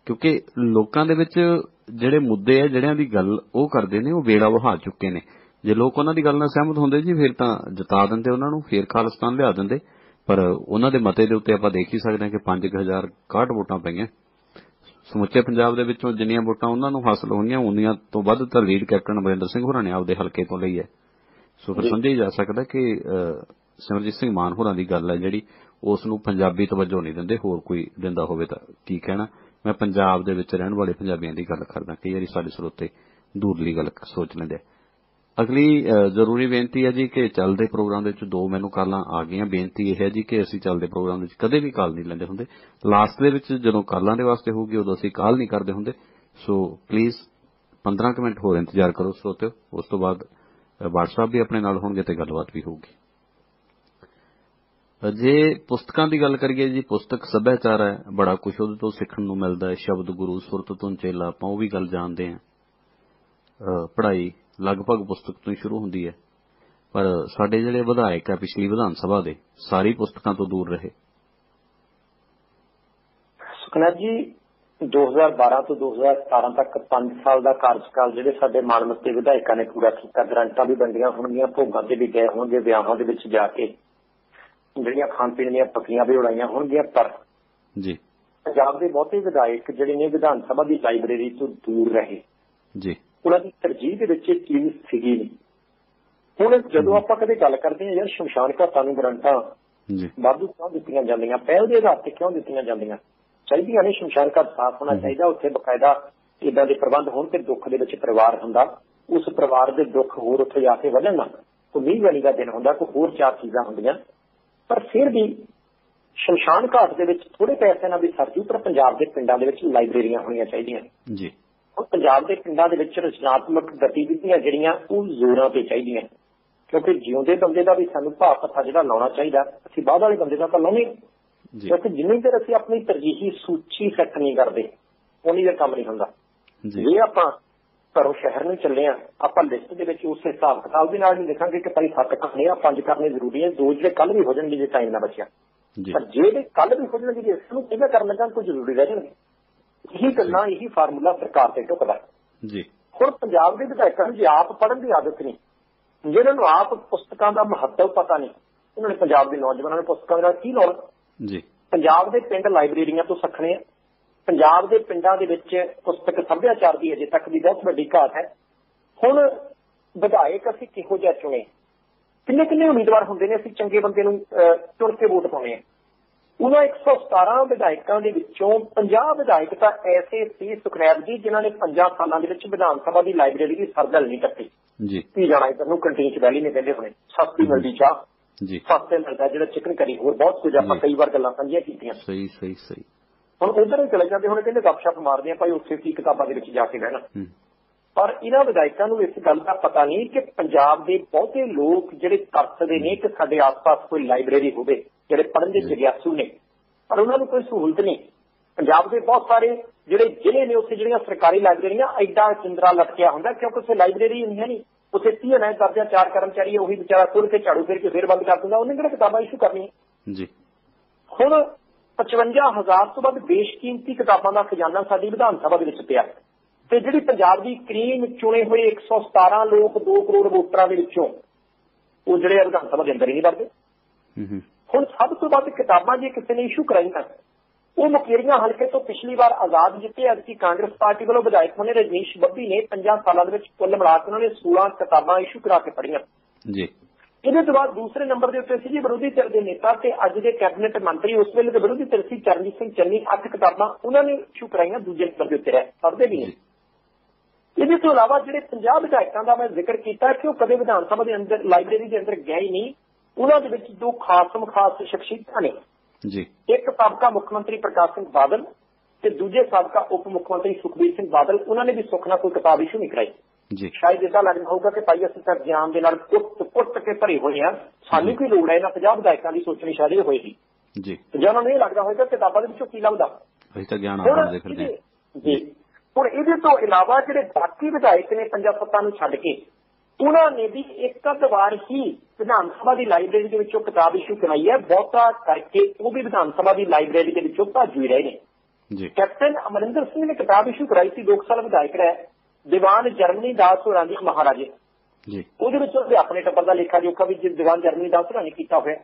ਕਿਉਂਕਿ ਲੋਕਾਂ ਦੇ ਵਿੱਚ ਜਿਹੜੇ ਮੁੱਦੇ ਆ, ਜਿਹੜਿਆਂ ਦੀ ਗੱਲ ਉਹ ਕਰਦੇ ਨੇ, ਉਹ ਵੇੜਾ ਵਹਾ ਚੁੱਕੇ ਨੇ। ਜੇ ਲੋਕ ਉਹਨਾਂ ਦੀ ਗੱਲ ਨਾਲ ਸਹਿਮਤ ਹੁੰਦੇ ਜੀ, ਫਿਰ ਤਾਂ ਜਿਤਾ ਦਿੰਦੇ ਉਹਨਾਂ ਨੂੰ, ਫਿਰ ਖਾਲਿਸਤਾਨ ਲਿਆ ਦਿੰਦੇ। ਪਰ ਉਹਨਾਂ ਦੇ ਮਤੇ ਦੇ ਉੱਤੇ ਆਪਾਂ ਦੇਖ ਹੀ ਸਕਦੇ ਹਾਂ ਕਿ 5000 61 ਵੋਟਾਂ ਪਈਆਂ ਸਮੁੱਚੇ ਪੰਜਾਬ ਦੇ ਵਿੱਚੋਂ ਜਿੰਨੀਆਂ ਵੋਟਾਂ ਉਹਨਾਂ ਨੂੰ ਹਾਸਲ ਹੋਈਆਂ ਉਨੀਆਂ ਤੋਂ ਵੱਧ ਤਾਂ ਲੀਡ ਕੈਪਟਨ ਅਮਰਿੰਦਰ ਸਿੰਘ ਹੋਰਾਂ ਨੇ ਆਪਦੇ ਹਲਕੇ ਤੋਂ ਲਈ ਹੈ ਸੋ ਫਿਰ। ਸਮਝਿਆ ਜਾ ਸਕਦਾ ਕਿ ਸਿਮਰਜੀਤ ਸਿੰਘ ਮਾਨ ਹੋਰਾਂ ਦੀ ਗੱਲ ਹੈ ਜਿਹੜੀ ਉਸ ਨੂੰ ਪੰਜਾਬੀ ਤਵੱਜੋ ਨਹੀਂ ਦਿੰਦੇ ਹੋਰ ਕੋਈ ਦਿੰਦਾ ਹੋਵੇ ਤਾਂ ਕੀ ਕਹਿਣਾ ਮੈਂ ਪੰਜਾਬ ਦੇ ਵਿੱਚ ਰਹਿਣ ਵਾਲੇ ਪੰਜਾਬੀਆਂ ਦੀ ਗੱਲ ਕਰਦਾ ਕਈ ਵਾਰੀ ਸਾਡੇ ਸਰੋਤੇ ਦੂਰਲੀ ਗੱਲ ਸੋਚ ਲੈਂਦੇ ਆ। ਅਗਲੀ ਜ਼ਰੂਰੀ ਬੇਨਤੀ ਹੈ ਜੀ ਕਿ ਚੱਲਦੇ ਪ੍ਰੋਗਰਾਮ ਦੇ ਵਿੱਚ ਦੋ ਮੈਨੂੰ ਕਾਲਾਂ ਆ ਗਈਆਂ। ਬੇਨਤੀ ਇਹ ਹੈ ਜੀ ਕਿ ਅਸੀਂ ਚੱਲਦੇ ਪ੍ਰੋਗਰਾਮ ਦੇ ਵਿੱਚ ਕਦੇ ਵੀ ਕਾਲ ਨਹੀਂ ਲੈਂਦੇ ਹੁੰਦੇ। ਲਾਸਟ ਦੇ ਵਿੱਚ ਜਦੋਂ ਕਾਲਾਂ ਦੇ ਵਾਸਤੇ ਹੋਊਗੀ ਉਦੋਂ ਅਸੀਂ ਕਾਲ ਨਹੀਂ ਕਰਦੇ ਹੁੰਦੇ। ਸੋ ਪਲੀਜ਼ 15 ਕੁ ਮਿੰਟ ਹੋਰ ਇੰਤਜ਼ਾਰ ਕਰੋ ਸਰੋਤਿਓ। ਉਸ ਤੋਂ ਬਾਅਦ ਅਹ, WhatsApp ਵੀ ਆਪਣੇ ਨਾਲ ਹੋਣਗੇ ਤੇ ਗੱਲਬਾਤ ਵੀ ਹੋਊਗੀ। ਜੇ ਪੁਸਤਕਾਂ ਦੀ ਗੱਲ ਕਰੀਏ ਜੀ ਪੁਸਤਕ ਸੱਭਿਆਚਾਰ ਹੈ ਬੜਾ ਕੁਝ ਉਹਦੇ ਤੋਂ ਸਿੱਖਣ ਨੂੰ ਮਿਲਦਾ ਹੈ। ਸ਼ਬਦ ਗੁਰੂ ਸੁਰਤ ਤੋਂ ਚੇਲਾ ਆਪਾਂ ਉਹ ਵੀ ਗੱਲ ਜਾਣਦੇ ਹਾਂ। ਅਹ, ਪੜ੍ਹਾਈ ਲਗਭਗ ਪੁਸਤਕ ਤੋਂ ਹੀ ਸ਼ੁਰੂ ਹੁੰਦੀ ਹੈ। ਪਰ ਸਾਡੇ ਜਿਹੜੇ ਵਿਧਾਇਕ ਆ ਪਿਛਲੀ ਵਿਧਾਨ ਸਭਾ ਦੇ ਸਾਰੀ ਪੁਸਤਕਾਂ ਤੋਂ ਦੂਰ ਰਹੇ। ਸੁਖਨਾ ਜੀ 2012 ਤੋਂ 2017 ਤੱਕ 5 ਸਾਲ ਦਾ ਕਾਰਜਕਾਲ ਜਿਹੜੇ ਸਾਡੇ ਮਾਨਮੱਤੇ ਵਿਧਾਇਕਾਂ ਨੇ ਪੂਰਾ ਕੀਤਾ ਗਰੰਟਾਂ ਵੀ ਵੰਡੀਆਂ ਹੋਣਗੀਆਂ ਭੋਗਾਂ ਤੇ ਵੀ ਗਏ ਹੋਣਗੇ ਵਿਆਹਾਂ ਦੇ ਵਿੱਚ ਜਾ ਕੇ। ਜਿਹੜੀਆਂ ਖਾਣ ਪੀਣ ਦੀਆਂ ਪੱਕੀਆਂ ਵੀ ਉਡਾਈਆਂ ਹੋਣਗੀਆਂ ਪਰ ਜੀ। ਪੰਜਾਬ ਦੇ ਬਹੁਤੇ ਵਿਧਾਇਕ ਜਿਹੜੇ ਨੇ ਵਿਧਾਨ ਸਭਾ ਦੀ ਲਾਇਬ੍ਰੇਰੀ ਤੋਂ ਦੂਰ ਰਹੇ। ਜੀ। ਉਹਨਾਂ ਦੀ ਤਰਜੀਹ ਦੇ ਵਿੱਚ ਇਹ ਚੀਜ਼ ਸੀਗੀ ਨਹੀਂ। ਹੁਣ ਜਦੋਂ ਆਪਾਂ ਕਦੇ ਗੱਲ ਕਰਦੇ ਹਾਂ ਯਾਰ ਸ਼ਮਸ਼ਾਨ ਘਾਟਾਂ ਨੂੰ ਗਰੰਟਾਂ ਜੀ। ਵਾਧੂ ਕਿਉਂ ਦਿੱਤੀਆਂ ਜਾਂਦੀਆਂ ਪਹਿਲ ਦੇ ਆਧਾਰ ਤੇ ਕਿਉਂ ਦਿੱਤੀਆਂ ਜਾਂਦੀਆਂ? ਚਾਹੀਦੀਆਂ ਨੇ ਸ਼ਮਸ਼ਾਨ ਘਾਟ ਸਾਫ਼ ਹੋਣਾ ਚਾਹੀਦਾ ਉੱਥੇ ਬਕਾਇਦਾ ਇਦਾਂ ਦੇ ਪ੍ਰਬੰਧ ਹੋਣ ਤੇ ਦੁੱਖ ਦੇ ਵਿੱਚ ਪਰਿਵਾਰ ਹੁੰਦਾ। ਉਸ ਪਰਿਵਾਰ ਦੇ ਦੁੱਖ ਹੋਰ ਉੱਥੇ ਜਾ ਕੇ ਵਧਣ ਨਾ। ਕੋਈ ਮੀਂਹ ਵਾਲੀ ਦਾ ਦਿਨ ਹੁੰਦਾ ਕੋਈ ਹੋਰ ਚਾਰ ਚੀਜ਼ਾਂ ਹੁੰਦੀਆਂ। ਪਰ ਫਿਰ ਵੀ ਸ਼ਮਸ਼ਾਨ ਘਾਟ ਦੇ ਵਿੱਚ ਥੋੜੇ ਪੈਸੇ ਨਾਲ ਵੀ ਸਰਜੂ ਪਰ ਪੰਜਾਬ ਦੇ ਪਿੰਡਾਂ ਦੇ ਵਿੱਚ ਲਾਇਬ੍ਰੇਰੀਆਂ ਹੋਣੀਆਂ ਚਾਹੀਦੀਆਂ ਜੀ। ਹੁਣ ਪੰਜਾਬ ਦੇ ਪਿੰਡਾਂ ਦੇ ਵਿੱਚ ਰਚਨਾਤਮਕ ਗਤੀਵਿਧੀਆਂ ਜਿਹੜੀਆਂ ਉਹ ਜ਼ੋਰਾਂ ਤੇ ਚਾਹੀਦੀਆਂ ਕਿਉਂਕਿ ਜਿਉਂਦੇ ਬੰਦੇ ਦਾ ਵੀ ਸਾਨੂੰ ਭਾਅ ਪੱਥਾ ਜਿਹੜਾ ਲਾਉਣਾ ਚਾਹੀਦਾ ਅਸੀਂ ਬਾਅਦ ਵਾਲੇ ਬੰਦੇ ਦਾ ਤਾਂ ਲਾਉਣੇ ਕਿਉਂਕਿ ਜਿੰਨੀ ਦੇਰ ਅਸੀਂ ਆਪਣੀ ਤਰਜੀਹੀ ਸੂਚੀ ਸੈੱਟ ਨਹੀਂ ਕਰਦੇ ਉਨੀ ਦੇਰ ਕੰਮ ਨਹੀਂ ਹੁੰਦਾ। ਜੀ। ਆਪਾਂ ਘਰੋਂ ਸ਼ਹਿਰ ਨੂੰ ਚੱਲੇ ਆ ਆਪਾਂ ਲਿਸਟ ਦੇ ਵਿੱਚ ਉਸ ਹਿਸਾਬ ਕਿਤਾਬ ਦੇ ਨਾਲ ਨਹੀਂ ਲਿਖਾਂਗੇ ਕਿ ਭਾਈ ਸੱਤ ਕਰਨੇ ਆ ਪੰਜ ਕਰਨੇ ਜ਼ਰੂਰੀ ਹੈ ਦੋ ਜਿਹੜੇ ਕੱਲ ਵੀ ਹੋ ਜਾਣਗੇ ਜੇ ਟਾਈਮ ਨਾ ਬਚਿਆ। ਜੀ। ਪਰ ਜੇ ਇਹ ਕੱਲ ਵੀ ਹੋ ਜਾਣਗੇ ਜੇ ਇਸ ਨੂੰ ਕਿਵੇਂ ਕਰਨ ਲੱਗਾ ਕੋਈ ਜ਼ਰੂਰੀ ਰਹਿ ਜਾਣਗੇ। ਇਹੀ ਗੱਲਾਂ ਇਹੀ ਫਾਰਮੂਲਾ ਸਰਕਾਰ ਤੇ ਢੁਕਦਾ ਹੈ। ਜੀ। ਹੁਣ ਪੰਜਾਬ ਦੇ ਵਿਧਾਇਕਾਂ ਨੂੰ ਜੇ ਆਪ ਪੜ੍ਹਨ ਦੀ ਆਦਤ ਨਹੀਂ ਜਿਹਨਾਂ ਨੂੰ ਆਪ ਪੁਸਤਕਾਂ ਦਾ ਮਹੱਤਵ ਪਤਾ ਨਹੀਂ ਉਹਨਾਂ ਨੇ ਪੰਜਾਬ ਦੇ ਨੌਜਵਾਨਾਂ ਨੂੰ ਪੁਸਤਕਾਂ ਦਾ ਕੀ ਲੋੜ? ਜੀ। ਪੰਜਾਬ ਦੇ ਪਿੰਡ ਲਾਇਬ੍ਰੇਰੀਆਂ ਤੋਂ ਸੱਖਣੇ ਆ। ਪੰਜਾਬ ਦੇ ਪਿੰਡਾਂ ਦੇ ਵਿੱਚ ਪੁਸਤਕ ਸੱਭਿਆਚਾਰ ਦੀ ਅਜੇ ਤੱਕ ਦੀ ਬਹੁਤ ਵੱਡੀ ਘਾਟ ਹੈ। ਹੁਣ ਵਿਧਾਇਕ ਅਸੀਂ ਕਿਹੋ ਜਿਹਾ ਚੁਣੇ? ਕਿੰਨੇ ਕਿੰਨੇ ਉਮੀਦਵਾਰ ਹੁੰਦੇ ਨੇ ਅਸੀਂ ਚੰਗੇ ਬੰਦੇ ਨੂੰ ਚੁਣ ਕੇ ਵੋਟ ਪਾਉਣੇ ਆ ਉਹਨਾਂ 117 ਵਿਧਾਇਕਾਂ ਦੇ ਵਿੱਚੋਂ 50 ਵਿਧਾਇਕ ਤਾਂ ਐਸੇ ਸੀ ਸੁਖਨੈਬ ਜੀ ਜਿਨ੍ਹਾਂ ਨੇ 5 ਸਾਲਾਂ ਦੇ ਵਿੱਚ ਵਿਧਾਨ ਸਭਾ ਦੀ ਲਾਇਬ੍ਰੇਰੀ ਦੀ ਸਰਦਲ ਨਹੀਂ ਕੱਟੀ। ਜੀ। ਕੀ ਜਾਣਾ ਇਧਰ ਨੂੰ ਕੰਟੀਨ ਚ ਵੈਲੀ ਨਹੀਂ ਕਹਿੰਦੇ ਹੁਣੇ। ਸਸਤੀ ਮਿਲਦੀ ਚਾਹ। ਜੀ। ਸਸਤੇ ਮਿਲਦਾ ਜਿਹੜਾ ਚਿਕਨ ਕਰੀ ਹੋਰ ਬਹੁਤ ਕੁਝ ਆਪਾਂ। ਕਈ ਵਾਰ ਗੱਲਾਂ ਸਾਂਝੀਆਂ ਕੀਤੀਆਂ। ਸਹੀ ਸਹੀ ਸਹੀ। ਹੁਣ ਉਧਰ ਹੀ ਚਲੇ ਜਾਂਦੇ ਹੁਣ ਕਹਿੰਦੇ ਗੱਪਸ਼ਪ ਮਾਰਦੇ ਆ ਭਾਈ ਉੱਥੇ ਕੀ ਕਿਤਾਬਾਂ ਦੇ ਵਿੱਚ ਜਾ ਕੇ ਬਹਿਣਾ। ਪਰ ਇਹਨਾਂ ਵਿਧਾਇਕਾਂ ਨੂੰ ਇਸ ਗੱਲ ਦਾ ਪਤਾ ਨਹੀਂ ਕਿ ਪੰਜਾਬ ਦੇ ਬਹੁਤੇ ਲੋਕ ਜਿਹੜੇ ਤਰਸਦੇ ਨੇ ਕਿ ਸਾਡੇ ਆਸ-ਪਾਸ ਕੋਈ ਲਾਇਬ੍ਰੇਰੀ ਹੋਵੇ। ਜਿਹੜੇ ਪੜ੍ਹਨ ਦੇ ਜਿਗਿਆਸੂ ਨੇ। ਪਰ ਉਹਨਾਂ ਨੂੰ ਕੋਈ ਸਹੂਲਤ ਨਹੀਂ। ਪੰਜਾਬ ਦੇ ਬਹੁਤ ਸਾਰੇ ਜਿਹੜੇ ਜ਼ਿਲ੍ਹੇ ਨੇ ਉੱਥੇ ਜਿਹੜੀਆਂ ਸਰਕਾਰੀ ਲਾਇਬ੍ਰੇਰੀਆਂ ਐਡਾ ਚੰਦਰਾ ਲਟਕਿਆ ਹੁੰਦਾ ਕਿਉਂਕਿ ਉੱਥੇ ਲਾਇਬ੍ਰੇਰੀ ਨਹੀਂ ਹੈ ਨਹੀਂ ਉੱਥੇ ਤੀਹ ਨਾ ਦਰਜਾ ਚਾਰ ਕਰਮਚਾਰੀ ਹੈ, ਉਹੀ ਵਿਚਾਰਾ ਖੁੱਲ ਕੇ ਝਾੜੂ ਫੇਰ ਕੇ ਫੇਰ ਬੰਦ ਕਰ ਦਿੰਦਾ। ਉਹਨੇ ਕਿਹੜਾ ਕਿਤਾਬਾਂ ਇਸ਼ੂ ਕਰਨੀਆਂ? ਜੀ। ਹੁਣ 55000 ਤੋਂ ਵੱਧ ਬੇਸ਼ਕੀਮਤੀ ਕਿਤਾਬਾਂ ਦਾ ਖਜ਼ਾਨਾ ਸਾਡੀ ਵਿਧਾਨ ਸਭਾ ਦੇ ਵਿੱਚ ਪਿਆ। ਤੇ ਜਿਹੜੀ ਪੰਜਾਬ ਦੀ ਕਰੀਮ ਚੁਣੇ ਹੋਏ 117 ਲੋਕ 2 ਕਰੋੜ ਵੋਟਰਾਂ ਦੇ ਵਿੱਚੋਂ ਉਹ ਜਿਹੜੇ ਵਿਧਾਨ ਸਭਾ ਦੇ ਅੰਦਰ ਹੀ ਨਹੀਂ ਵੜਦੇ। ਹੂੰ ਹੂੰ। ਹੁਣ ਸਭ ਤੋਂ ਵੱਧ ਕਿਤਾਬਾਂ ਜੇ ਕਿਸੇ ਨੇ ਇਸ਼ੂ ਕਰਾਈਆਂ ਉਹ ਮੁਕੇਰੀਆਂ ਹਲਕੇ ਤੋਂ ਪਿਛਲੀ ਵਾਰ ਆਜ਼ਾਦ ਜਿੱਤੇ ਅੱਜ ਕੀ ਕਾਂਗਰਸ ਪਾਰਟੀ ਵੱਲੋਂ ਵਿਧਾਇਕ ਹੋਣੇ ਰਜਨੀਸ਼ ਬੱਬੀ ਨੇ 50 ਸਾਲਾਂ ਦੇ ਵਿੱਚ ਕੁੱਲ ਮਿਲਾ ਕੇ ਉਹਨਾਂ ਨੇ 16 ਕਿਤਾਬਾਂ ਇਸ਼ੂ ਕਰਾ ਕੇ ਪੜ੍ਹੀਆਂ। ਜੀ। ਇਹਦੇ ਤੋਂ ਬਾਅਦ ਦੂਸਰੇ ਨੰਬਰ ਦੇ ਉੱਤੇ ਸੀ ਜੀ ਵਿਰੋਧੀ ਧਿਰ ਦੇ ਨੇਤਾ ਤੇ ਅੱਜ ਦੇ ਕੈਬਨਿਟ ਮੰਤਰੀ ਉਸ ਵੇਲੇ ਦੇ ਵਿਰੋਧੀ ਧਿਰ ਸੀ ਚਰਨਜੀਤ ਸਿੰਘ ਚੰਨੀ ਅੱਠ ਕਿਤਾਬਾਂ ਉਹਨਾਂ ਨੇ ਇਸ਼ੂ ਕਰਾਈਆਂ ਦੂਜੇ ਨੰਬਰ ਦੇ ਉੱਤੇ ਰਹਿ ਪੜ੍ਹਦੇ ਵੀ ਨੇ। ਇਹਦੇ ਤੋਂ ਇਲਾਵਾ ਜਿਹੜੇ 50 ਵਿਧਾਇਕਾਂ ਦਾ ਮੈਂ ਜ਼ਿਕਰ ਕੀਤਾ ਕਿ ਉਹ ਕਦੇ ਵਿਧਾਨ ਸਭਾ ਦੇ ਅੰਦਰ ਲਾਇਬ੍ਰੇਰੀ ਦੇ ਅੰਦਰ ਗਏ ਨਹੀਂ ਉਹਨਾਂ ਦੇ ਵਿੱਚ ਦੋ ਖਾਸ ਖਾਸ ਸ਼ਖਸੀਅਤਾਂ ਨੇ। ਜੀ। ਇੱਕ ਸਾਬਕਾ ਮੁੱਖ ਮੰਤਰੀ ਪ੍ਰਕਾਸ਼ ਸਿੰਘ ਬਾਦਲ ਤੇ ਦੂਜੇ ਸਾਬਕਾ ਉਪ ਮੁੱਖ ਮੰਤਰੀ ਸੁਖਬੀਰ ਸਿੰਘ ਬਾਦਲ ਉਹਨਾਂ ਨੇ ਵੀ ਸੁੱਖ ਨਾਲ ਕੋਈ ਕਿਤਾਬ ਇਸ਼ੂ ਨਹੀਂ ਕਰਾਈ। ਜੀ। ਸ਼ਾਇਦ ਇਦਾਂ ਲੱਗਦਾ ਹੋਊਗਾ ਕਿ ਭਾਈ ਅਸੀਂ ਤਾਂ ਗਿਆਨ ਦੇ ਨਾਲ ਕੁੱਟ ਕੁੱਟ ਕੇ ਭਰੇ ਹੋਏ ਆ ਸਾਨੂੰ ਕੀ ਲੋੜ ਹੈ ਇਹਨਾਂ 50 ਵਿਧਾਇਕਾਂ ਦੀ ਸੋਚਣੀ ਸ਼ਾਇਦ ਹੋਏਗੀ। ਜੀ। ਤੇ ਜੇ ਉਹਨਾਂ ਨੂੰ ਇਹ ਲੱਗਦਾ ਹੋਏਗਾ ਕਿ ਕਿਤਾਬਾਂ ਦੇ ਵਿੱਚੋਂ ਕੀ ਲੱਭਦਾ? ਅਸੀਂ ਤਾਂ ਗਿਆਨ ਆਪ ਦੇ ਫਿਰਦੇ ਹਾਂ। ਇਹਦੇ- ਜੀ। ਹੁਣ ਇਹਦੇ ਤੋਂ ਇਲਾਵਾ ਜਿਹੜੇ ਬਾਕੀ ਵਿਧਾਇਕ ਨੇ ਪੰਜਾਬ ਸੱਤਾ ਨੂੰ ਛੱਡ ਕੇ ਉਹਨਾਂ ਨੇ ਵੀ ਇੱਕ ਵਾਰ ਹੀ ਵਿਧਾਨ ਸਭਾ ਦੀ ਲਾਇਬ੍ਰੇਰੀ ਦੇ ਵਿੱਚੋਂ ਕਿਤਾਬ ਇਸ਼ੂ ਕਰਾਈ ਹੈ। ਬਹੁਤਾ ਕਰਕੇ ਉਹ ਵੀ ਵਿਧਾਨ ਸਭਾ ਦੀ ਲਾਇਬ੍ਰੇਰੀ ਦੇ ਵਿੱਚੋਂ ਭੱਜ ਵੀ ਰਹੇ ਨੇ। ਜੀ। ਕੈਪਟਨ ਅਮਰਿੰਦਰ ਸਿੰਘ ਨੇ ਕਿਤਾਬ ਇਸ਼ੂ ਕਰਾਈ ਸੀ। 2 ਸਾਲ ਵਿਧਾਇਕ ਰਿਹਾ ਦੀਵਾਨ ਜਰਮਨੀ ਦਾਸ ਹੋਰਾਂ ਦੀ ਮਹਾਰਾਜੇ। ਜੀ। ਉਹਦੇ ਵਿੱਚ ਉਹਦੇ ਆਪਣੇ ਟੱਬਰ ਦਾ ਲੇਖਾ ਜੋਖਾ ਵੀ ਜਿਸ ਦੀਵਾਨ ਜਰਮਨੀ ਦਾਸ ਹੋਰਾਂ ਨੇ ਕੀਤਾ ਹੋਇਆ।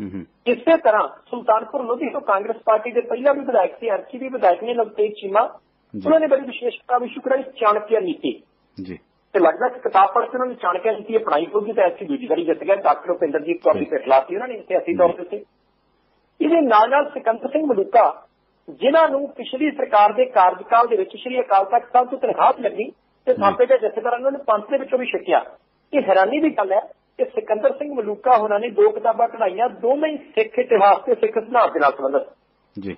ਹੂੰ ਹੂੰ। ਇਸੇ ਤਰ੍ਹਾਂ ਸੁਲਤਾਨਪੁਰ ਲੋਧੀ ਤੋਂ ਕਾਂਗਰਸ ਪਾਰਟੀ ਦੇ ਪਹਿਲਾ ਵੀ ਵਿਧਾਇਕ ਸੀ ਅਰਚੀ ਵੀ ਵਿਧਾਇਕ ਨੇ ਨਵਤੇਜ ਚੀਮਾ। ਉਹਨਾਂ ਨੇ ਬੜੀ ਵਿਸ਼ੇਸ਼ ਕਿਤਾਬ ਇਸ਼ੂ ਕਰਾਈ ਚਾਣਕਿਆ ਨੀਤੀ। ਜੀ। ਤੇ ਲੱਗਦਾ ਕਿ ਕਿਤਾਬ ਪੜ੍ਹ ਕੇ ਉਹਨਾਂ ਨੇ ਚਾਣਕਿਆ ਨੀਤੀ ਅਪਣਾਈ ਹੋਊਗੀ ਤਾਂ ਐਸੀ ਦੂਜੀ ਵਾਰੀ ਜਿੱਤ ਗਿਆ। ਡਾਕਟਰ ਉਪਿੰਦਰਜੀਤ ਕੌਰ ਦੀ ਸੀ ਉਹਨਾਂ ਨੇ ਸਿਆਸੀ ਤੌਰ ਤੇ ਸੀ ਇਹਦੇ ਨਾਲ ਨਾਲ ਸਿਕੰਦਰ ਸਿੰਘ ਮਲੂਕਾ ਜਿਨ੍ਹਾਂ ਨੂੰ ਪਿਛਲੀ ਸਰਕਾਰ ਦੇ ਕਾਰਜਕਾਲ ਦੇ ਵਿੱਚ ਸ਼੍ਰੀ ਅਕਾਲ ਤਖਤ ਸਾਹਿਬ ਤੋਂ ਤਨਖਾਹ ਲੱਗੀ ਤੇ ਥਾਪੇ ਦੇ ਜਥੇਦਾਰਾਂ ਨੇ ਪੰਥ ਦੇ ਵਿੱਚੋਂ ਵੀ ਛਕਿਆ ਇਹ ਹੈਰਾਨੀ ਦੀ ਗੱਲ ਹੈ ਕਿ ਸਿਕੰਦਰ ਸਿੰਘ ਮਲੂਕਾ ਉਹਨਾਂ ਨੇ ਦੋ ਕਿਤਾਬਾਂ ਕਢਾਈਆਂ ਦੋਵੇਂ ਹੀ ਸਿੱਖ ਇਤਿਹਾਸ ਤੇ ਸਿੱਖ ਸਿਧਾਂਤ ਦੇ ਨਾਲ ਸੰਬੰਧਿਤ। ਜੀ।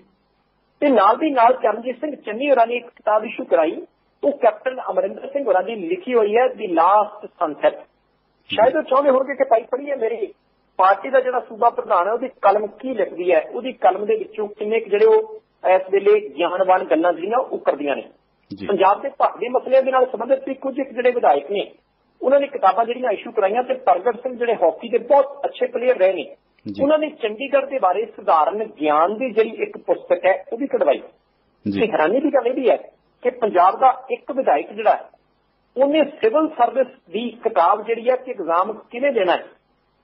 ਤੇ ਨਾਲ ਦੀ ਨਾਲ ਚਰਨਜੀਤ ਸਿੰਘ ਚੰਨੀ ਹੋਰਾਂ ਨੇ ਇੱਕ ਕਿਤਾਬ ਇਸ਼ੂ ਕਰਾਈ ਉਹ ਕੈਪਟਨ ਅਮਰਿੰਦਰ ਸਿੰਘ ਹੋਰਾਂ ਦੀ ਲਿਖੀ ਹੋਈ ਹੈ ਦੀ ਲਾਸਟ ਸਨਸੈਟ ਸ਼ਾਇਦ ਉਹ ਚਾਹੁੰਦੇ ਹੋਣਗੇ ਕਿ ਭਾਈ ਪੜ੍ਹੀਏ ਮੇਰੀ। ਪਾਰਟੀ ਦਾ ਜਿਹੜਾ ਸੂਬਾ ਪ੍ਰਧਾਨ ਹੈ ਉਹਦੀ ਕਲਮ ਕੀ ਲਿਖਦੀ ਹੈ? ਉਹਦੀ ਕਲਮ ਦੇ ਵਿੱਚੋਂ ਕਿੰਨੇ ਕੁ ਜਿਹੜੇ ਉਹ ਇਸ ਵੇਲੇ ਗਿਆਨਵਾਨ ਗੱਲਾਂ ਜਿਹੜੀਆਂ ਉਹ ਕਰਦੀਆਂ ਨੇ। ਪੰਜਾਬ ਦੇ ਭਾਰਤੀ ਮਸਲਿਆਂ ਦੇ ਨਾਲ ਸੰਬੰਧਿਤ ਵੀ ਕੁਝ ਇੱਕ ਜਿਹੜੇ ਵਿਧਾਇਕ ਨੇ ਉਹਨਾਂ ਨੇ ਕਿਤਾਬਾਂ ਜਿਹੜੀਆਂ ਇਸ਼ੂ ਕਰਾਈਆਂ ਤੇ ਪ੍ਰਗਟ ਸਿੰਘ ਜਿਹੜੇ ਹਾਕੀ ਦੇ ਬਹੁਤ ਅੱਛੇ ਪਲੇਅਰ ਰਹੇ ਨੇ। ਉਹਨਾਂ ਨੇ ਚੰਡੀਗੜ੍ਹ ਦੇ ਬਾਰੇ ਸਧਾਰਨ ਗਿਆਨ ਦੀ ਜਿਹੜੀ ਇੱਕ ਪੁਸਤਕ ਹੈ ਉਹ ਵੀ ਕਢਵਾਈ। ਜੀ। ਤੇ ਹੈਰਾਨੀ ਦੀ ਗੱਲ ਇਹ ਵੀ ਹੈ ਕਿ ਪੰਜਾਬ ਦਾ ਇੱਕ ਵਿਧਾਇਕ ਜਿਹੜਾ ਹੈ, ਉਹਨੇ ਸਿਵਲ ਸਰਵਿਸ ਦੀ ਕਿਤਾਬ ਜਿਹੜੀ ਹੈ ਕਿ ਐਗਜ਼ਾਮ ਕਿਵੇਂ ਦੇਣਾ ਹੈ,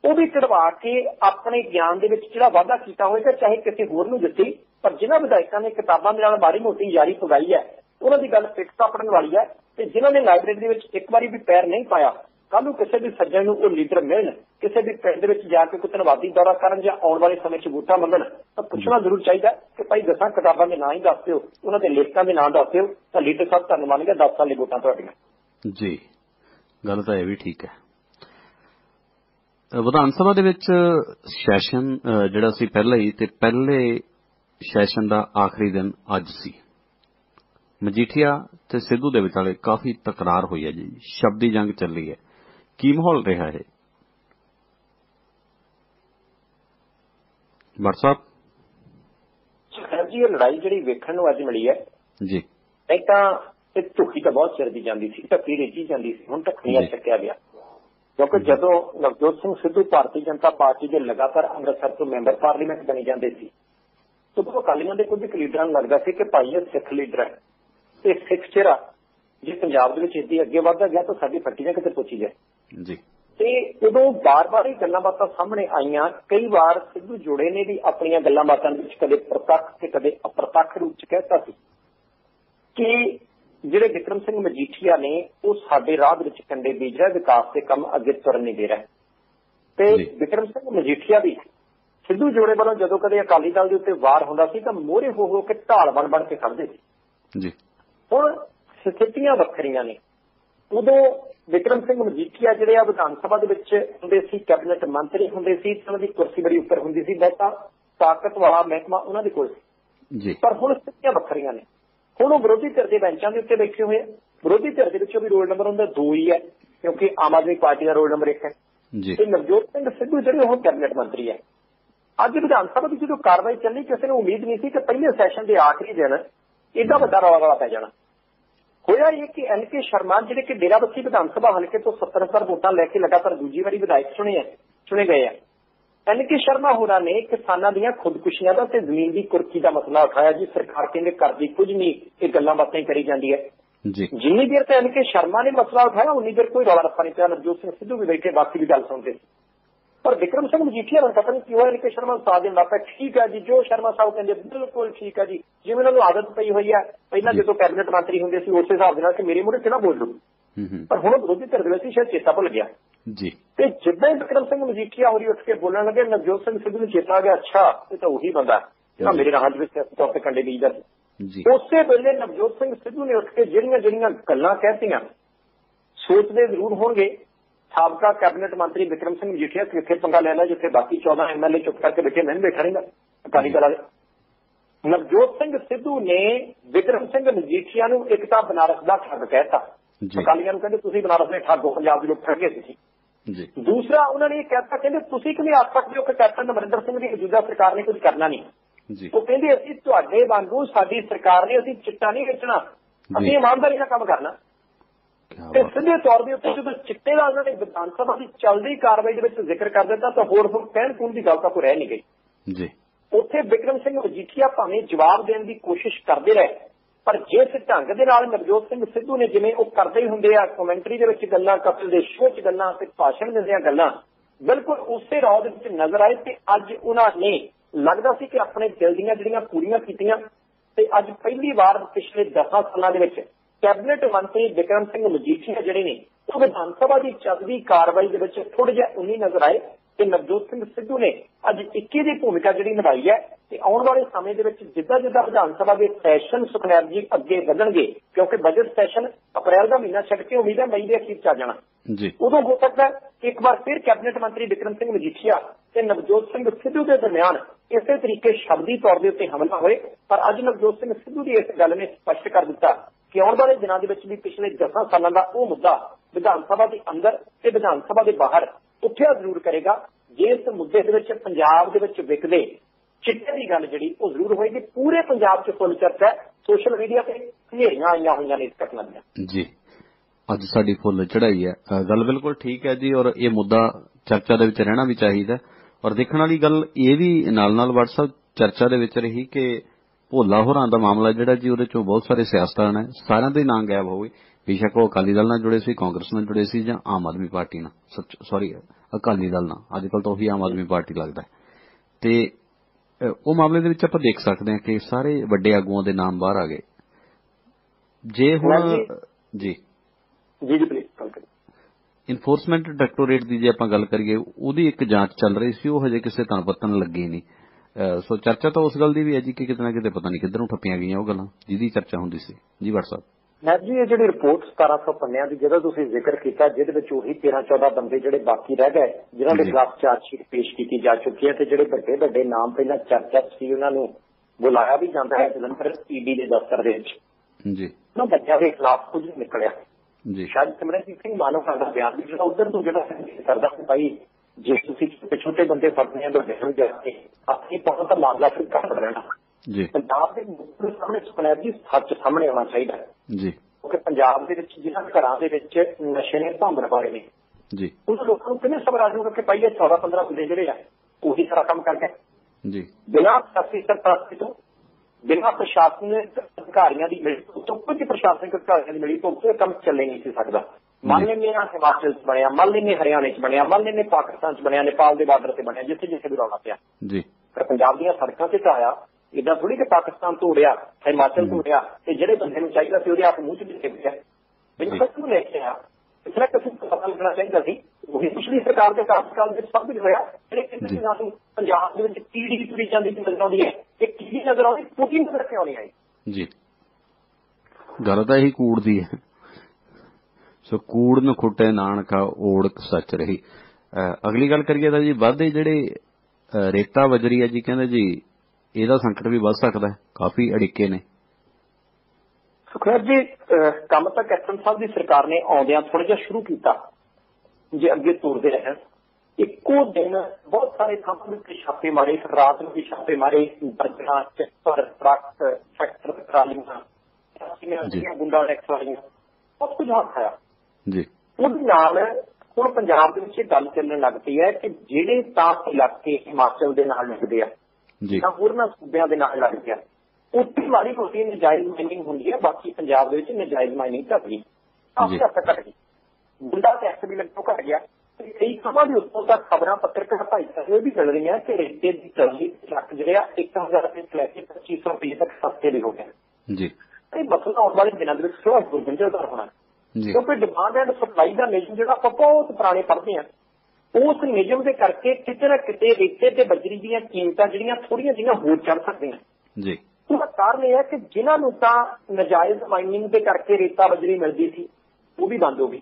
ਉਹ ਵੀ ਕਢਵਾ ਕੇ ਆਪਣੇ ਗਿਆਨ ਦੇ ਵਿੱਚ ਜਿਹੜਾ ਵਾਧਾ ਕੀਤਾ ਹੋਏਗਾ ਚਾਹੇ ਕਿਸੇ ਹੋਰ ਨੂੰ ਦਿੱਤੀ, ਪਰ ਜਿਨ੍ਹਾਂ ਵਿਧਾਇਕਾਂ ਨੇ ਕਿਤਾਬਾਂ ਦੇ ਨਾਲ ਮਾੜੀ ਮੋਟੀ ਯਾਰੀ ਪਗਾਈ ਹੈ, ਉਹਨਾਂ ਦੀ ਗੱਲ ਫਿਕਸਾ ਪੜਨ ਵਾਲੀ ਹੈ ਤੇ ਜਿਨ੍ਹਾਂ ਨੇ ਲਾਇਬ੍ਰੇਰੀ ਦੇ ਵਿੱਚ ਇੱਕ ਵਾਰੀ ਵੀ ਪੈਰ ਨਹੀਂ ਪਾਇਆ ਕੱਲ ਨੂੰ ਕਿਸੇ ਵੀ ਸੱਜਣ ਨੂੰ ਉਹ ਲੀਡਰ ਮਿਲਣ, ਕਿਸੇ ਵੀ ਪਿੰਡ ਦੇ ਵਿੱਚ ਜਾ ਕੇ ਕੋਈ ਧੰਨਵਾਦੀ ਦੌਰਾ ਕਰਨ ਜਾਂ ਆਉਣ ਵਾਲੇ ਸਮੇਂ 'ਚ ਵੋਟਾਂ ਮੰਗਣ, ਤਾਂ ਪੁੱਛਣਾ ਜ਼ਰੂਰ ਚਾਹੀਦਾ ਕਿ ਭਾਈ ਦਸਾਂ ਕਿਤਾਬਾਂ ਦੇ ਨਾਂ ਹੀ ਦੱਸ ਦਿਓ, ਉਹਨਾਂ ਦੇ ਲੇਖਕਾਂ ਦੇ ਨਾਂ ਦੱਸ ਦਿਓ, ਤਾਂ ਲੀਡਰ ਸਾਹਿਬ ਤੁਹਾਨੂੰ ਮੰਨਗੇ 10 ਸਾਲ ਦੀ ਵੋਟਾਂ ਤੁਹਾਡੀਆਂ। ਜੀ, ਗੱਲ ਤਾਂ ਇਹ ਵੀ ਠੀਕ ਹੈ। ਵਿਧਾਨ ਸਭਾ ਦੇ ਵਿੱਚ ਸੈਸ਼ਨ ਜਿਹੜਾ ਸੀ ਪਹਿਲਾਂ ਹੀ, ਤੇ ਪਹਿਲੇ ਸੈਸ਼ਨ ਦਾ ਆਖਰੀ ਦਿਨ ਅੱਜ ਸੀ। ਮਜੀਠੀਆ ਤੇ ਸਿੱਧੂ ਦੇ ਵਿਚਾਲੇ ਕਾਫੀ ਤਕਰਾਰ ਹੋਈ ਹੈ ਜੀ, ਸ਼ਬਦੀ ਜੰਗ ਚੱਲੀ ਹੈ। ਕੀ ਮਾਹੌਲ ਰਿਹਾ ਹੈ ਵਟਸਐਪ ਸਰ ਜੀ ਇਹ ਲੜਾਈ ਜਿਹੜੀ ਵੇਖਣ ਨੂੰ ਅੱਜ ਮਿਲੀ ਹੈ ਜੀ। ਨਹੀਂ ਤਾਂ ਇਹ ਝੁੱਕੀ ਤਾਂ ਬਹੁਤ ਚਿਰ ਦੀ ਜਾਂਦੀ ਸੀ ਢੱਕੀ ਰੇਚੀ ਜਾਂਦੀ ਸੀ ਹੁਣ ਢੱਕੀਆਂ ਜੀ। ਚੱਕਿਆ ਗਿਆ। ਕਿਉਂਕਿ ਜਦੋਂ ਨਵਜੋਤ ਸਿੰਘ ਸਿੱਧੂ ਭਾਰਤੀ ਜਨਤਾ ਪਾਰਟੀ ਦੇ ਲਗਾਤਾਰ ਅੰਮ੍ਰਿਤਸਰ ਤੋਂ ਮੈਂਬਰ ਪਾਰਲੀਮੈਂਟ ਬਣੀ ਜਾਂਦੇ ਸੀ ਉਦੋਂ ਅਕਾਲੀਆਂ ਦੇ ਕੁਝ ਲੀਡਰਾਂ ਨੂੰ ਲੱਗਦਾ ਸੀ ਕਿ ਭਾਈ ਇਹ ਸਿੱਖ ਲੀਡਰ ਹੈ। ਤੇ ਸਿੱਖ ਚਿਹਰਾ ਜੇ ਪੰਜਾਬ ਦੇ ਵਿੱਚ ਇੱਦੀ ਅੱਗੇ ਵੱਧਦਾ ਗਿਆ ਤਾਂ ਸਾਡੀ ਫੱਟੀਆਂ ਕਿਤੇ ਪਹੁੰਚੀ ਜਾਏ। ਜੀ। ਤੇ ਉਦੋਂ ਬਾਰ-ਬਾਰ ਇਹ ਗੱਲਾਂ ਬਾਤਾਂ ਸਾਹਮਣੇ ਆਈਆਂ। ਕਈ ਵਾਰ ਸਿੱਧੂ ਜੋੜੇ ਨੇ ਵੀ ਆਪਣੀਆਂ ਗੱਲਾਂ ਬਾਤਾਂ ਵਿੱਚ ਕਦੇ ਪ੍ਰਤੱਖ ਤੇ ਕਦੇ ਅਪ੍ਰਤੱਖ ਰੂਪ ਚ ਕਹਿਤਾ ਸੀ ਕਿ ਜਿਹੜੇ ਵਿਕਰਮ ਸਿੰਘ ਮਜੀਠੀਆ ਨੇ ਉਹ ਸਾਡੇ ਰਾਹ ਦੇ ਵਿੱਚ ਕੰਡੇ ਬੀਜ ਰਿਹਾ ਵਿਕਾਸ ਦੇ ਕੰਮ ਅੱਗੇ ਤੁਰਨ ਨਹੀਂ ਦੇ ਰਿਹਾ। ਤੇ। ਵਿਕਰਮ ਸਿੰਘ ਮਜੀਠੀਆ ਵੀ ਸਿੱਧੂ ਜੋੜੇ ਵੱਲੋਂ ਜਦੋਂ ਕਦੇ ਅਕਾਲੀ ਦਲ ਦੇ ਉੱਤੇ ਵਾਰ ਹੁੰਦਾ ਸੀ ਤਾਂ ਮੋਹਰੇ ਹੋ ਹੋ ਕੇ ਢਾਲ ਬਣ ਬਣ ਕੇ ਖੜਦੇ ਸੀ। ਜੀ। ਹੁਣ ਸਥਿਤੀਆਂ ਵੱਖਰੀਆਂ ਨੇ। ਉਦੋਂ ਵਿਕਰਮ ਸਿੰਘ ਮਜੀਠੀਆ ਜਿਹੜੇ ਆ ਵਿਧਾਨ ਸਭਾ ਦੇ ਵਿੱਚ ਹੁੰਦੇ ਸੀ ਕੈਬਨਿਟ ਮੰਤਰੀ ਹੁੰਦੇ ਸੀ ਤੇ ਉਹਨਾਂ ਦੀ ਕੁਰਸੀ ਬੜੀ ਉੱਪਰ ਹੁੰਦੀ ਸੀ ਬਹੁਤਾ ਤਾਕਤ ਵਾਲਾ ਮਹਿਕਮਾ ਉਹਨਾਂ ਦੇ ਕੋਲ ਸੀ। ਜੀ। ਪਰ ਹੁਣ ਸਥਿਤੀਆਂ ਵੱਖਰੀਆਂ ਨੇ। ਹੁਣ ਉਹ ਵਿਰੋਧੀ ਧਿਰ ਦੇ ਬੈਂਚਾਂ ਦੇ ਉੱਤੇ ਬੈਠੇ ਹੋਏ ਆ। ਵਿਰੋਧੀ ਧਿਰ ਦੇ ਵਿੱਚੋਂ ਵੀ ਰੋਲ ਨੰਬਰ ਹੁੰਦਾ ਦੋ ਹੀ ਹੈ ਕਿਉਂਕਿ ਆਮ ਆਦਮੀ ਪਾਰਟੀ ਦਾ ਰੋਲ ਨੰਬਰ ਇੱਕ ਹੈ। ਜੀ। ਤੇ ਨਵਜੋਤ ਸਿੰਘ ਸਿੱਧੂ ਜਿਹੜੇ ਉਹ ਕੈਬਨਿਟ ਮੰਤਰੀ ਹੈ। ਅੱਜ ਵਿਧਾਨ ਸਭਾ ਦੀ ਜਦੋਂ ਕਾਰਵਾਈ ਚੱਲੀ ਕਿਸੇ ਨੂੰ ਉਮੀਦ ਨਹੀਂ ਸੀ ਕਿ ਪਹਿਲੇ ਸੈਸ਼ਨ ਦੇ ਆਖਰੀ ਦਿਨ ਏਡਾ ਵੱਡਾ ਰੌਲਾ ਰੌਲਾ ਪੈ ਜਾਣਾ। ਹੋਇਆ ਇਹ ਕਿ ਐਨ ਕੇ ਸ਼ਰਮਾ ਜਿਹੜੇ ਕਿ ਡੇਰਾਬੱਸੀ ਵਿਧਾਨ ਸਭਾ ਹਲਕੇ ਤੋਂ 70 ਵੋਟਾਂ ਲੈ ਕੇ ਲਗਾਤਾਰ ਦੂਜੀ ਵਾਰੀ ਵਿਧਾਇਕ ਚੁਣੇ ਆ ਚੁਣੇ ਗਏ ਆ। ਐਨ ਕੇ ਸ਼ਰਮਾ ਹੋਰਾਂ ਨੇ ਕਿਸਾਨਾਂ ਦੀਆਂ ਖੁਦਕੁਸ਼ੀਆਂ ਦਾ ਤੇ ਜ਼ਮੀਨ ਦੀ ਕੁਰਕੀ ਦਾ ਮਸਲਾ ਉਠਾਇਆ ਜੀ। ਸਰਕਾਰ ਕਹਿੰਦੇ ਕਰਦੀ ਕੁਝ ਨਹੀਂ ਇਹ ਗੱਲਾਂ ਬਾਤਾਂ ਹੀ ਕਰੀ ਜਾਂਦੀ ਹੈ। ਜੀ। ਜਿੰਨੀ ਦੇਰ ਤੇ ਐਨ ਕੇ ਸ਼ਰਮਾ ਨੇ ਮਸਲਾ ਉਠਾਇਆ ਉਨੀ ਦੇਰ ਕੋਈ ਰੌਲਾ ਰੱਪਾ ਨਹੀਂ ਪਿਆ। ਨਵਜੋਤ ਸਿੰਘ ਸਿੱਧੂ ਵੀ ਬੈਠੇ ਬਾਕੀ ਵੀ ਗੱਲ ਸੁਣਦੇ। ਪਰ ਵਿਕਰਮ ਸਿੰਘ ਮਜੀਠੀਆ ਨੂੰ ਪਤਾ ਨਹੀਂ ਕਿਉਂ ਐਨ ਕੇ ਸ਼ਰਮਾ ਨੂੰ ਸਾਥ ਦੇਣ ਲੱਗ ਪਿਆ ਠੀਕ ਹੈ ਜੀ ਜੋ ਸ਼ਰਮਾ ਸਾਹਿਬ ਕਹਿੰਦੇ ਬਿਲਕੁਲ ਠੀਕ ਹੈ ਜੀ। ਜਿਵੇਂ ਉਹਨਾਂ ਨੂੰ ਆਦਤ ਪਈ ਹੋਈ ਹੈ ਪਹਿਲਾਂ। ਜਦੋਂ ਕੈਬਨਿਟ ਮੰਤਰੀ ਹੁੰਦੇ ਸੀ ਉਸੇ ਹਿਸਾਬ ਦੇ ਨਾਲ ਕਿ ਮੇਰੇ ਮੂਹਰੇ ਕਿਹੜਾ ਬੋਲ ਲੂ ਪਰ ਹੁਣ ਵਿਰੋਧੀ ਧਿਰ ਦੇ ਵਿੱਚ ਸ਼ਾਇਦ ਚੇਤਾ ਭੁੱਲ ਗਿਆ। ਜੀ। ਤੇ ਜਿੱਦਾਂ ਵਿਕਰਮ ਸਿੰਘ ਮਜੀਠੀਆ ਹੋਰੀ ਉੱਠ ਕੇ ਬੋਲਣ ਲੱਗੇ ਨਵਜੋਤ ਸਿੰਘ ਸਿੱਧੂ ਨੂੰ ਚੇਤਾ ਆ ਗਿਆ ਅੱਛਾ ਇਹ ਤਾਂ ਉਹੀ ਬੰਦਾ ਜਿਹੜਾ ਮੇਰੇ ਦੇ ਵਿੱਚ ਤੌਰ ਤੇ ਕੰਡੇ ਬੀਜਦਾ ਸੀ ਜੀ। ਉਸੇ ਵੇਲੇ ਨਵਜੋਤ ਸਿੰਘ ਸਿੱਧੂ ਨੇ ਉੱਠ ਕੇ ਜਿਹੜੀਆਂ ਜਿਹੜੀਆਂ ਗੱਲਾਂ ਕਹਿਤੀਆਂ ਸੋਚਦੇ ਜ਼ਰੂਰ ਹੋਣਗੇ। ਸਾਬਕਾ ਕੈਬਨਿਟ ਮੰਤਰੀ ਵਿਕਰਮ ਸਿੰਘ ਮਜੀਠੀਆ ਕਿੱਥੇ ਪੰਗਾ ਲੈ ਲਿਆ ਜਿੱਥੇ ਬਾਕੀ 14 ਐਮਐਲਏ ਚੁੱਪ ਕਰਕੇ ਬੈਠੇ ਮੈਂ ਬੈਠਾ ਰਹੀਂਗਾ ਅਕਾਲੀ ਦਲ ਵਾਲੇ। ਨਵਜੋਤ ਸਿੰਘ ਸਿੱਧੂ ਨੇ ਵਿਕਰਮ ਸਿੰਘ ਮਜੀਠੀਆ ਨੂੰ ਇੱਕ ਤਾਂ ਬਨਾਰਸ ਦਾ ਠੱਗ ਕਹਿਤਾ। ਅਕਾਲੀਆਂ ਨੂੰ ਕਹਿੰਦੇ ਤੁਸੀਂ ਬਨਾਰਸ ਦੇ ਠੱਗ ਹੋ ਪੰਜਾਬ ਦੇ ਲੋਕ ਠੱਗੇ ਸੀ ਜੀ। ਦੂਸਰਾ ਉਹਨਾਂ ਨੇ ਇਹ ਕਹਿਤਾ ਕਹਿੰਦੇ ਤੁਸੀਂ ਕਿਵੇਂ ਆਖ ਸਕਦੇ ਹੋ ਕਿ ਕੈਪਟਨ ਅਮਰਿੰਦਰ ਸਿੰਘ ਦੀ ਮੌਜੂਦਾ ਸਰਕਾਰ ਨੇ ਕੁਝ ਕਰਨਾ ਨਹੀਂ? ਜੀ। ਉਹ ਕਹਿੰਦੇ ਅਸੀਂ ਤੁਹਾਡੇ ਵਾਂਗੂ ਸਾਡੀ ਸਰਕਾਰ ਨੇ ਅਸੀਂ ਚਿੱਟਾ ਨਹੀਂ ਵੇਚਣਾ। ਅਸੀਂ ਇਮਾਨਦਾਰੀ ਨਾਲ ਕੰਮ ਕਰਨਾ। ਤੇ ਸਿੱਧੇ ਤੌਰ ਦੇ ਉੱਤੇ ਜਦੋਂ ਚਿੱਟੇ ਦਾ ਉਹਨਾਂ ਨੇ ਵਿਧਾਨ ਸਭਾ ਦੀ ਚੱਲਦੀ ਕਾਰਵਾਈ ਦੇ ਵਿੱਚ ਜ਼ਿਕਰ ਕਰ ਦਿੱਤਾ ਤਾਂ ਹੋਰ ਹੁਣ ਕਹਿਣ ਕੂਣ ਦੀ ਗੱਲ ਤਾਂ ਕੋਈ ਰਹਿ ਨਹੀਂ ਗਈ। ਜੀ। ਉੱਥੇ ਵਿਕਰਮ ਸਿੰਘ ਮਜੀਠੀਆ ਭਾਵੇਂ ਜਵਾਬ ਦੇਣ ਦੀ ਕੋਸ਼ਿਸ਼ ਕਰਦੇ ਰਹੇ ਪਰ ਜਿਸ ਢੰਗ ਦੇ ਨਾਲ ਨਵਜੋਤ ਸਿੰਘ ਸਿੱਧੂ ਨੇ ਜਿਵੇਂ ਉਹ ਕਰਦੇ ਹੀ ਹੁੰਦੇ ਆ ਕਮੈਂਟਰੀ ਦੇ ਵਿੱਚ ਗੱਲਾਂ ਕਪਿਲ ਦੇ ਸ਼ੋਅ 'ਚ ਗੱਲਾਂ ਤੇ ਭਾਸ਼ਣ ਦਿੰਦਿਆਂ ਗੱਲਾਂ ਬਿਲਕੁਲ ਉਸੇ ਰਾਹ ਦੇ ਵਿੱਚ ਨਜ਼ਰ ਆਏ ਤੇ ਅੱਜ ਉਹਨਾਂ ਨੇ ਲੱਗਦਾ ਸੀ ਕਿ ਆਪਣੇ ਦਿਲ ਦੀਆਂ ਜਿਹੜੀਆਂ ਪੂਰੀਆਂ ਕੀਤੀਆਂ ਤੇ ਅੱਜ ਪਹਿਲੀ ਵਾਰ ਪਿਛਲੇ 10 ਸਾਲਾਂ ਦੇ ਵਿੱਚ ਕੈਬਨਿਟ ਮੰਤਰੀ ਵਿਕਰਮ ਸਿੰਘ ਮਜੀਠੀਆ ਜਿਹੜੇ ਨੇ ਉਹ ਵਿਧਾਨ ਸਭਾ ਦੀ ਚੱਲਦੀ ਕਾਰਵਾਈ ਦੇ ਵਿੱਚ ਥੋੜੇ ਜਿਹਾ ਉਨੀ ਨਜ਼ਰ ਆਏ ਤੇ ਨਵਜੋਤ ਸਿੰਘ ਸਿੱਧੂ ਨੇ ਅੱਜ 21 ਦੀ ਭੂਮਿਕਾ ਜਿਹੜੀ ਨਿਭਾਈ ਹੈ ਤੇ ਆਉਣ ਵਾਲੇ ਸਮੇਂ ਦੇ ਵਿੱਚ ਜਿੱਦਾਂ ਜਿੱਦਾਂ ਵਿਧਾਨ ਸਭਾ ਦੇ ਸੈਸ਼ਨ ਸੁਖਨੈਰ ਜੀ ਅੱਗੇ ਵਧਣਗੇ ਕਿਉਂਕਿ ਬਜਟ ਸੈਸ਼ਨ ਅਪ੍ਰੈਲ ਦਾ ਮਹੀਨਾ ਛੱਡ ਕੇ ਉਮੀਦ ਹੈ ਮਈ ਦੇ ਅਖੀਰ ਚ ਆ ਜਾਣਾ। ਜੀ। ਉਦੋਂ ਹੋ ਸਕਦਾ ਹੈ ਕਿ ਇੱਕ ਵਾਰ ਫਿਰ ਕੈਬਨਿਟ ਮੰਤਰੀ ਵਿਕਰਮ ਸਿੰਘ ਮਜੀਠੀਆ ਤੇ ਨਵਜੋਤ ਸਿੰਘ ਸਿੱਧੂ ਦੇ ਦਰਮਿਆਨ ਇਸੇ ਤਰੀਕੇ ਸ਼ਬਦੀ ਤੌਰ ਦੇ ਉੱਤੇ ਹਮਲਾ ਹੋਏ ਪਰ ਅੱਜ ਨਵਜੋਤ ਸਿੰਘ ਸਿੱਧੂ ਦੀ ਇਸ ਗੱਲ ਨੇ ਸਪਸ਼ਟ ਕਰ ਦਿੱਤਾ ਕਿ ਆਉਣ ਵਾਲੇ ਦਿਨਾਂ ਦੇ ਵਿੱਚ ਵੀ ਪਿਛਲੇ 10 ਸਾਲਾਂ ਦਾ ਉਹ ਮੁੱਦਾ ਵਿਧਾਨ ਸਭਾ ਦੇ ਅੰਦਰ ਤੇ ਵਿਧਾਨ ਸਭਾ ਦੇ ਬਾਹਰ ਉੱਠਿਆ ਜ਼ਰੂਰ ਕਰੇਗਾ, ਜੇ ਇਸ ਮੁੱਦੇ ਦੇ ਵਿੱਚ ਪੰਜਾਬ ਦੇ ਵਿੱਚ ਵਿਕਦੇ ਚਿੱਟੇ ਦੀ ਗੱਲ ਜਿਹੜੀ ਉਹ ਜ਼ਰੂਰ ਹੋਏਗੀ, ਪੂਰੇ ਪੰਜਾਬ 'ਚ ਫੁੱਲ ਚਰਚਾ ਸੋਸ਼ਲ ਮੀਡੀਆ ਤੇ ਹਨੇਰੀਆਂ ਆਈਆਂ ਹੋਈਆਂ ਨੇ ਇਸ ਘਟਨਾ ਦੀਆਂ। ਜੀ, ਅੱਜ ਸਾਡੀ ਫੁੱਲ ਚੜਾਈ ਹੈ। ਗੱਲ ਬਿਲਕੁਲ ਠੀਕ ਹੈ ਜੀ ਔਰ ਇਹ ਮੁੱਦਾ ਚਰਚਾ ਦੇ ਵਿੱਚ ਰਹਿਣਾ ਵੀ ਚਾਹੀਦਾ ਔਰ ਦੇਖਣ ਵਾਲੀ ਗੱਲ ਇਹ ਵੀ ਨਾਲ ਨਾਲ WhatsApp ਚਰਚਾ ਦੇ ਵਿੱਚ ਰਹੀ ਕਿ ਭੋਲਾ ਹੋਰਾਂ ਦਾ ਮਾਮਲਾ ਜਿਹੜਾ ਜੀ ਉਹਦੇ ਚੋਂ ਬਹੁਤ ਸਾਰੇ ਸਿਆਸਤਦਾਨ ਹੈ। ਸਾਰਿਆਂ ਦੇ ਨਾਂ ਗਾਇਬ ਹੋ ਗਏ। ਬੇਸ਼ੱਕ ਉਹ ਅਕਾਲੀ ਦਲ ਨਾਲ ਜੁੜੇ ਸੀ ਕਾਂਗਰਸ ਨਾਲ ਜੁੜੇ ਸੀ ਜਾਂ ਆਮ ਆਦਮੀ ਪਾਰਟੀ ਨਾਲ। ਸੌਰੀ ਅਕਾਲੀ ਦਲ ਨਾਲ। ਅੱਜ ਕੱਲ ਤਾਂ ਉਹੀ ਆਮ ਆਦਮੀ ਪਾਰਟੀ ਲੱਗਦਾ ਤੇ ਉਹ ਮਾਮਲੇ ਦੇ ਵਿੱਚ ਆਪਾਂ ਦੇਖ ਸਕਦੇ ਹਾਂ ਕਿ ਸਾਰੇ ਵੱਡੇ ਆਗੂਆਂ ਦੇ ਨਾਮ ਬਾਹਰ ਆ ਗਏ। ਜੇ ਹੁਣ। ਜੀ। ਜੀ ਜੀ ਪਲੀਜ਼ ਗੱਲ ਕਰੋ ਇਨਫੋਰਸਮੈਂਟ ਡਾਇਰੈਕਟੋਰੇਟ ਦੀ ਜੇ ਆਪਾਂ ਗੱਲ ਕਰੀਏ ਉਹਦੀ ਇੱਕ ਜਾਂਚ ਚੱਲ ਰਹੀ ਸੀ। ਉਹ ਹਜੇ ਕਿਸੇ ਤਣ ਪੱਤਨ ਲੱਗੀ ਨਹੀਂ। ਸੋ ਚਰਚਾ ਤਾਂ ਉਸ ਗੱਲ ਦੀ ਵੀ ਹੈ ਜੀ ਕਿ ਕਿਤੇ ਨਾ ਕਿਤੇ ਪਤਾ ਨਹੀਂ ਕਿੱਧਰੋਂ ਠੱਪੀਆਂ ਗਈਆਂ ਉਹ ਗੱਲਾਂ। ਜਿਹਦੀ ਚਰਚਾ ਹੁੰਦੀ ਸੀ। ਜੀ WhatsApp ਨੈਬ ਜੀ ਇਹ ਜਿਹੜੀ ਰਿਪੋਰਟ 1700 ਪੰਨਿਆਂ ਦੀ ਜਿਹਦਾ ਤੁਸੀਂ ਜ਼ਿਕਰ ਕੀਤਾ ਜਿਹਦੇ ਵਿੱਚ ਉਹੀ 13 14 ਬੰਦੇ ਜਿਹੜੇ ਬਾਕੀ ਰਹਿ ਗਏ ਜਿਨ੍ਹਾਂ ਦੇ। ਖਿਲਾਫ ਚਾਰਜ ਸ਼ੀਟ ਪੇਸ਼ ਕੀਤੀ ਜਾ ਚੁੱਕੀ ਹੈ ਤੇ ਜਿਹੜੇ ਵੱਡੇ ਵੱਡੇ ਨਾਮ ਪਹਿਲਾਂ ਚਰਚਾ ਸੀ ਉਹਨਾਂ ਨੂੰ ਬੁਲਾਇਆ ਵੀ ਜਾਂਦਾ ਹੈ ਜਲੰਧਰ ਈਡੀ ਦੇ ਦਫ਼ਤਰ ਦੇ ਵਿੱਚ। ਜੀ। ਉਹਨਾਂ ਬੱਚਿਆਂ ਦੇ ਖਿਲਾਫ ਕੁਝ ਨਿਕਲਿਆ। ਜੀ। ਸ਼ਾਇਦ ਸਿਮਰਨਜੀਤ ਸਿੰਘ ਮਾਨਵ ਦਾ ਬਿਆਨ ਵੀ ਜਿਹੜਾ ਉਧਰ ਤੋਂ ਜਿਹੜਾ ਕਰਦਾ ਭਾਈ ਜੇ ਤੁਸੀਂ ਛੋਟੇ ਛੋਟੇ ਬੰਦੇ ਫੜਨੇ ਆ ਵੱਡੇ ਨੂੰ ਜਾ ਕੇ ਆਪਣੀ ਪਹੁੰਚ ਦਾ ਮਾਮਲਾ ਫਿਰ ਘੱਟ ਰਹਿਣਾ। ਜੀ। ਪੰਜਾਬ ਦੇ ਮੁੱਖ ਸਾਹਮਣੇ ਸੁਪਨੈਰ ਜੀ ਸੱਚ ਸਾਹਮਣੇ ਆਉਣਾ ਚਾਹੀਦਾ ਹੈ। ਜੀ। ਕਿਉਂਕਿ ਪੰਜਾਬ ਦੇ ਵਿੱਚ ਜਿਹਨਾਂ ਘਰਾਂ ਦੇ ਵਿੱਚ ਨਸ਼ੇ ਨੇ ਭੰਬਰ ਪਾਏ ਨੇ ਜੀ। ਉਹਨਾਂ ਲੋਕਾਂ ਨੂੰ ਕਿਵੇਂ ਸਬਰ ਆ ਜਾਊਗਾ ਕਿ ਭਾਈ ਇਹ 14 15 ਬੰਦੇ ਜਿਹੜੇ ਆ ਉਹੀ ਸਾਰਾ ਕੰਮ ਕਰਦੇ ਆ। ਜੀ। ਬਿਨਾਂ ਸਿਆਸੀ ਸਰਪ੍ਰਸਤੀ ਤੋਂ ਬਿਨਾਂ ਪ੍ਰਸ਼ਾਸਨਿਕ ਅਧਿਕਾਰੀਆਂ ਦੀ ਮਿਲੀ ਤੋਂ ਕੁਝ ਪ੍ਰਸ਼ਾਸਨਿਕ ਅਧਿਕਾਰੀਆਂ ਦੀ ਮਿਲੀ ਤੋਂ ਇਹ ਕੰਮ ਚੱਲੇ ਨਹੀਂ ਸੀ ਸਕਦਾ। ਮੰਨ ਲੈਂਦੇ ਹਾਂ ਹਿਮਾਚਲ 'ਚ ਬਣਿਆ ਮੰਨ ਲੈਂਦੇ ਹਾਂ ਹਰਿਆਣੇ 'ਚ ਬਣਿਆ ਮੰਨ ਲੈਂਦੇ ਹਾਂ ਪਾਕਿਸਤਾਨ 'ਚ ਬਣਿਆ ਨੇਪਾਲ ਦੇ ਬਾਰਡਰ ਤੇ ਬਣਿਆ ਜਿੱਥੇ ਜਿੱਥੇ ਵੀ ਰੌਲਾ ਪਿਆ। ਜੀ। ਪਰ ਪੰਜਾਬ ਦੀਆਂ ਸੜਕਾਂ ਤੇ ਆਇਆ ਇਦਾਂ ਥੋੜੀ ਕਿ ਪਾਕਿਸਤਾਨ ਤੋਂ ਉੜਿਆ ਹਿਮਾਚਲ ਤੋਂ ਉੜਿਆ ਤੇ ਜਿਹੜੇ ਬੰਦੇ ਨੂੰ ਚਾਹੀਦਾ ਸੀ ਉਹਦੇ ਆਪ ਮੂੰਹ 'ਚ ਵੀ ਪਿਆ ਮੈਨੂੰ ਜੀ। ਕਦੋਂ ਲੈ ਕੇ ਆਇਆ ਇਸਲਾ ਕਿਸੇ ਨੂੰ ਪਤਾ ਲੱਗਣਾ ਚਾਹੀਦਾ ਸੀ ਉਹੀ ਪਿਛਲੀ ਸਰਕਾਰ ਦੇ ਕਾਰਜਕਾਲ ਵਿੱਚ ਸਭ ਕੁਝ ਹੋਇਆ ਜਿਹੜੇ। ਕਿਸੇ ਸਾਨੂੰ ਪੰਜਾਬ ਦੇ ਵਿੱਚ ਕੀੜੀ ਤੁਰੀ ਜਾਂਦੀ ਨਜ਼ਰ ਆਉਂਦੀ ਹੈ ਇਹ ਕੀੜੀ ਨਜ਼ਰ ਆਉਂਦੀ ਪੁੱਠੀ ਨਜ਼ਰ ਕਿਉਂ ਨਹੀਂ ਆਈ? ਜੀ। ਗੱਲ ਤਾਂ ਇਹੀ ਕੂੜ ਦੀ ਹੈ। ਸੋ ਕੂੜ ਨੂੰ ਖੁੱਟੇ ਨਾਨਕਾ ਓੜਕ ਸੱਚ ਰਹੀ। ਅਗਲੀ ਗੱਲ ਕਰੀਏ ਤਾਂ ਜੀ ਵਾਧੇ ਜਿਹੜੇ ਰੇਤਾ ਵਜਰੀ ਹੈ ਜੀ ਕਹਿੰਦੇ ਜੀ ਇਹਦਾ ਸੰਕਟ ਵੀ ਵੱਧ ਸਕਦਾ ਕਾਫੀ ਅੜਿੱਕੇ ਨੇ। ਸੁਖਰਾਜ ਜੀ ਕੰਮ ਤਾਂ ਕੈਪਟਨ ਸਾਹਿਬ ਦੀ ਸਰਕਾਰ ਨੇ ਆਉਂਦਿਆਂ ਥੋੜਾ ਜਿਹਾ ਸ਼ੁਰੂ ਕੀਤਾ ਜੇ ਅੱਗੇ ਤੁਰਦੇ ਰਹਿਣ। ਇੱਕੋ ਦਿਨ ਬਹੁਤ ਸਾਰੇ ਥਾਵਾਂ ਦੇ ਛਾਪੇ ਮਾਰੇ ਰਾਤ ਨੂੰ ਵੀ ਛਾਪੇ ਮਾਰੇ ਦਰਜਨਾ ਚੱਕਰ ਟਰੱਕ ਫੈਕਟਰ ਟਰਾਲੀਆਂ। ਜਿਹੜੀਆਂ ਗੁੰਡਾ ਟੈਕਸ ਵਾਲੀਆਂ ਬਹੁਤ ਕੁਝ ਹੱਥ ਆਇਆ। ਜੀ। ਉਹਦੇ ਨਾਲ ਹੁਣ ਪੰਜਾਬ ਦੇ ਵਿੱਚ ਇਹ ਗੱਲ ਚੱਲਣ ਲੱਗ ਪਈ ਹੈ ਕਿ ਜਿਹੜੇ ਤਾਂ ਇਲਾਕੇ ਹਿਮਾਚਲ ਦੇ ਨਾਲ ਲੱਗਦੇ ਆ ਜੀ। ਤਾਂ ਹੋਰਨਾਂ ਸੂਬਿਆਂ ਦੇ ਨਾਲ ਲੱਗ ਗਿਆ ਉੱਥੇ ਮਾੜੀ ਮੋਟੀ ਨਜਾਇਜ਼ ਮਾਈਨਿੰਗ ਹੁੰਦੀ ਹੈ ਬਾਕੀ ਪੰਜਾਬ ਦੇ ਵਿੱਚ ਨਜਾਇਜ਼ ਮਾਈਨਿੰਗ ਘਟ ਗਈ। ਕਾਫੀ ਹੱਦ ਘਟ ਗਈ। ਗੁੰਡਾ ਟੈਕਸ ਵੀ ਲੱਗੋ ਘਟ ਗਿਆ। ਕਈ ਥਾਵਾਂ ਦੇ ਉੱਤੋਂ ਤੱਕ ਖਬਰਾਂ ਪੱਤਰਕਾਰ ਭਾਈ ਸਾਹਿਬ ਇਹ ਵੀ ਚੱਲ ਰਹੀਆਂ ਕਿ ਰੇਤੇ ਦੀ ਟਰਾਲੀ ਟਰੱਕ ਜਿਹੜੇ ਆ 1000 ਰੁਪਏ ਤੋਂ ਲੈ ਕੇ 2500 ਰੁਪਏ ਤੱਕ ਸਸਤੇ ਦੇ ਹੋ ਗਏ। ਜੀ। ਇਹ ਮਸਲਾ ਆਉਣ ਵਾਲੇ ਦਿਨਾਂ ਦੇ ਵਿੱਚ ਥੋੜਾ ਗੁਰਗੰਝਲਦਾਰ ਹੋਣਾ। ਜੀ ਕਿਉਂਕਿ ਡਿਮਾਂਡ ਐਂਡ ਸਪਲਾਈ ਦਾ ਨਿਯਮ ਜਿਹੜਾ ਆਪਾਂ ਬਹੁਤ ਪੁਰਾਣੇ ਪੜ੍ਹਦੇ ਆ ਉਸ ਨਿਯਮ ਦੇ ਕਰਕੇ ਕਿਤੇ ਨਾ ਕਿਤੇ ਰੇਤੇ ਤੇ ਬਜਰੀ ਦੀਆਂ ਕੀਮਤਾਂ ਜਿਹੜੀਆਂ ਥੋੜੀਆਂ ਜਿਹੀਆਂ ਹੋਰ ਚੜ ਸਕਦੀਆਂ ਜੀ। ਉਹਦਾ ਕਾਰਨ ਇਹ ਹੈ ਕਿ ਜਿਨ੍ਹਾਂ ਨੂੰ ਤਾਂ ਨਜਾਇਜ਼ ਮਾਈਨਿੰਗ ਦੇ ਕਰਕੇ ਰੇਤਾ ਬਜਰੀ ਮਿਲਦੀ ਸੀ ਉਹ ਵੀ ਬੰਦ ਹੋ ਗਈ।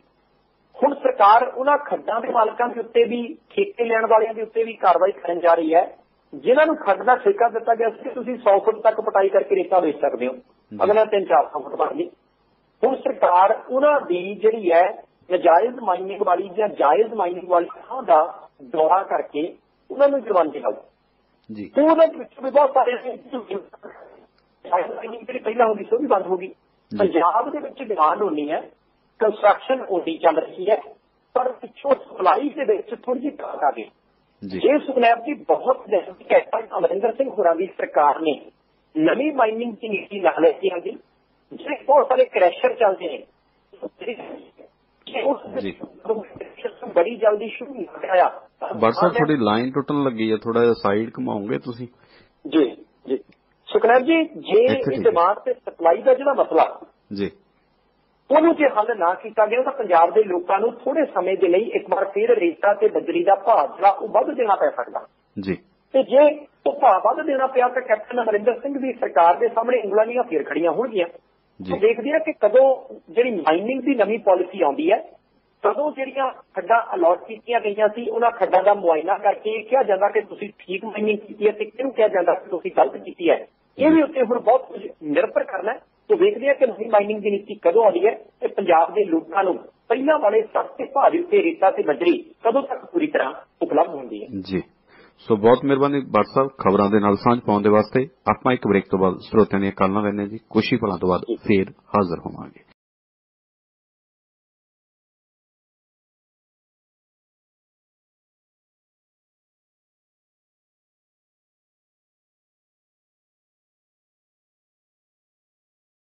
ਹੁਣ ਸਰਕਾਰ ਉਹਨਾਂ ਖੱਡਾਂ ਦੇ ਮਾਲਕਾਂ ਦੇ ਉੱਤੇ ਵੀ ਠੇਕੇ ਲੈਣ ਵਾਲਿਆਂ ਦੇ ਉੱਤੇ ਵੀ ਕਾਰਵਾਈ ਕਰਨ ਜਾ ਰਹੀ ਹੈ। ਜਿਨ੍ਹਾਂ ਨੂੰ ਖੱਡ ਦਾ ਠੇਕਾ ਦਿੱਤਾ ਗਿਆ ਸੀ ਕਿ ਤੁਸੀਂ 100 ਫੁੱਟ ਤੱਕ ਪਟਾਈ ਕਰਕੇ ਰੇਤਾ ਵੇਚ ਸਕਦੇ ਹੋ। ਅਗਲਾ 3-400 ਫੁੱਟ ਬਣ ਗਈ। ਹੁਣ ਸਰਕਾਰ ਉਹਨਾਂ ਦੀ ਜਿਹੜੀ ਹੈ ਨਜਾਇਜ਼ ਮਾਈਨਿੰਗ ਵਾਲੀ ਜਾਂ ਜਾਇਜ਼ ਮਾਈਨਿੰਗ ਵਾਲੀ ਥਾਂ ਦਾ ਦੌਰਾ ਕਰਕੇ ਉਹਨਾਂ ਨੂੰ ਜੁਰਮਾਨੇ ਲਾਉ ਜੀ। ਤੇ ਉਹਨਾਂ ਦੇ ਵਿੱਚ ਵੀ ਬਹੁਤ ਸਾਰੇ ਮਾਈਨਿੰਗ ਜਿਹੜੀ ਪਹਿਲਾਂ ਹੁੰਦੀ ਸੀ ਉਹ ਵੀ ਬੰਦ ਹੋ ਗਈ। ਪੰਜਾਬ ਦੇ ਵਿੱਚ ਡਿਮਾਂਡ ਹੋਣੀ ਹੈ ਕੰਸਟਰਕਸ਼ਨ ਉਹਦੀ ਚੱਲ ਰਹੀ ਹੈ ਪਰ ਪਿੱਛੋਂ ਸਪਲਾਈ ਦੇ ਵਿੱਚ ਥੋੜੀ ਜਿਹੀ ਘਾਟ ਆ ਗਈ। ਜੀ। ਸੁਖਨੈਬ ਜੀ ਬਹੁਤ ਜਲਦੀ ਕੈਪਟਨ ਅਮਰਿੰਦਰ ਸਿੰਘ ਹੋਰਾਂ ਦੀ ਸਰਕਾਰ ਨੇ ਨਵੀਂ ਮਾਈਨਿੰਗ ਦੀ ਨੀਤੀ ਨਾਲ ਲੈ ਕੇ ਆਂਦੀ ਜਿਹੜੇ ਬਹੁਤ ਸਾਰੇ ਕ੍ਰੈਸ਼ਰ ਚੱਲਦੇ ਨੇ। ਬੜੀ ਜਲਦੀ ਸ਼ੁਰੂ ਨਹੀਂ ਹੋਇਆ। ਵਟਸਐਪ ਤੁਹਾਡੀ ਲਾਈਨ ਟੁੱਟਣ ਲੱਗੀ ਹੈ ਥੋੜਾ ਜਿਹਾ ਸਾਈਡ ਘਮਾਓਗੇ ਤੁਸੀਂ? ਜੀ ਜੀ। ਸੁਖਨੈਬ ਜੀ ਜੇ ਹੈ। ਡਿਮਾਂਡ ਤੇ ਸਪਲਾਈ ਦਾ ਜਿਹੜਾ ਮਸਲਾ ਜੀ। ਉਹਨੂੰ ਜੇ ਹੱਲ ਨਾ ਕੀਤਾ ਗਿਆ ਤਾਂ ਪੰਜਾਬ ਦੇ ਲੋਕਾਂ ਨੂੰ ਥੋੜੇ ਸਮੇਂ ਦੇ ਲਈ ਇੱਕ ਵਾਰ ਫਿਰ ਰੇਤਾ ਤੇ ਬਜਰੀ ਦਾ ਭਾਅ ਜਿਹੜਾ ਉਹ ਵੱਧ ਦੇਣਾ ਪੈ ਸਕਦਾ। ਜੀ। ਤੇ ਜੇ ਉਹ ਭਾਅ ਵੱਧ ਦੇਣਾ ਪਿਆ ਤਾਂ ਕੈਪਟਨ ਅਮਰਿੰਦਰ ਸਿੰਘ ਦੀ ਸਰਕਾਰ ਦੇ ਸਾਹਮਣੇ ਉਂਗਲਾਂ ਦੀਆਂ ਫੇਰ ਖੜੀਆਂ ਹੋਣਗੀਆਂ। ਜੀ। ਦੇਖਦੇ ਆ ਕਿ ਕਦੋਂ ਜਿਹੜੀ ਮਾਈਨਿੰਗ ਦੀ ਨਵੀਂ ਪਾਲਿਸੀ ਆਉਂਦੀ ਹੈ ਕਦੋਂ ਜਿਹੜੀਆਂ ਖੱਡਾਂ ਅਲਾਟ ਕੀਤੀਆਂ ਗਈਆਂ ਸੀ ਉਹਨਾਂ ਖੱਡਾਂ ਦਾ ਮੁਆਇਨਾ ਕਰਕੇ ਇਹ ਕਿਹਾ ਜਾਂਦਾ ਕਿ ਤੁਸੀਂ ਠੀਕ ਮਾਈਨਿੰਗ ਕੀਤੀ ਹੈ ਤੇ ਕਿਹਨੂੰ ਕਿਹਾ ਜਾਂਦਾ ਕਿ ਤੁਸੀਂ ਗਲਤ ਕੀਤੀ ਹੈ। ਇਹਦੇ ਉੱਤੇ ਹੁਣ ਬਹੁਤ ਕੁਝ ਨਿਰਭਰ ਕਰਨਾ ਹੈ। ਤੋਂ ਵੇਖਦੇ ਆ ਕਿ ਨਵੀਂ ਮਾਈਨਿੰਗ ਦੀ ਨੀਤੀ ਕਦੋਂ ਆਉਂਦੀ ਹੈ ਤੇ ਪੰਜਾਬ ਦੇ ਲੋਕਾਂ ਨੂੰ ਪਹਿਲਾਂ ਵਾਲੇ ਸਸਤੇ ਭਾਅ ਦੇ ਉੱਤੇ ਰੇਤਾ ਤੇ ਬਜਰੀ ਕਦੋਂ ਤੱਕ ਪੂਰੀ ਤਰ੍ਹਾਂ ਉਪਲਬਧ ਹੁੰਦੀ ਹੈ। ਜੀ। ਸੋ ਬਹੁਤ ਮਿਹਰਬਾਨੀ ਬਾਟ ਸਾਹਿਬ ਖਬਰਾਂ ਦੇ ਨਾਲ ਸਾਂਝ ਪਾਉਣ ਦੇ ਵਾਸਤੇ। ਆਪਾਂ ਇੱਕ ਬ੍ਰੇਕ ਤੋਂ ਬਾਅਦ ਸਰੋਤਿਆਂ ਦੀਆਂ ਕਾਲਾਂ ਲੈਣੇ ਜੀ। ਕੁਛ ਭਲਾਂ ਤੋਂ ਬਾਅਦ ਫੇਰ ਹਾਜ਼ਰ ਹੋਵਾਂਗੇ।